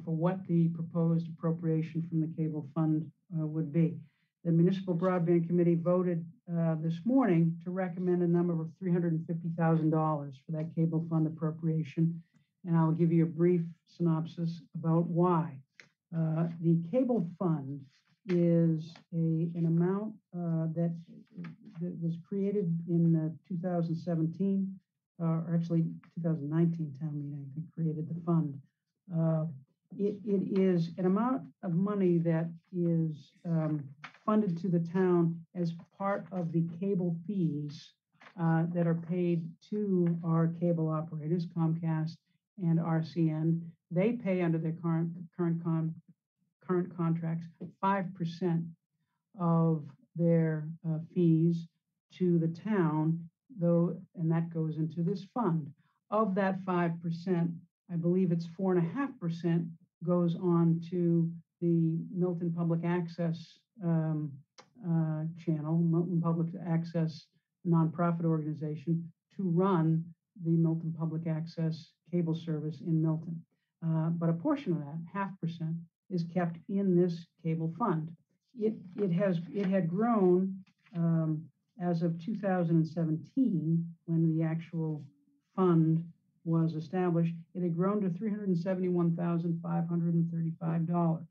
for what the proposed appropriation from the cable fund uh, would be. the Municipal Broadband Committee voted uh, this morning to recommend a number of $350,000 for that cable fund appropriation. And I'll give you a brief synopsis about why. Uh, The cable fund is a, an amount uh, that, that was created in uh, 2017, uh, or actually 2019 town meeting, I think, created the fund. It, it is an amount of money that is um, funded to the town as part of the cable fees uh, that are paid to our cable operators, Comcast and RCN. They pay under their current, current con, current contracts, five percent of their uh, fees to the town, though, and that goes into this fund. Of that five percent, I believe it's four and a half percent goes on to the Milton Public Access um, uh, channel, Milton Public Access nonprofit organization, to run the Milton Public Access cable service in Milton. Uh, but a portion of that, half percent, is kept in this cable fund. It, it has, it had grown um, as of 2017, when the actual fund was established, it had grown to $371,535.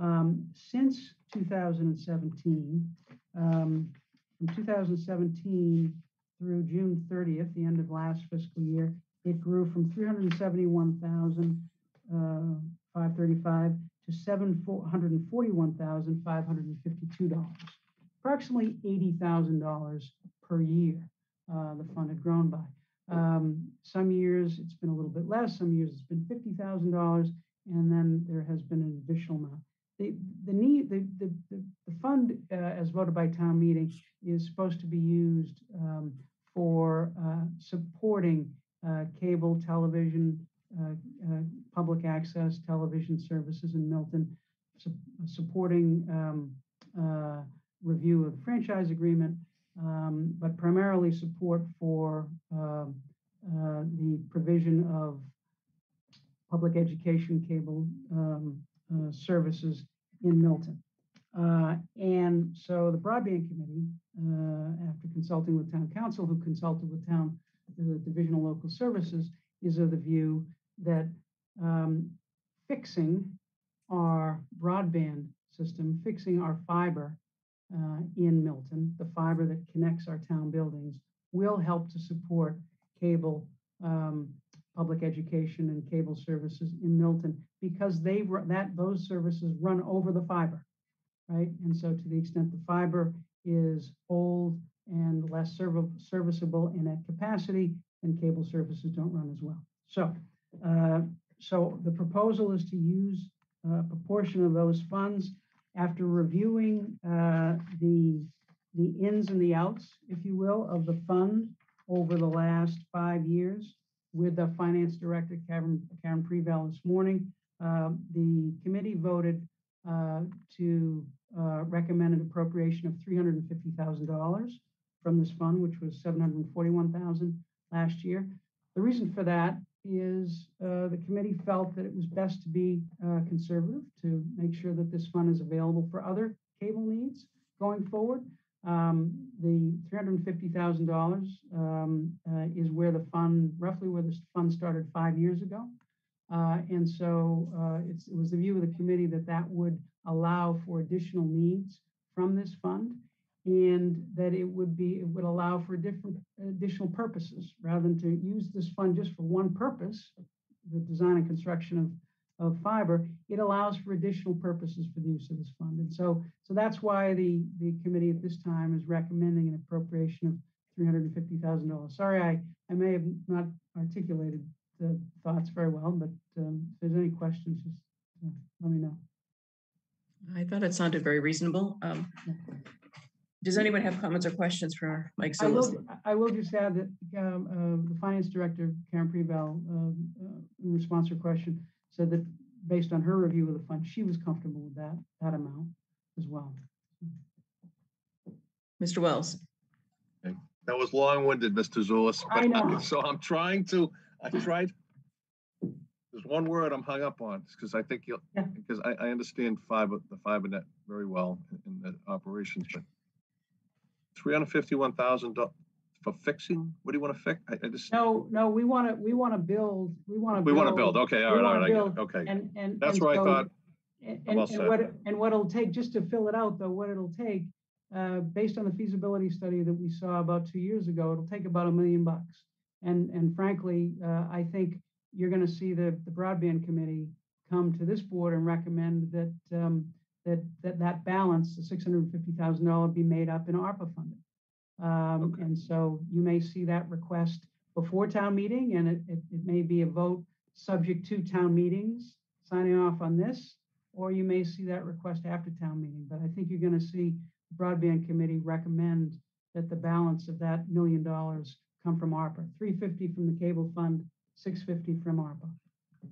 Um, since 2017, um, from 2017 through June 30th, the end of last fiscal year, it grew from 371,535 to $741,552. Approximately $80,000 per year, uh, the fund had grown by. Um, some years it's been a little bit less, some years it's been $50,000, and then there has been an additional amount. The, the need, the, the, the, fund, uh, as voted by town meeting, is supposed to be used um, for uh, supporting uh, cable television, uh, uh, public access television services in Milton, su- supporting um, uh, review of franchise agreement, um, but primarily support for um, uh, the provision of public education cable um, uh, services in Milton. Uh, and so the broadband committee, uh, after consulting with town counsel, who consulted with town the Division of Local Services, is of the view that um, fixing our broadband system, fixing our fiber uh, in Milton, the fiber that connects our town buildings, will help to support cable, um, public education and cable services in Milton because they that those services run over the fiber, right? And so to the extent the fiber is old and less serv- serviceable in at capacity, then cable services don't run as well. So, uh, so the proposal is to use a proportion of those funds after reviewing uh, the, the ins and the outs, if you will, of the fund over the last five years with the finance director, Karen, Karen Preval this morning. Uh, the committee voted uh, to uh, recommend an appropriation of $350,000 from this fund, which was 741,000 last year. The reason for that is uh, the committee felt that it was best to be uh, conservative to make sure that this fund is available for other cable needs going forward. Um, the $350,000 um, uh, is where the fund, roughly where the fund started five years ago. Uh, and so uh, it was the view of the committee that that would allow for additional needs from this fund and that it would be, it would allow for different additional purposes rather than to use this fund just for one purpose, the design and construction of, of fiber, it allows for additional purposes for the use of this fund. And so, so that's why the, the committee at this time is recommending an appropriation of $350,000. Sorry, I, I may have not articulated the thoughts very well, but um, if there's any questions, just uh, let me know. I thought it sounded very reasonable. Um, Does anyone have comments or questions for Mike I will, I will just add that um, uh, the finance director, Karen Preval, um, uh, in response to your question, said that based on her review of the fund, she was comfortable with that, that amount as well. Mr. Wells? That was long-winded, Mr. Zullas. I know. So I'm trying to, I tried. There's there's one word I'm hung up on, because I think you'll, because I, I understand fiber, the fiber net very well in- in the operations, but three hundred fifty-one thousand for fixing? What do you want to fix? I, I just, No, no, we want to, we want to build, we want to. we want to build. Okay, all we right, all wanna right, I get it. build, Okay. And, and. That's and where I so- thought, And, I'm and what, it- and what it'll take, just to fill it out though, what it'll take, uh, based on the feasibility study that we saw about two years ago, it'll take about a million bucks. And, and frankly, uh, I think you're gonna see the, the broadband committee come to this board and recommend that, um, that, that, that balance, the six hundred and fifty thousand dollar be made up in ARPA funding. Um, and so you may see that request before town meeting and it, it, it may be a vote subject to town meetings, signing off on this, or you may see that request after town meeting. But I think you're gonna see the broadband committee recommend that the balance of that million dollars come from ARPA, three fifty from the cable fund, six fifty from ARPA.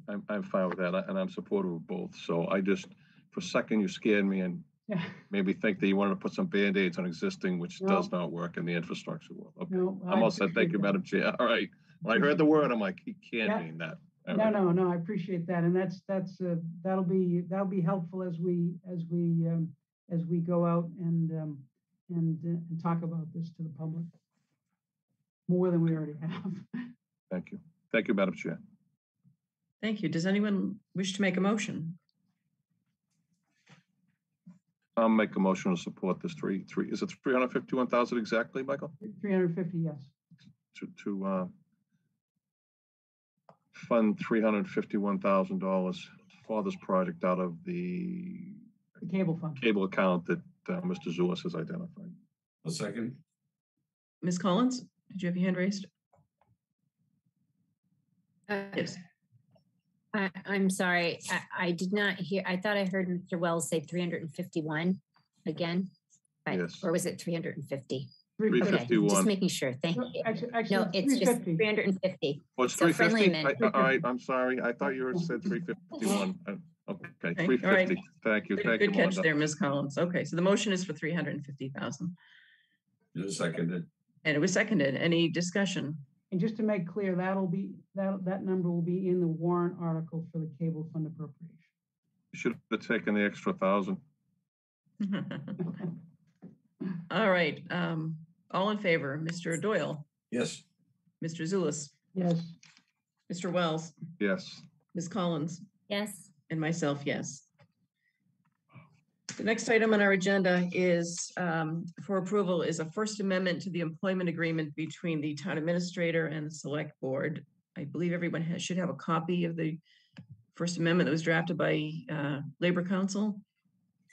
I'm, I'm fine with that, and I'm supportive of both. So I just, for a second, you scared me and Yeah. made me think that you wanted to put some Band-Aids on existing, which No. does not work in the infrastructure world. Okay, No, I I'm all set. Thank you, that. Madam Chair. All right. When I heard the word, I'm like, he can't mean that. All No, right. no, no, I appreciate that. And that's, that's, uh, that'll be, that'll be helpful as we, as we, um, as we go out and, um, and, uh, and talk about this to the public. More than we already have. Thank you. Thank you, Madam Chair. Thank you. Does anyone wish to make a motion? I'll make a motion to support this three, three, is it three hundred fifty-one thousand exactly, Michael? Three hundred fifty, yes. To, to, uh, fund three hundred fifty-one thousand dollars for this project out of the The cable fund. cable account that, uh, Mr. Zullas has identified. A second? Ms. Collins, did you have your hand raised? Yes. I, I'm sorry, I, I did not hear, I thought I heard Mr. Wells say three hundred and fifty-one again. but- Yes. Or was it three hundred and fifty? Three Okay, just making sure, thank No, you. Actually, actually, No, it's just 350. three hundred and fifty. Oh, it's So three friendly. All right, I'm sorry. I thought you said three fifty-one. Uh, okay, Okay, three all right. Thank you, Good thank you, catch Melinda. there, Ms. Collins. Okay, so the motion is for three hundred and fifty thousand, You seconded. and it was seconded. Any discussion? And just to make clear, that'll be, that, that number will be in the warrant article for the cable fund appropriation. You Should have taken the extra thousand. All right, um, all in favor, Mr. Doyle, Yes. Mr. Zullas, Yes. Mr. Wells, Yes. Ms. Collins, Yes, and myself, yes. The next item on our agenda is, um, for approval is a First Amendment to the employment agreement between the town administrator and the select board. I believe everyone has, should have a copy of the First Amendment that was drafted by, uh, Labor Counsel.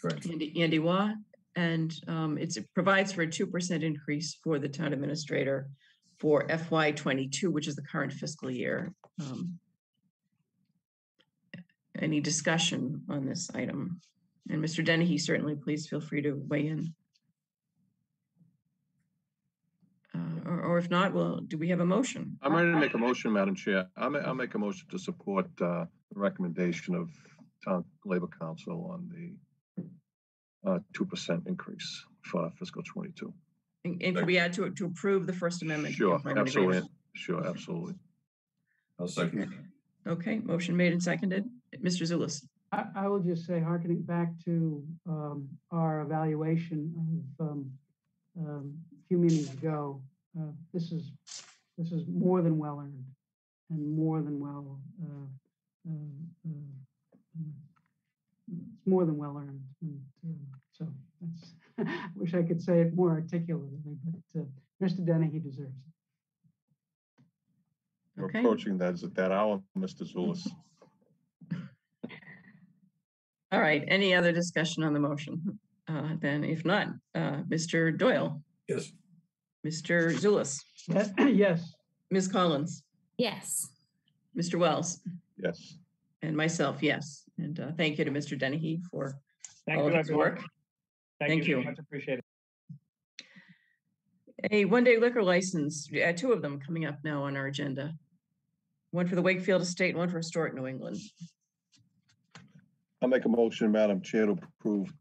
Correct. Andy, Andy Waugh, and um, it's, it provides for a two percent increase for the town administrator for FY twenty-two, which is the current fiscal year. Um, Any discussion on this item? And Mr. Dennehy, certainly, please feel free to weigh in. Uh, Or, or if not, well, do we have a motion? I'm ready to make a motion, Madam Chair. I'll, ma- I'll make a motion to support, uh, the recommendation of Town Labor Counsel on the uh, two percent increase for fiscal twenty-two. And and could we add to it to approve the First Amendment? Sure, absolutely. Sure, absolutely. I'll second. Okay, motion made and seconded. Mr. Zullas. I, I will just say, harkening back to um, our evaluation of um, um, a few meetings ago, uh, this is, this is more than well earned and more than well, uh, uh, uh, it's more than well earned. And um, so that's, I wish I could say it more articulately, but uh, Mr. Dennehy deserves it. We're approaching that, is it that hour, Mr. Zullas? All right, any other discussion on the motion? Uh, Then if not, uh, Mr. Doyle, Yes. Mr. Zullas, Yes, Yes, Ms. Collins, yes. Mr. Wells, Yes. and myself, yes. And uh, thank you to Mr. Dennehy for Thank all you, of his everyone. work. Thank Thank you. you. Much appreciated. A one-day liquor license, uh, two of them coming up now on our agenda. One for the Wakefield Estate, and one for Historic New England. I'll make a motion, Madam Chair, to approve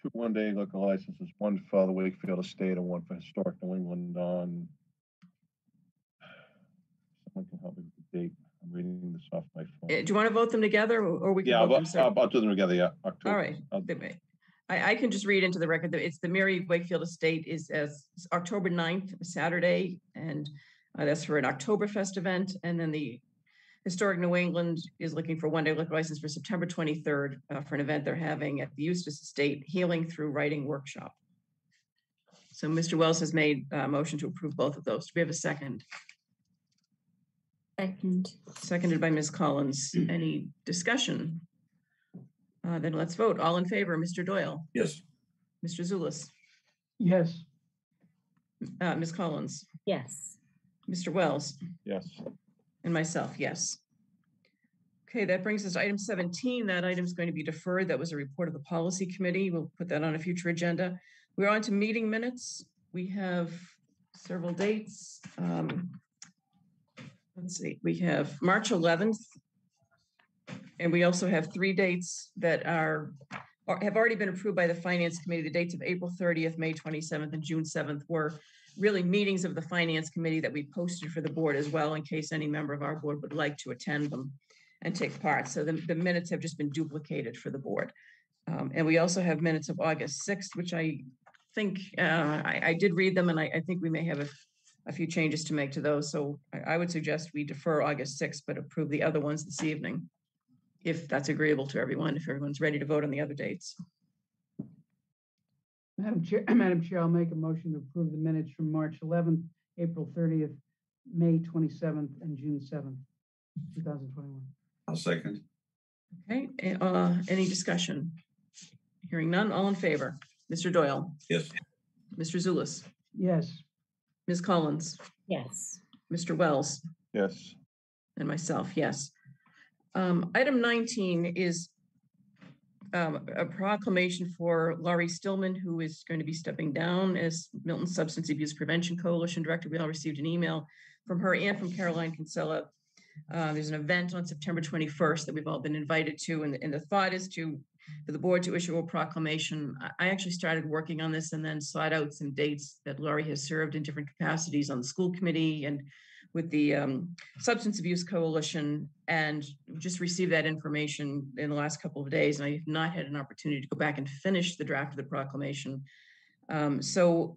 two one-day liquor licenses, one for the Wakefield Estate and one for Historic New England on someone can help me with the date. I'm reading this off my phone. Do you want to vote them together or or we can? Yeah, I'll, vote them I'll? I'll do them together, yeah. October. All right. I'll- the ma- I, I can just read into the record that it's the Mary Wakefield Estate is as October 9th, Saturday, and uh, that's for an Oktoberfest event. And then the Historic New England is looking for one-day liquor license for September 23rd uh, for an event they're having at the Eustis Estate Healing Through Writing Workshop. So Mr. Wells has made a motion to approve both of those. Do we have a second? Second. Seconded by Ms. Collins. Any discussion? Uh, Then let's vote. All in favor, Mr. Doyle, Yes. Mr. Zullas, Yes, uh, Ms. Collins, Yes. Mr. Wells, Yes. And myself, yes. Okay, that brings us to item 17. That item is going to be deferred. That was a report of the policy committee. We'll put that on a future agenda. We're on to meeting minutes. We have several dates. Um, Let's see, we have March 11th. And we also have three dates that are, have already been approved by the finance committee. The dates of April 30th, May 27th, and June 7th were really meetings of the finance committee that we posted for the board as well, in case any member of our board would like to attend them and take part. So the, the minutes have just been duplicated for the board. Um, and we also have minutes of August 6th, which I think, uh, I, I did read them and I, I think we may have a, a few changes to make to those. So I, I would suggest we defer August 6th, but approve the other ones this evening. If that's agreeable to everyone, if everyone's ready to vote on the other dates. Madam Chair, Madam Chair, I'll make a motion to approve the minutes from March 11th, April 30th, May 27th, and June 7th, 2021. I'll second. Okay, uh, any discussion? Hearing none, all in favor? Mr. Doyle, Yes. Mr. Zullas, Yes, Ms. Collins, Yes. Mr. Wells, Yes. and myself, yes. Um, item nineteen is um, a proclamation for Laurie Stillman, who is going to be stepping down as Milton Substance Abuse Prevention Coalition Director. We all received an email from her and from Caroline Kinsella. Uh, there's an event on September twenty-first that we've all been invited to, and, and the thought is to, for the board to issue a proclamation. I, I actually started working on this and then sought out some dates that Laurie has served in different capacities on the school committee and with the um, Substance Abuse Coalition and just received that information in the last couple of days. And I have not had an opportunity to go back and finish the draft of the proclamation. Um, so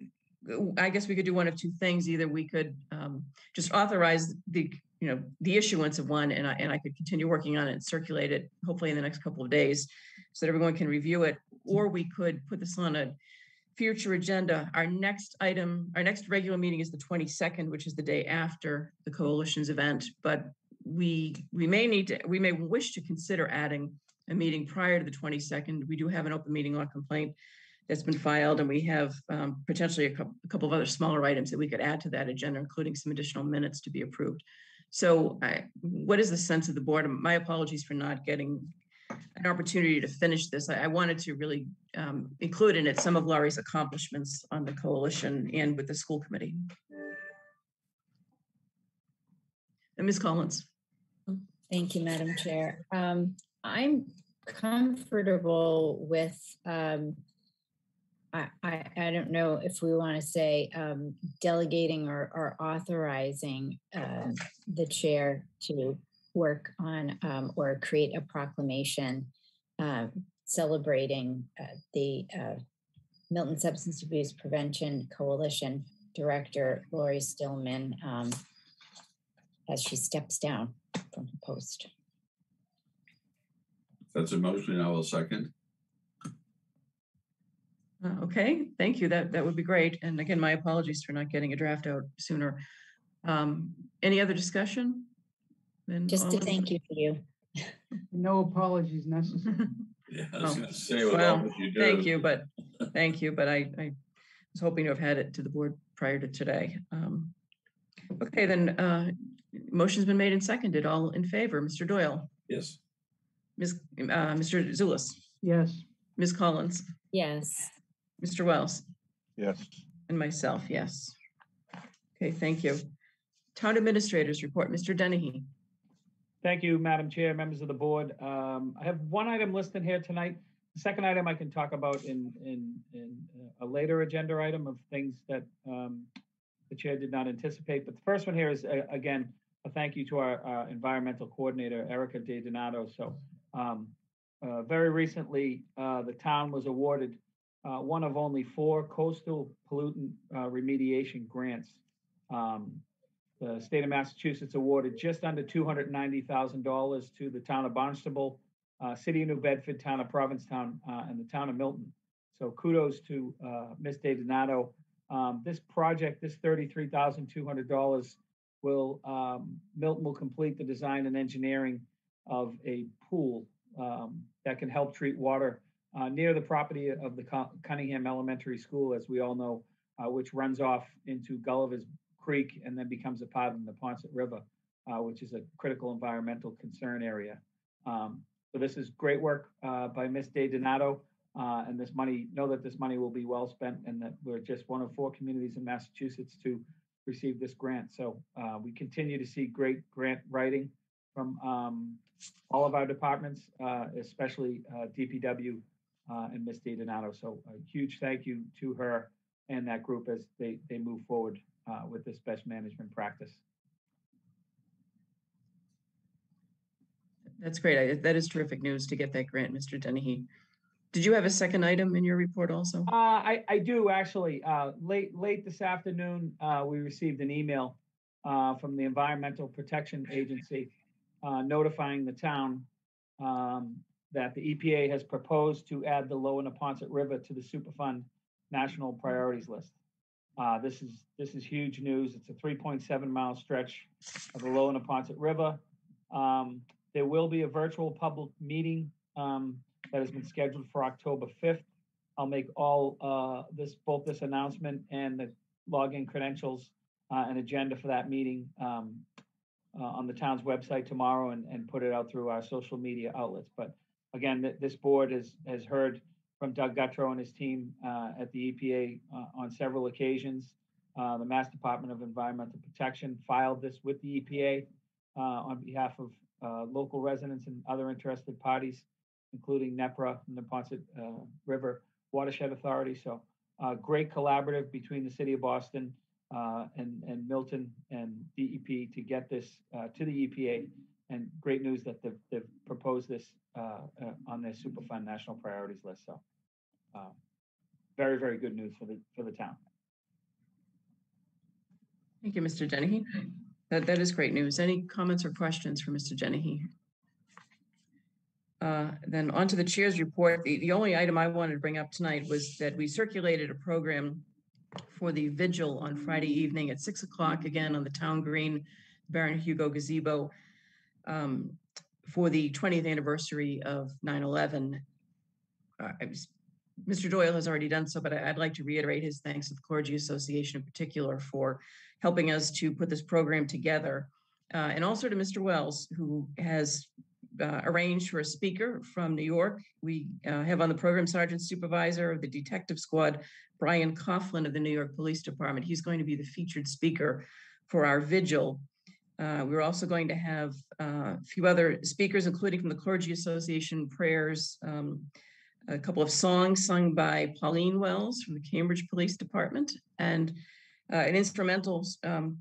I guess we could do one of two things. Either we could um, just authorize the, you know, the issuance of one and I, and I could continue working on it and circulate it hopefully in the next couple of days so that everyone can review it. Or we could put this on a future agenda. Our next item, our next regular meeting is the 22nd, which is the day after the coalition's event. But we, we may need to, we may wish to consider adding a meeting prior to the 22nd. We do have an open meeting law complaint that's been filed and we have um, potentially a couple, a couple of other smaller items that we could add to that agenda, including some additional minutes to be approved. So I, what is the sense of the board? My apologies for not getting an opportunity to finish this. I, I wanted to really um, include in it some of Laurie's accomplishments on the coalition and with the school committee. And Ms. Collins, Thank you, Madam Chair. Um, I'm comfortable with, um, I, I, I don't know if we want to say, um, delegating or, or authorizing, um, the chair to work on, um, or create a proclamation, um, celebrating, uh, the, uh, Milton Substance Abuse Prevention Coalition Director Laurie Stillman, um, as she steps down from the post. That's a motion. I will second. Uh, okay, thank you. That, that would be great. And again, my apologies for not getting a draft out sooner. Um, Any other discussion? Then Just to thank you for you. no apologies necessary. Yeah, I was Oh, gonna say with all Well, that you do. thank you, but, thank you, but I, I was hoping to have had it to the board prior to today. Um, Okay, then, uh, motion's been made and seconded. All in favor, Mr. Doyle, Yes. Ms., uh, Mr. Zullas, Yes, Ms. Collins, Yes. Mr. Wells, Yes. and myself, yes. Okay, thank you. Town Administrators Report, Mr. Dennehy. Thank you, Madam Chair, members of the board. Um, I have one item listed here tonight. The second item I can talk about in, in, in uh, a later agenda item of things that um, the chair did not anticipate. But the first one here is, uh, again, a thank you to our uh, environmental coordinator, Erica DiDonato. So um, uh, very recently, uh, the town was awarded uh, one of only four coastal pollutant remediation grants. Um, the state of Massachusetts awarded just under $290,000 to the town of Barnstable, uh, city of New Bedford, town of Provincetown, uh, and the town of Milton. So kudos to uh, Ms. DiDonato. Um, this project, this $33,200 will, um, Milton will complete the design and engineering of a pool um, that can help treat water uh, near the property of the Cunningham Elementary School, as we all know, uh, which runs off into Gulliver's Creek and then becomes a part of the Neponset River, uh, which is a critical environmental concern area. Um, so this is great work uh, by Ms. DiDonato. Uh, and this money, know that this money will be well spent and that we're just one of four communities in Massachusetts to receive this grant. So uh, we continue to see great grant writing from um, all of our departments, uh, especially uh, DPW and Ms. DiDonato. So a huge thank you to her and that group as they, they move forward uh, with this best management practice. That's great. I- That is terrific news to get that grant, Mr. Dennehy. Did you have a second item in your report also? Uh, I, I do actually. Uh, late late this afternoon, uh, we received an email uh, from the Environmental Protection Agency uh, notifying the town um, that the EPA has proposed to add the Lower Neponset River to the Superfund National Priorities List. Uh, this is this is huge news. It's a 3.7 mile stretch of the Lower Neponset River. Um, there will be a virtual public meeting um, that has been scheduled for October 5th. I'll make all uh, this, both this announcement and the login credentials uh, and agenda for that meeting um, uh, on the town's website tomorrow and, and put it out through our social media outlets. But again, th- this board has, has heard from Doug Guttrow and his team uh, at the EPA uh, on several occasions. Uh, the Mass Department of Environmental Protection filed this with the EPA uh, on behalf of uh, local residents and other interested parties including NEPRA and the Neponset uh, River Watershed Authority. So great collaborative between the city of Boston and, and Milton and DEP to get this to the EPA. And great news that they've, they've proposed this uh, uh, on their Superfund National Priorities list. So uh, very, very good news for the for the town. Thank you, Mr. Dennehy. That, that is great news. Any comments or questions for Mr. Dennehy? Uh, Then on to the chair's report. The, the only item I wanted to bring up tonight was that we circulated a program for the vigil on Friday evening at six o'clock, again on the town green, Baron Hugo gazebo, um, for the 20th anniversary of 9/11. Uh, I was- Mr. Doyle has already done so, but I'd like to reiterate his thanks to the Clergy Association in particular for helping us to put this program together. Uh, and also to Mr. Wells, who has uh, arranged for a speaker from New York. We uh, have on the program Sergeant Supervisor of the Detective Squad, Brian Coughlin of the New York Police Department. He's going to be the featured speaker for our vigil. Uh, we're also going to have uh, a few other speakers, including from the Clergy Association prayers, um, a couple of songs sung by Pauline Wells from the Cambridge Police Department, and uh, an instrumental um,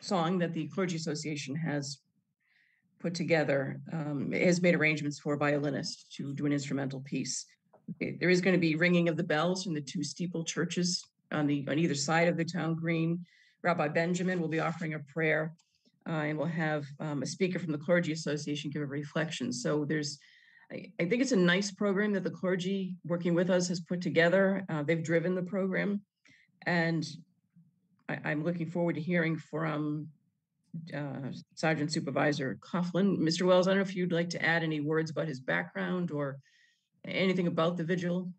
song that the Clergy Association has put together. Um, has made arrangements for a violinist to do an instrumental piece. There is going to be ringing of the bells from the two steeple churches on the on either side of the town green. Rabbi Benjamin will be offering a prayer, uh, and we'll have um, a speaker from the Clergy Association give a reflection. So there's I, I think it's a nice program that the clergy working with us has put together. Uh, they've driven the program, and I, I'm looking forward to hearing from uh, Sergeant Supervisor Coughlin. Mr. Wells, I don't know if you'd like to add any words about his background or anything about the vigil.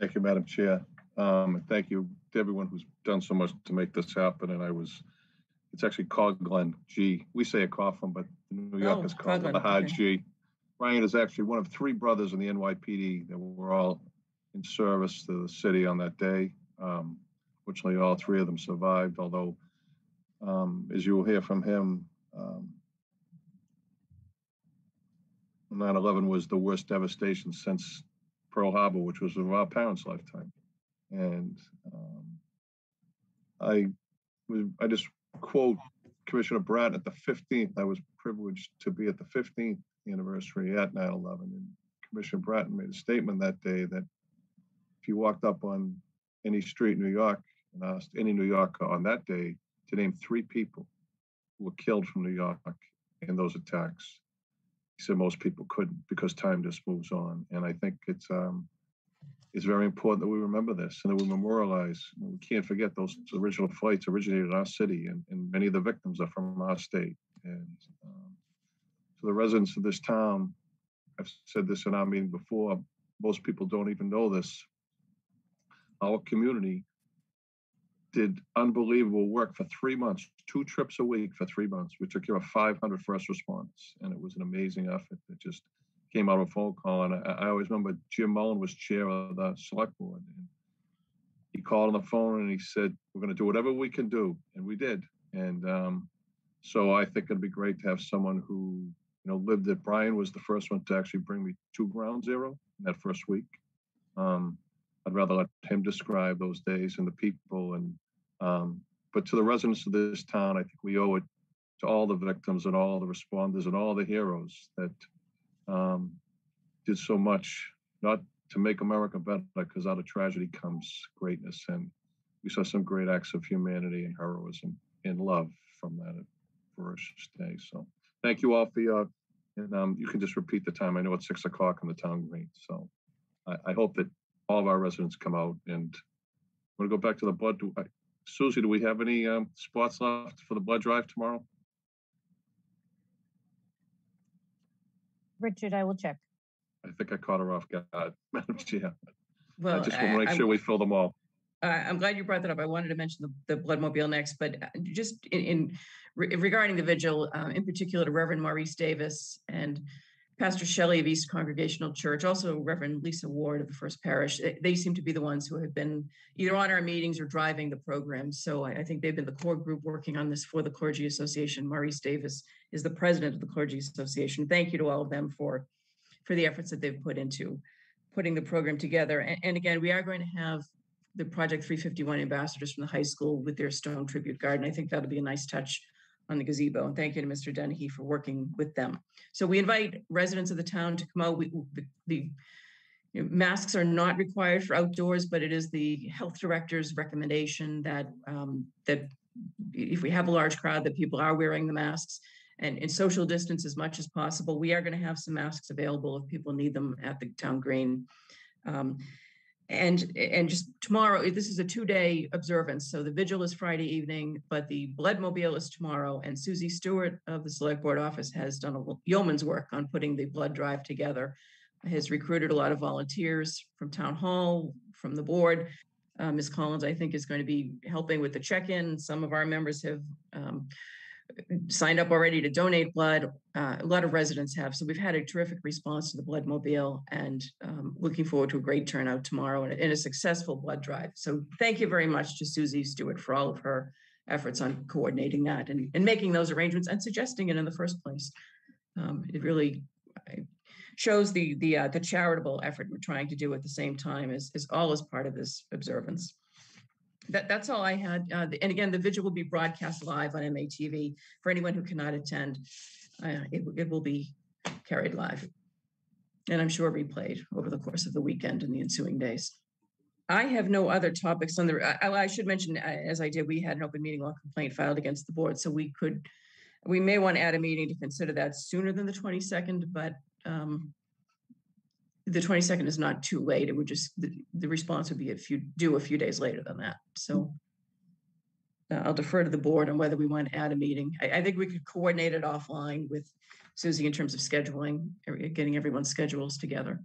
Thank you, Madam Chair. Um, thank you to everyone who's done so much to make this happen. And I was, it's actually Coghlan G. We say a Coughlin, but the New York Oh, call it Coghlan, the okay. G. Ryan is actually one of three brothers in the NYPD that were all in service to the city on that day. Um, fortunately, all three of them survived, although, um, as you will hear from him, um, 9/11 was the worst devastation since Pearl Harbor, which was of our parents' lifetime. And um, I was, I just quote Commissioner Bratton the 15th. I was privileged to be at the 15th anniversary at 9/11. And Commissioner Bratton made a statement that day that if you walked up on any street in New York and asked any New Yorker on that day to name three people who were killed from New York in those attacks, he said most people couldn't because time just moves on. And I think it's um, it's very important that we remember this and that we memorialize. We can't forget those original flights originated in our city, and, and many of the victims are from our state. And um, to the residents of this town, I've said this in our meeting before. Most people don't even know this. Our community did unbelievable work for three months, two trips a week for three months. We took care of 500 first responders, and it was an amazing effort that just came out of a phone call. And I, I always remember Jim Mullen was chair of the select board. And he called on the phone and he said, We're going to do whatever we can do. And we did. And um, so I think it'd be great to have someone who, you know, lived it. Brian was the first one to actually bring me to ground zero in that first week. Um, I'd rather let him describe those days and the people. And um, but to the residents of this town, I think we owe it to all the victims and all the responders and all the heroes that um, did so much, not to make America better, because out of tragedy comes greatness. And we saw some great acts of humanity and heroism and love from that ferocious day. So thank you all for your, and um, you can just repeat the time. I know it's six o'clock on the town green. So I, I hope that all of our residents come out and want to go back to the blood. Do, I, Susie, do we have any um, spots left for the blood drive tomorrow? Richard, I will check. I think I caught her off guard, Madam Chair. I just want to make I'm- sure we fill them all. Uh, I'm glad you brought that up. I wanted to mention the, the Bloodmobile next, but uh, just in, in re- regarding the vigil, uh, in particular to Reverend Maurice Davis and Pastor Shelley of East Congregational Church, also Reverend Lisa Ward of the First Parish. They, they seem to be the ones who have been either on our meetings or driving the program. So I, I think they've been the core group working on this for the Clergy Association. Maurice Davis is the president of the Clergy Association. Thank you to all of them for for the efforts that they've put into putting the program together. And, and again, we are going to have the Project 351 ambassadors from the high school with their stone tribute garden. I think that'll be a nice touch on the gazebo. And thank you to Mr. Dennehy for working with them. So we invite residents of the town to come out. We, the, the you know, masks are not required for outdoors, but it is the health director's recommendation that um, that if we have a large crowd, that people are wearing the masks and, and social distance as much as possible. We are going to have some masks available if people need them at the town green. Um, and and just tomorrow, this is a two-day observance. So the vigil is Friday evening, but the bloodmobile is tomorrow. And Susie Stewart of the Select Board Office has done a yeoman's work on putting the blood drive together. Has recruited a lot of volunteers from town hall, from the board. Uh, Ms. Collins, I think, is going to be helping with the check-in. Some of our members have um, signed up already to donate blood. Uh, a lot of residents have. So we've had a terrific response to the blood mobile and um, looking forward to a great turnout tomorrow and, a- and a successful blood drive. So thank you very much to Susie Stewart for all of her efforts on coordinating that and, and making those arrangements and suggesting it in the first place. Um, it really shows the the uh, the charitable effort we're trying to do at the same time as, as all as part of this observance that, that's all I had. Uh, and again, the vigil will be broadcast live on MATV for anyone who cannot attend. Uh, it, it will be carried live. And I'm sure replayed over the course of the weekend and the ensuing days. I have no other topics on the, I, I should mention, uh, as I did, we had an open meeting law complaint filed against the board. So we could, we may want to add a meeting to consider that sooner than the 22nd, but um, the 22nd is not too late. It would just, the, the response would be if you do a few days later than that. So uh, I'll defer to the board on whether we want to add a meeting. I, I think we could coordinate it offline with Susie in terms of scheduling, er, getting everyone's schedules together.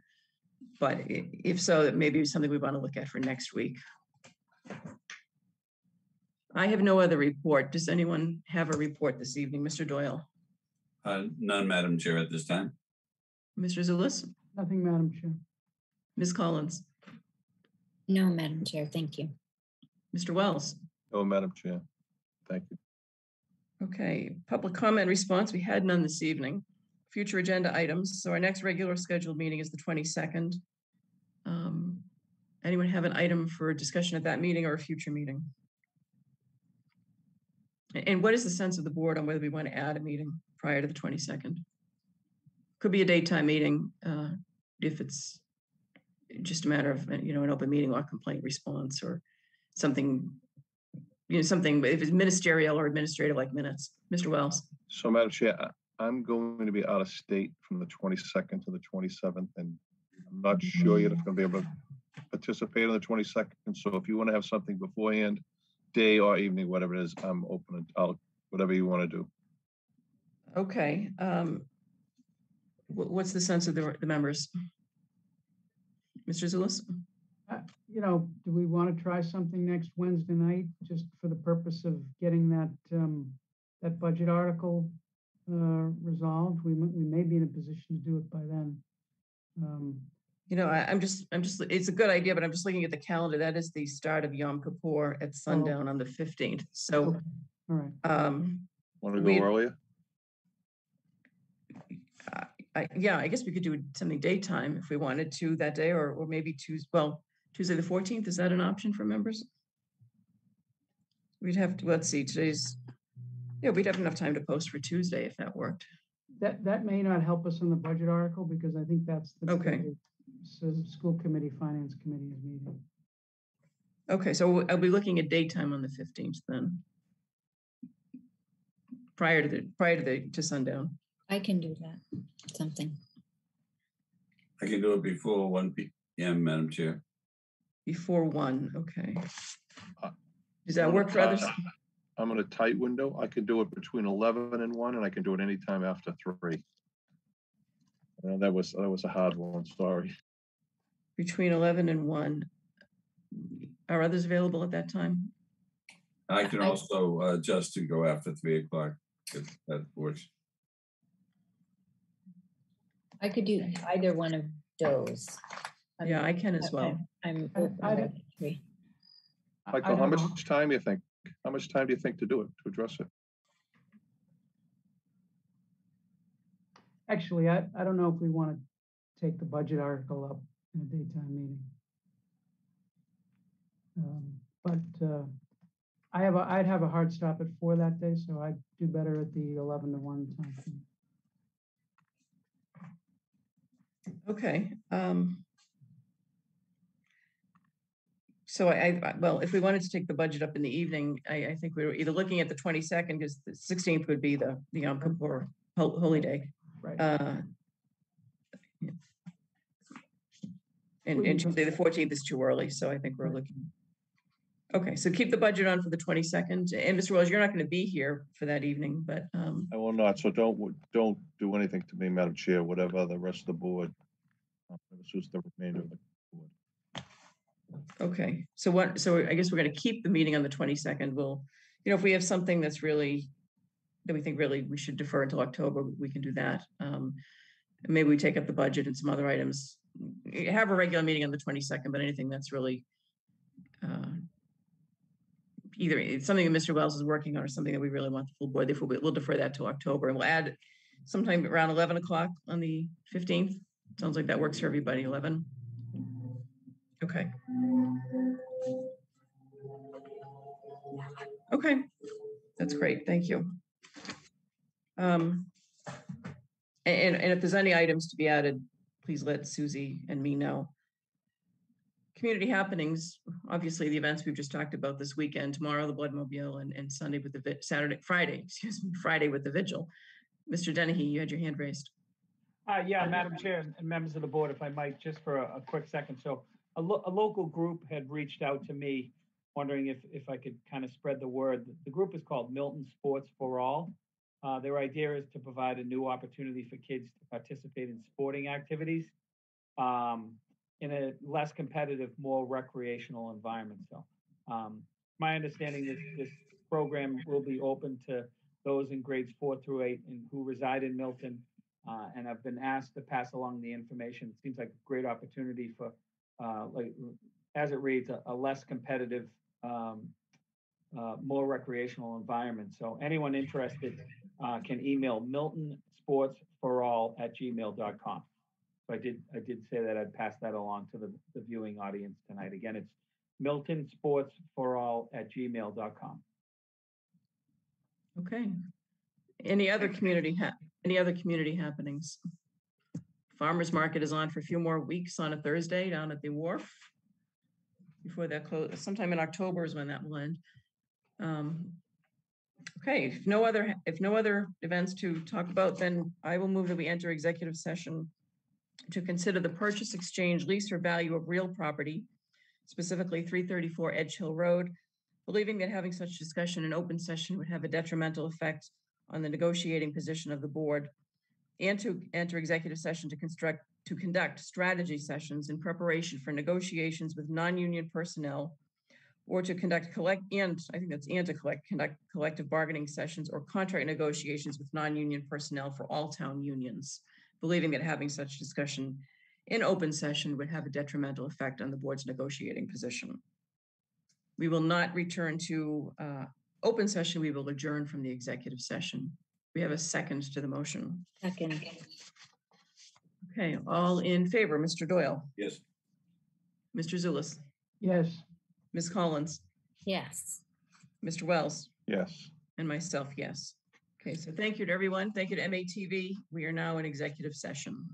But if so, that maybe it's something we want to look at for next week. I have no other report. Does anyone have a report this evening? Mr. Doyle, Uh, none, Madam Chair, at this time. Mr. Zullas, Nothing, Madam Chair. Ms. Collins, No, Madam Chair, thank you. Mr. Wells? Oh, Madam Chair. Thank you. Okay, public comment response, we had none this evening. Future agenda items, so our next regular scheduled meeting is the 22nd. Um, Anyone have an item for discussion at that meeting or a future meeting? And what is the sense of the board on whether we want to add a meeting prior to the 22nd? Could be a daytime meeting, uh, if it's just a matter of, uh, you know, an open meeting law complaint response or something, you know, something, if it's ministerial or administrative like minutes. Mr. Wells? So Madam Chair, I- I'm going to be out of state from the 22nd to the 27th, and I'm not sure yet if I'm going to be able to participate on the 22nd. So if you want to have something beforehand, day or evening, whatever it is, I'm open, and I'll, whatever you want to do. Okay, um, wha- what's the sense of the, the members? Mr. Zullas? Uh, You know, do we want to try something next Wednesday night, just for the purpose of getting that, um, that budget article uh, resolved? We, we may be in a position to do it by then. Um, You know, I, I'm just, I'm just, it's a good idea, but I'm just looking at the calendar. That is the start of Yom Kippur at sundown on the fifteenth. So, All right. um, Want to We- go earlier? I, yeah, I guess we could do something daytime if we wanted to that day, or, or maybe Tuesday, well, Tuesday, the fourteenth, is that an option for members? We'd have to, let's see, today's, yeah, we'd have enough time to post for Tuesday if that worked. That, that may not help us in the budget article, because I think that's the. Okay. So, school committee, finance committee is meeting. Okay, so I'll be looking at daytime on the fifteenth then. Prior to the, prior to the, to sundown. I can do that, something. I can do it before one PM, Madam Chair. Before one, okay. Uh, Does that work for others? I'm in a tight window. I can do it between 11 and 1, and I can do it anytime after 3. Uh, That was, that was a hard one, sorry. Between eleven and one. Are others available at that time? I can I- also uh, adjust to go after three o'clock if that works. I could do either one of those. I'm- Yeah, I can as well. I'm I- open I to three. I- Michael, how don't know. much time do you think? How much time do you think to do it, to address it? Actually, I, I don't know if we want to take the budget article up in a daytime meeting. Um, But uh, I have, a I'd have a hard stop at four that day, so I'd do better at the 11 to 1 time. Okay, um. So I, I, well, if we wanted to take the budget up in the evening, I, I think we were either looking at the twenty-second, because the sixteenth would be the, the Yom Kippur Hol- Holy Day. Right. Uh. And, and Tuesday, the fourteenth is too early, so I think we're looking. Okay, so keep the budget on for the twenty-second, and Mr. Wells, you're not gonna be here for that evening, but, um, I will not, so don't, don't do anything to me, Madam Chair, whatever the rest of the board. uh, This is the remainder of the board. Okay, so what, so I guess we're gonna keep the meeting on the twenty-second. We'll, you know, if we have something that's really, that we think really we should defer until October, we can do that. Um, Maybe we take up the budget and some other items. Have a regular meeting on the twenty-second, but anything that's really uh, either it's something that Mr. Wells is working on or something that we really want the full board, therefore we- we'll defer that to October and we'll add sometime around eleven o'clock on the fifteenth. Sounds like that works for everybody, eleven. Okay. Okay, that's great, thank you. Um, And, and if there's any items to be added, please let Susie and me know. Community happenings, obviously the events we've just talked about this weekend, tomorrow the Blood Mobile and, and Sunday with the, vi- Saturday, Friday, excuse me, Friday with the vigil. Mr. Dennehy, you had your hand raised. Uh, yeah, Madam Chair and members of the board, if I might, just for a, a quick second. So a lo- a local group had reached out to me, wondering if, if I could kind of spread the word. The group is called Milton Sports for All. Uh, their idea is to provide a new opportunity for kids to participate in sporting activities um, in a less competitive, more recreational environment. So, um, my understanding is this program will be open to those in grades four through eight and who reside in Milton. Uh, and I've been asked to pass along the information. It seems like a great opportunity for, uh, like, as it reads, a, a less competitive, um, uh, more recreational environment. So anyone interested uh, can email miltonsportsforall at gmail.com. So I did, I did say that I'd pass that along to the, the viewing audience tonight. Again, it's miltonsportsforall at gmail.com. Okay. Any other community ha, any other community happenings? Farmers Market is on for a few more weeks on a Thursday down at the wharf. Before that close, sometime in October is when that will end. Um, Okay, if no other, if no other events to talk about, then I will move that we enter executive session to consider the purchase, exchange, lease, or value of real property, specifically three thirty-four Edge Hill Road, believing that having such discussion in open session would have a detrimental effect on the negotiating position of the board, and to enter executive session to construct, to conduct strategy sessions in preparation for negotiations with non-union personnel or to conduct collect, and I think that's and to collect, conduct collective bargaining sessions or contract negotiations with non-union personnel for all town unions, believing that having such discussion in open session would have a detrimental effect on the board's negotiating position. We will not return to uh, open session. We will adjourn from the executive session. We have a second to the motion. Second. Okay, all in favor, Mr. Doyle, Yes. Mr. Zullas, Yes. Ms. Collins, Yes. Mr. Wells, Yes. and myself, yes. Okay, so thank you to everyone. Thank you to MATV. We are now in executive session.